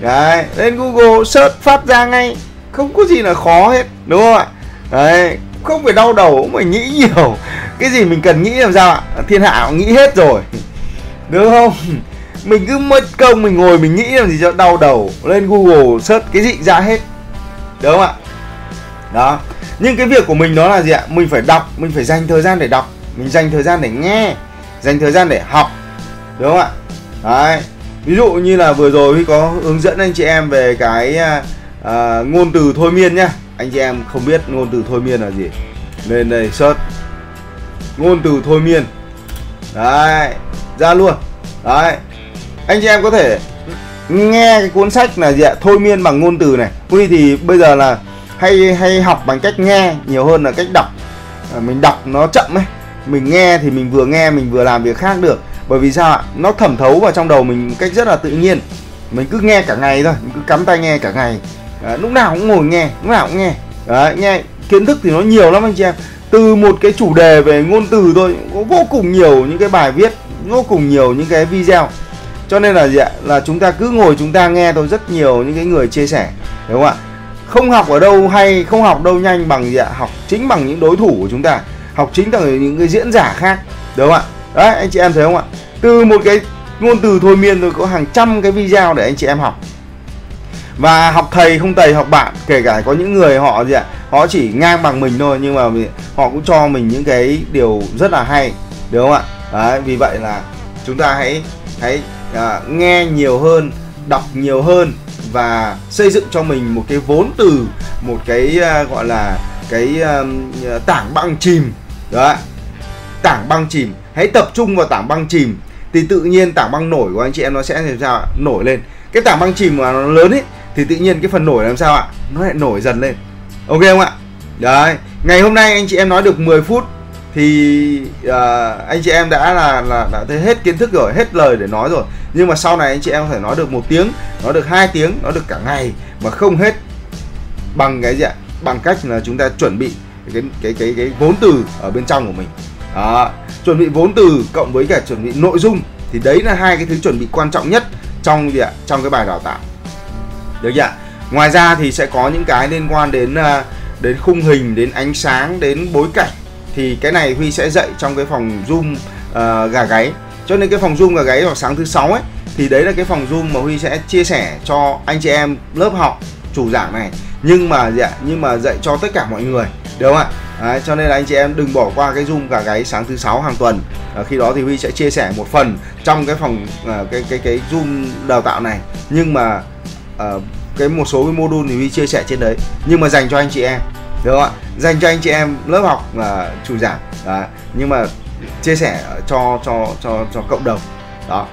Đấy, lên google search phát ra ngay. Không có gì là khó hết, đúng không ạ? Đấy, không phải đau đầu cũng phải nghĩ nhiều. Cái gì mình cần nghĩ làm sao ạ? Thiên hạ nghĩ hết rồi. Được không? Mình cứ mất công, mình ngồi mình nghĩ làm gì cho đau đầu. Lên google search cái gì ra hết. Đúng không ạ? Đó. Nhưng cái việc của mình đó là gì ạ? Mình phải đọc, mình phải dành thời gian để đọc. Mình dành thời gian để nghe dành thời gian để học đúng không ạ? Đấy. Ví dụ như là vừa rồi huy có hướng dẫn anh chị em về cái à, ngôn từ thôi miên nhá. Anh chị em không biết ngôn từ thôi miên là gì. Nên đây search. Ngôn từ thôi miên. Đấy ra luôn. Đấy. Anh chị em có thể nghe cái cuốn sách là gì ạ? Thôi miên bằng ngôn từ này. Huy thì bây giờ là hay hay học bằng cách nghe nhiều hơn là cách đọc. À, mình đọc nó chậm ấy mình nghe thì mình vừa nghe mình vừa làm việc khác được. Bởi vì sao ạ? Nó thẩm thấu vào trong đầu mình cách rất là tự nhiên. Mình cứ nghe cả ngày thôi mình cứ cắm tai nghe cả ngày. À, lúc nào cũng ngồi nghe lúc nào cũng nghe. Đấy, nghe kiến thức thì nó nhiều lắm anh chị em. Từ một cái chủ đề về ngôn từ thôi có vô cùng nhiều những cái bài viết vô cùng nhiều những cái video. Cho nên là gì ạ? Là chúng ta cứ ngồi chúng ta nghe thôi rất nhiều những cái người chia sẻ đúng không ạ? Không học ở đâu hay không học đâu nhanh bằng gì ạ? Học chính bằng những đối thủ của chúng ta học chính từ những cái diễn giả khác đúng không ạ? Đấy anh chị em thấy không ạ? Từ một cái ngôn từ thôi miên rồi có hàng trăm cái video để anh chị em học. Và học thầy không thầy học bạn kể cả có những người họ gì ạ? Họ chỉ ngang bằng mình thôi nhưng mà họ cũng cho mình những cái điều rất là hay đúng không ạ? Đấy vì vậy là chúng ta hãy hãy à, nghe nhiều hơn đọc nhiều hơn và xây dựng cho mình một cái vốn từ một cái uh, gọi là cái uh, tảng băng chìm đó. Tảng băng chìm. Hãy tập trung vào tảng băng chìm thì tự nhiên tảng băng nổi của anh chị em nó sẽ làm sao nổi lên. Cái tảng băng chìm mà nó lớn ấy thì tự nhiên cái phần nổi làm sao ạ? Nó lại nổi dần lên. Ok không ạ? Đấy. Ngày hôm nay anh chị em nói được 10 phút thì uh, anh chị em đã là là đã thấy hết kiến thức rồi hết lời để nói rồi. Nhưng mà sau này anh chị em có thể nói được một tiếng nói được hai tiếng nói được cả ngày mà không hết bằng cái gì ạ? Bằng cách là chúng ta chuẩn bị cái cái cái cái vốn từ ở bên trong của mình. Đó. Chuẩn bị vốn từ cộng với cả chuẩn bị nội dung thì đấy là hai cái thứ chuẩn bị quan trọng nhất trong gì ạ? Trong cái bài đào tạo. Được chưa ngoài ra thì sẽ có những cái liên quan đến ờ, đến khung hình đến ánh sáng đến bối cảnh. Thì cái này huy sẽ dạy trong cái phòng zoom uh, gà gáy. Cho nên cái phòng zoom gà gáy vào sáng thứ sáu ấy thì đấy là cái phòng zoom mà huy sẽ chia sẻ cho anh chị em lớp học chủ giảng này. Nhưng mà dạ nhưng mà dạy cho tất cả mọi người đúng không ạ? Đấy, cho nên là anh chị em đừng bỏ qua cái zoom gà gáy sáng thứ sáu hàng tuần. À, khi đó thì huy sẽ chia sẻ một phần trong cái phòng à, cái cái cái zoom đào tạo này. Nhưng mà à, cái một số cái module thì huy chia sẻ trên đấy. Nhưng mà dành cho anh chị em đúng không ạ? Dành cho anh chị em lớp học là chủ giảng Đấy, nhưng mà chia sẻ cho cho cho cho cộng đồng đó.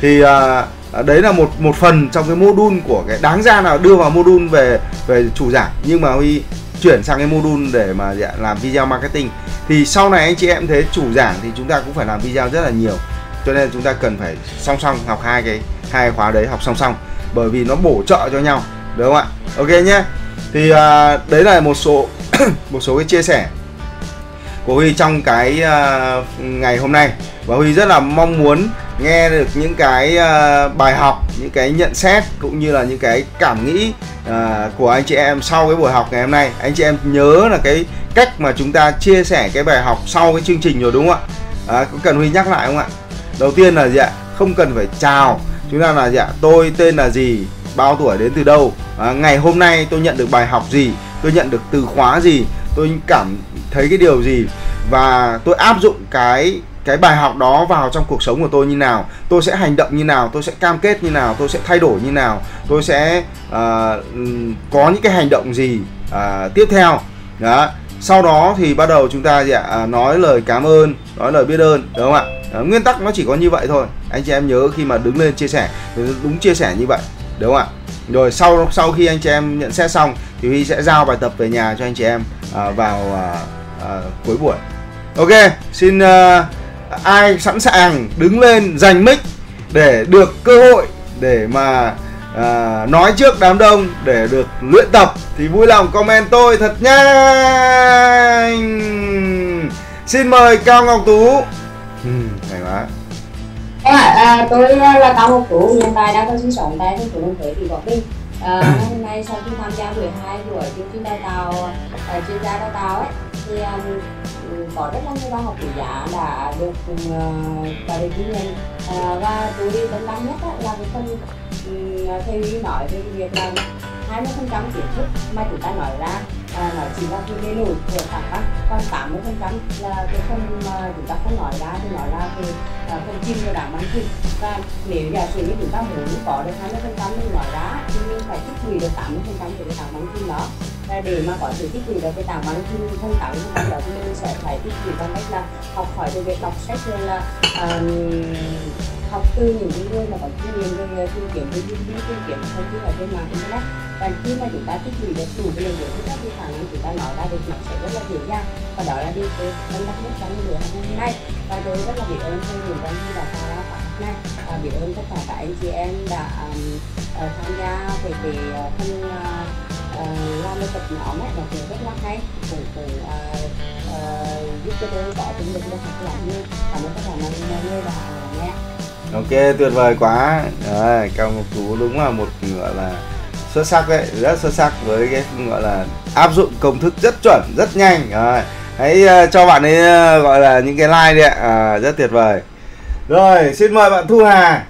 Thì à, đấy là một một phần trong cái module của cái đáng ra là đưa vào module về về chủ giảng. Nhưng mà huy chuyển sang cái module để mà làm video marketing. Thì sau này anh chị em thấy chủ giảng thì chúng ta cũng phải làm video rất là nhiều. Cho nên chúng ta cần phải song song học hai cái hai khóa đấy học song song. Bởi vì nó bổ trợ cho nhau đúng không ạ? Ok nhé. Thì uh, đấy là một số một số cái chia sẻ của Huy trong cái uh, ngày hôm nay. Và Huy rất là mong muốn nghe được những cái uh, bài học những cái nhận xét cũng như là những cái cảm nghĩ uh, của anh chị em sau cái buổi học ngày hôm nay. Anh chị em nhớ là cái cách mà chúng ta chia sẻ cái bài học sau cái chương trình rồi đúng không ạ? À, có cần Huy nhắc lại không ạ? Đầu tiên là gì ạ? Không cần phải chào. Chúng ta là gì ạ? Tôi tên là gì? Bao tuổi đến từ đâu? À, ngày hôm nay tôi nhận được bài học gì? Tôi nhận được từ khóa gì? Tôi cảm thấy cái điều gì? Và tôi áp dụng cái cái bài học đó vào trong cuộc sống của tôi như nào tôi sẽ hành động như nào tôi sẽ cam kết như nào tôi sẽ thay đổi như nào tôi sẽ uh, có những cái hành động gì uh, tiếp theo. Đó. Sau đó thì bắt đầu chúng ta dạ, à, nói lời cảm ơn nói lời biết ơn đúng không ạ? Nguyên tắc nó chỉ có như vậy thôi. Anh chị em nhớ khi mà đứng lên chia sẻ đúng chia sẻ như vậy đúng không ạ? Rồi sau sau khi anh chị em nhận xét xong thì Huy sẽ giao bài tập về nhà cho anh chị em uh, vào uh, uh, cuối buổi. Ok xin uh, ai sẵn sàng đứng lên giành mic để được cơ hội để mà à, nói trước đám đông để được luyện tập thì vui lòng comment tôi thật nhanh. Xin mời cao ngọc tú. Ừ, hay quá. À, à, tôi là cao ngọc tú hiện tại đang có sinh sống tại thành phố đồng hới tỉnh quảng bình. À, hôm nay sau khi tham gia 12 buổi chương trình đào tạo uh, chuyên gia đào tạo ấy thì um, có rất là nhiều bài học quý giá đã được ờ, uh, đã được ghi nhận. Ờ, và tôi đi tâm đắc nhất là cái phần ừ, thầy Huy nói về cái việc là 20 phần trăm kiến thức mà chúng ta nói ra ờ, à, nó chỉ là cái bề nổi của thẳng tắc còn 80 phần trăm là cái phần mà chúng ta không nói ra thì nó là cái à, phần chim của đảng bán chim và nếu giả sử như chúng ta muốn có được 20 phần trăm mình nói ra thì mình phải tích lũy được 80 phần trăm của cái đảng bán chim đó để mà có sự tích lũy được cái tảng bán chim không tặng thì trăm đó thì mình sẽ phải tích lũy bằng cách là học hỏi từ việc đọc sách rồi là um, học từ những người mà có kinh nghiệm về tìm kiếm về tìm kiếm thông tin ở trên mạng internet. Và khi mà chúng ta tích lũy được đủ cái lượng kiến thức thì khả năng chúng ta nói ra được nó sẽ rất là dễ dàng. Và đó là điều tôi tâm đắc nhất trong buổi học hôm nay. Và tôi rất là biết ơn thầy Nguyễn Văn Huy đã tạo khóa học này. Và biết ơn tất cả các anh chị em đã um, tham gia về cái ờ, phần uh, uh, làm được tập nhóm ấy và cũng rất là hay. Cũng cũng uh, uh, giúp cho tôi có thêm được một học làm như cảm ơn tất cả mọi người đã nghe ok tuyệt vời quá. Đấy, cao ngọc tú đúng là một gọi là xuất sắc đấy rất xuất sắc với cái gọi là áp dụng công thức rất chuẩn rất nhanh. Rồi hãy uh, cho bạn ấy uh, gọi là những cái like đi ạ. À, rất tuyệt vời. Rồi xin mời bạn thu hà.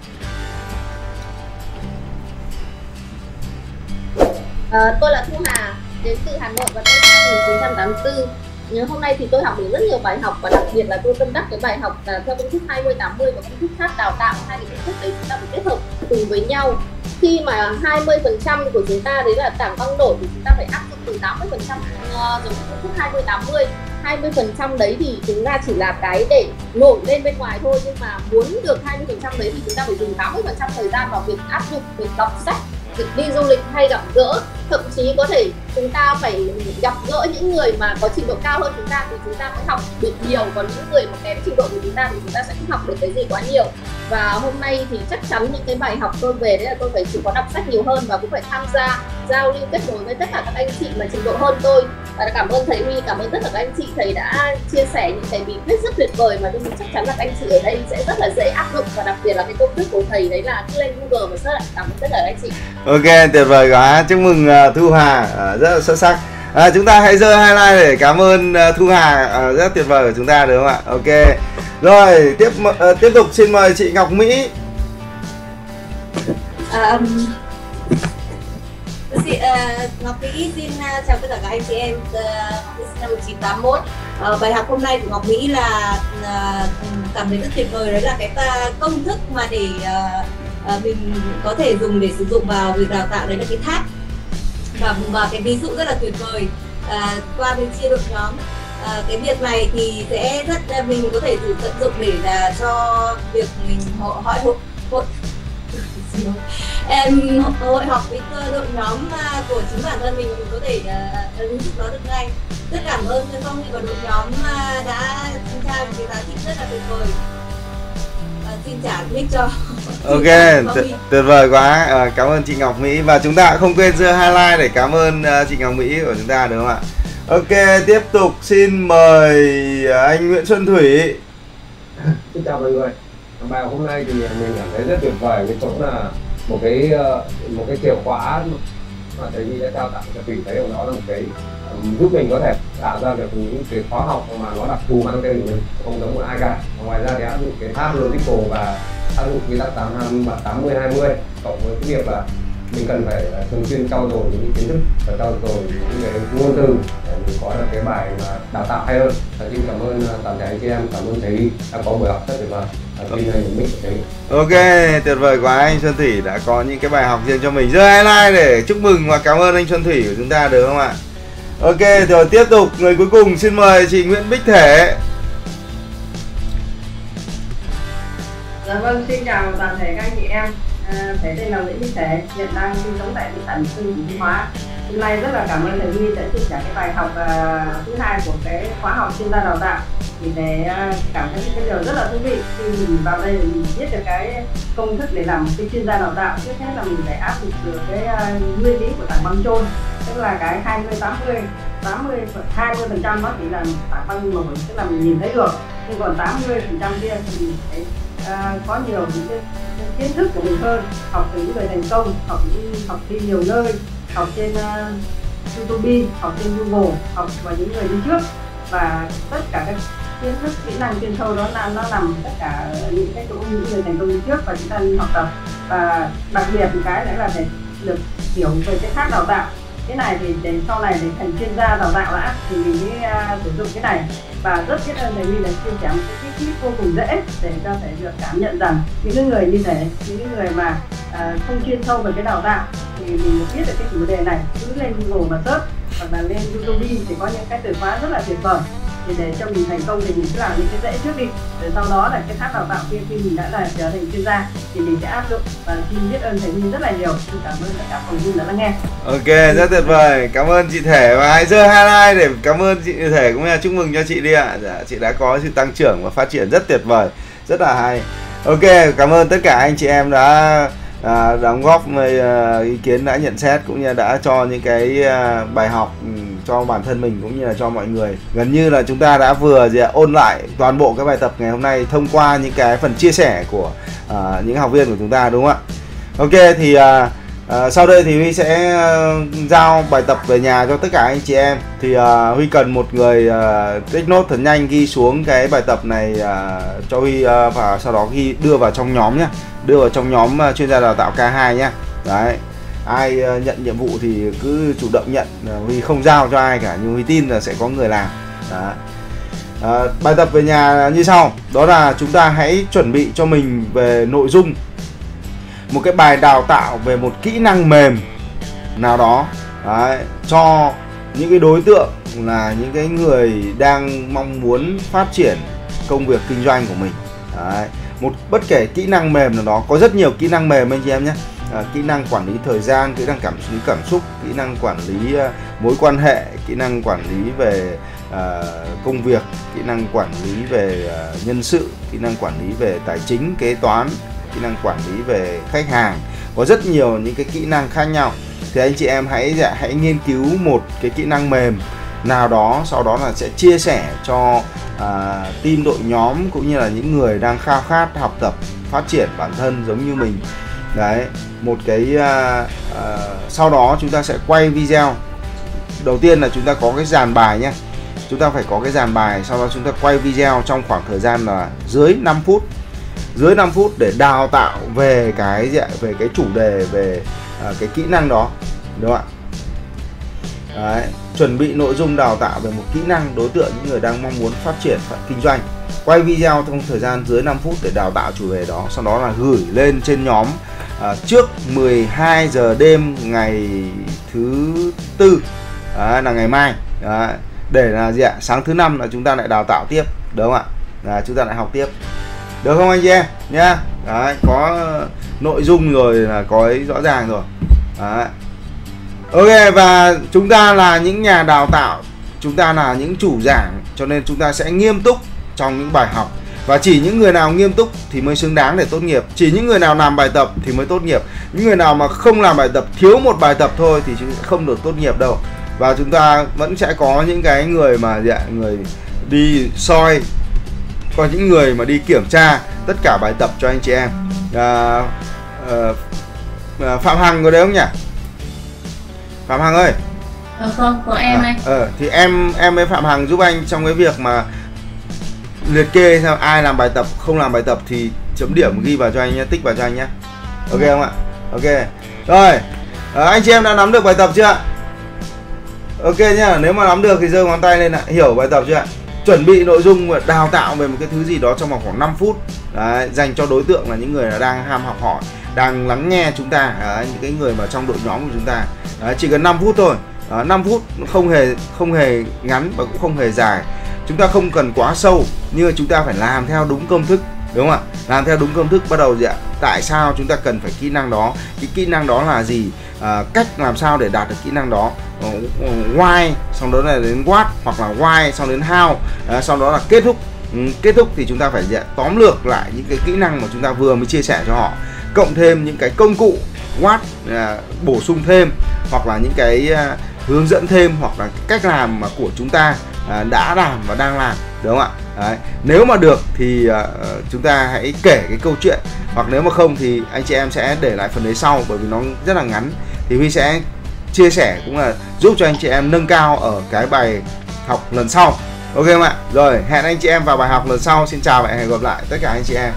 À, tôi là thu hà đến từ hà nội và tôi năm 1984 nhưng hôm nay thì tôi học được rất nhiều bài học và đặc biệt là tôi tâm đắc cái bài học là theo công thức 20 80 và công thức khác đào tạo hai cái công thức đấy chúng ta phải kết hợp cùng với nhau. Khi mà 20 phần trăm của chúng ta đấy là tảng băng nổi thì chúng ta phải áp dụng từ 80 phần trăm ờ, giống công thức 20 80 20 phần trăm đấy thì chúng ta chỉ là cái để nổi lên bên ngoài thôi nhưng mà muốn được 20 phần trăm đấy thì chúng ta phải dùng 80 phần trăm thời gian vào việc áp dụng việc đọc sách đi du lịch hay gặp gỡ, thậm chí có thể chúng ta phải gặp gỡ những người mà có trình độ cao hơn chúng ta thì chúng ta mới học được nhiều. Còn những người mà kém trình độ của chúng ta thì chúng ta sẽ không học được cái gì quá nhiều. Và hôm nay thì chắc chắn những cái bài học tôi về đấy là tôi phải chịu có đọc sách nhiều hơn và cũng phải tham gia giao lưu kết nối với tất cả các anh chị mà trình độ hơn tôi. Và cảm ơn thầy Huy, cảm ơn tất cả các anh chị. Thầy đã chia sẻ những cái bí quyết rất tuyệt vời mà tôi nghĩ chắc chắn là các anh chị ở đây sẽ rất là dễ áp dụng. Và đặc biệt là cái công thức của thầy đấy là cứ lên Google và search cảm ơn tất cả các anh chị ok tuyệt vời quá chúc mừng uh, Thu Hà uh, rất là xuất sắc À, chúng ta hãy giơ hai like để cảm ơn uh, Thu Hà uh, rất tuyệt vời của chúng ta đúng không ạ? Ok. Rồi tiếp uh, tiếp tục xin mời chị Ngọc Mỹ. Um, chị, uh, Ngọc Mỹ xin uh, chào tất cả các anh chị em uh, sinh năm 1981 uh, bài học hôm nay của Ngọc Mỹ là uh, cảm thấy rất tuyệt vời đấy là cái uh, công thức mà để uh, Ờ, mình có thể dùng để sử dụng vào việc đào tạo đấy là cái tháp. Và và cái ví dụ rất là tuyệt vời. À, qua bên chia đội nhóm à, cái việc này thì sẽ rất mình có thể thử tận dụng để là cho việc mình họ hỏi hội hội em hội họp với cơ- đội nhóm của chính bản thân mình mình có thể ứng dụng nó được ngay. Rất cảm ơn Sơn Phong và đội nhóm à, đã trao một cái giá trị rất là tuyệt vời xin trả mic cho Ok, tuyệt, vời quá. Ờ, cảm ơn chị Ngọc Mỹ và chúng ta cũng không quên đưa highlight để cảm ơn ờ, chị Ngọc Mỹ của chúng ta đúng không ạ? Ok, tiếp tục xin mời ờ, anh Nguyễn Xuân Thủy. Xin chào mọi người. Bài hôm nay thì mình cảm thấy rất tuyệt vời cái chỗ là một cái ờ, một cái chìa khóa mà thầy Nhi đã trao tặng cho Thủy thấy nó là một cái ừ, giúp mình có thể tạo ra được những cái khóa học mà nó đặc thù mang tên của mình không giống một ai cả. Ngoài ra thì áp dụng cái tháp logical và áp dụng quy tắc 85 và 80 20 cộng với cái việc là mình cần phải à, thường xuyên trau dồi những cái kiến thức và trau dồi những cái ngôn từ để mình có được cái bài mà đào tạo hay hơn. Và xin cảm ơn ờ, toàn thể anh chị em, cảm ơn thầy đã có buổi học rất tuyệt vời. Ok, tuyệt vời quá anh Xuân Thủy đã có những cái bài học riêng cho mình. Đưa like để chúc mừng và cảm ơn anh Xuân Thủy của chúng ta được không ạ? Ok, rồi tiếp tục người cuối cùng xin mời chị Nguyễn Bích Thể. Dạ vâng, xin chào toàn thể các anh chị em. À, thể tên là Nguyễn Bích Thể, hiện đang sinh sống tại thị trấn Hưng Thanh Hóa. Hôm nay rất là cảm ơn thầy Huy đã chia sẻ cái bài học à, thứ hai của cái khóa học chuyên gia đào tạo. Thì để à, cảm thấy cái điều rất là thú vị khi mình vào đây mình biết được cái công thức để làm một cái chuyên gia đào tạo. Trước hết là mình phải áp dụng được cái à, nguyên lý của tảng băng trôn, tức là cái 20 80 80 20 phần trăm nó chỉ là tảng băng nổi tức là mình nhìn thấy được nhưng còn 80 phần trăm kia thì mình phải uh, có nhiều những cái kiến thức của mình hơn. Học từ những người thành công học những học đi nhiều nơi học trên uh, YouTube học trên Google học và những người đi trước. Và tất cả các kiến thức kỹ năng chuyên sâu đó là nó nằm tất cả những cái chỗ những người thành công đi trước và chúng ta đi học tập. Và đặc biệt một cái nữa là phải được hiểu về cái khác đào tạo cái này thì để sau này để thành chuyên gia đào tạo đã thì mình mới uh, sử dụng cái này. Và rất biết ơn thầy Huy là chia sẻ một cái tip vô cùng dễ để cho thể được cảm nhận rằng những cái người như thế những cái người mà à, không chuyên sâu về cái đào tạo thì mình biết được cái chủ đề này. Cứ lên Google mà search hoặc là lên YouTube thì có những cái từ khóa rất là tuyệt vời thì để cho mình thành công thì mình cứ làm những cái dễ trước đi rồi sau đó là cái tháp đào tạo kia khi mình đã là trở thành chuyên gia thì mình sẽ áp dụng và xin biết ơn thầy Minh rất là nhiều xin cảm ơn tất cả phòng viên đã lắng nghe Ok, rất tuyệt vời. Cảm ơn chị Thể và hãy giơ like để cảm ơn chị Thể cũng như là chúc mừng cho chị đi ạ. Dạ, chị đã có sự tăng trưởng và phát triển rất tuyệt vời, rất là hay. Ok, cảm ơn tất cả anh chị em đã à, đóng góp à, ý kiến đã nhận xét cũng như đã cho những cái à, bài học ừ, cho bản thân mình cũng như là cho mọi người. Gần như là chúng ta đã vừa gì à, ôn lại toàn bộ cái bài tập ngày hôm nay thông qua những cái phần chia sẻ của à, những học viên của chúng ta đúng không ạ? Ok thì à, à, sau đây thì Huy sẽ à, giao bài tập về nhà cho tất cả anh chị em. Thì à, Huy cần một người à, take nốt thật nhanh ghi xuống cái bài tập này à, cho Huy à, và sau đó ghi đưa vào trong nhóm nhé, đưa vào trong nhóm à, chuyên gia đào tạo K2 nhé. Đấy. Ai à, nhận nhiệm vụ thì cứ chủ động nhận, à, vì Huy không giao cho ai cả nhưng Huy tin là sẽ có người làm. Đó. À, bài tập về nhà như sau đó là chúng ta hãy chuẩn bị cho mình về nội dung một cái bài đào tạo về một kỹ năng mềm nào đó đấy, cho những cái đối tượng là những cái người đang mong muốn phát triển công việc kinh doanh của mình đấy một bất kể kỹ năng mềm nào đó có rất nhiều kỹ năng mềm anh chị em nhé à, kỹ năng quản lý thời gian kỹ năng cảm lý cảm xúc kỹ năng quản lý uh, mối quan hệ kỹ năng quản lý về uh, công việc kỹ năng quản lý về uh, nhân sự kỹ năng quản lý về tài chính kế toán kỹ năng quản lý về khách hàng có rất nhiều những cái kỹ năng khác nhau thì anh chị em hãy dạ, hãy nghiên cứu một cái kỹ năng mềm nào đó sau đó là sẽ chia sẻ cho à, team đội nhóm cũng như là những người đang khao khát học tập phát triển bản thân giống như mình. Đấy một cái à, à, sau đó chúng ta sẽ quay video. Đầu tiên là chúng ta có cái dàn bài nhé. Chúng ta phải có cái dàn bài sau đó chúng ta quay video trong khoảng thời gian là dưới 5 phút. Dưới 5 phút để đào tạo về cái gì về cái chủ đề về à, cái kỹ năng đó. Đúng không ạ? Đấy, chuẩn bị nội dung đào tạo về một kỹ năng đối tượng những người đang mong muốn phát triển và kinh doanh. Quay video trong thời gian dưới 5 phút để đào tạo chủ đề đó sau đó là gửi lên trên nhóm à, trước 12 giờ đêm ngày thứ tư. À, là ngày mai. Đấy. để là gì ạ? Sáng thứ năm là chúng ta lại đào tạo tiếp đúng không ạ? Là chúng ta lại học tiếp. Được không anh chị em? Nhá. Đấy có nội dung rồi là có ấy rõ ràng rồi. Đấy ok và chúng ta là những nhà đào tạo. Chúng ta là những chủ giảng cho nên chúng ta sẽ nghiêm túc trong những bài học. Và chỉ những người nào nghiêm túc thì mới xứng đáng để tốt nghiệp. Chỉ những người nào làm bài tập thì mới tốt nghiệp. Những người nào mà không làm bài tập thiếu một bài tập thôi thì sẽ không được tốt nghiệp đâu. Và chúng ta vẫn sẽ có những cái người mà dạ, người đi soi có những người mà đi kiểm tra tất cả bài tập cho anh chị em. À, à, phạm hằng có đấy không nhỉ? Phạm hằng ơi. Ờ, không, có em đây. ờ thì em em với phạm hằng giúp anh trong cái việc mà liệt kê xem ai làm bài tập không làm bài tập thì chấm điểm ghi vào cho anh nhé tích vào cho anh nhé. Ok không ạ? Ok. Rồi à, anh chị em đã nắm được bài tập chưa ạ? Ok nhá nếu mà nắm được thì giơ ngón tay lên ạ hiểu bài tập chưa ạ? Chuẩn bị nội dung và đào tạo về một cái thứ gì đó trong vòng khoảng 5 phút. Đấy, dành cho đối tượng là những người đang ham học hỏi đang lắng nghe chúng ta Đấy, những cái người mà trong đội nhóm của chúng ta. Đấy, chỉ cần 5 phút thôi. Đó, 5 phút không hề không hề ngắn và cũng không hề dài. Chúng ta không cần quá sâu nhưng mà chúng ta phải làm theo đúng công thức đúng không ạ? Làm theo đúng công thức bắt đầu gì ạ. Tại sao chúng ta cần phải kỹ năng đó? Cái kỹ năng đó là gì? À, cách làm sao để đạt được kỹ năng đó? Ờ, why sau đó là đến what hoặc là why sau đến how. À, sau đó là kết thúc. Ừ, kết thúc thì chúng ta phải dạ, tóm lược lại những cái kỹ năng mà chúng ta vừa mới chia sẻ cho họ cộng thêm những cái công cụ watt à, bổ sung thêm hoặc là những cái à, hướng dẫn thêm hoặc là cách làm mà của chúng ta à, đã làm và đang làm đúng không ạ? Đấy. nếu mà được thì à, chúng ta hãy kể cái câu chuyện hoặc nếu mà không thì anh chị em sẽ để lại phần đấy sau bởi vì nó rất là ngắn. Thì Huy sẽ chia sẻ cũng là giúp cho anh chị em nâng cao ở cái bài học lần sau. Ok không ạ? Rồi hẹn anh chị em vào bài học lần sau. Xin chào và hẹn gặp lại tất cả anh chị em.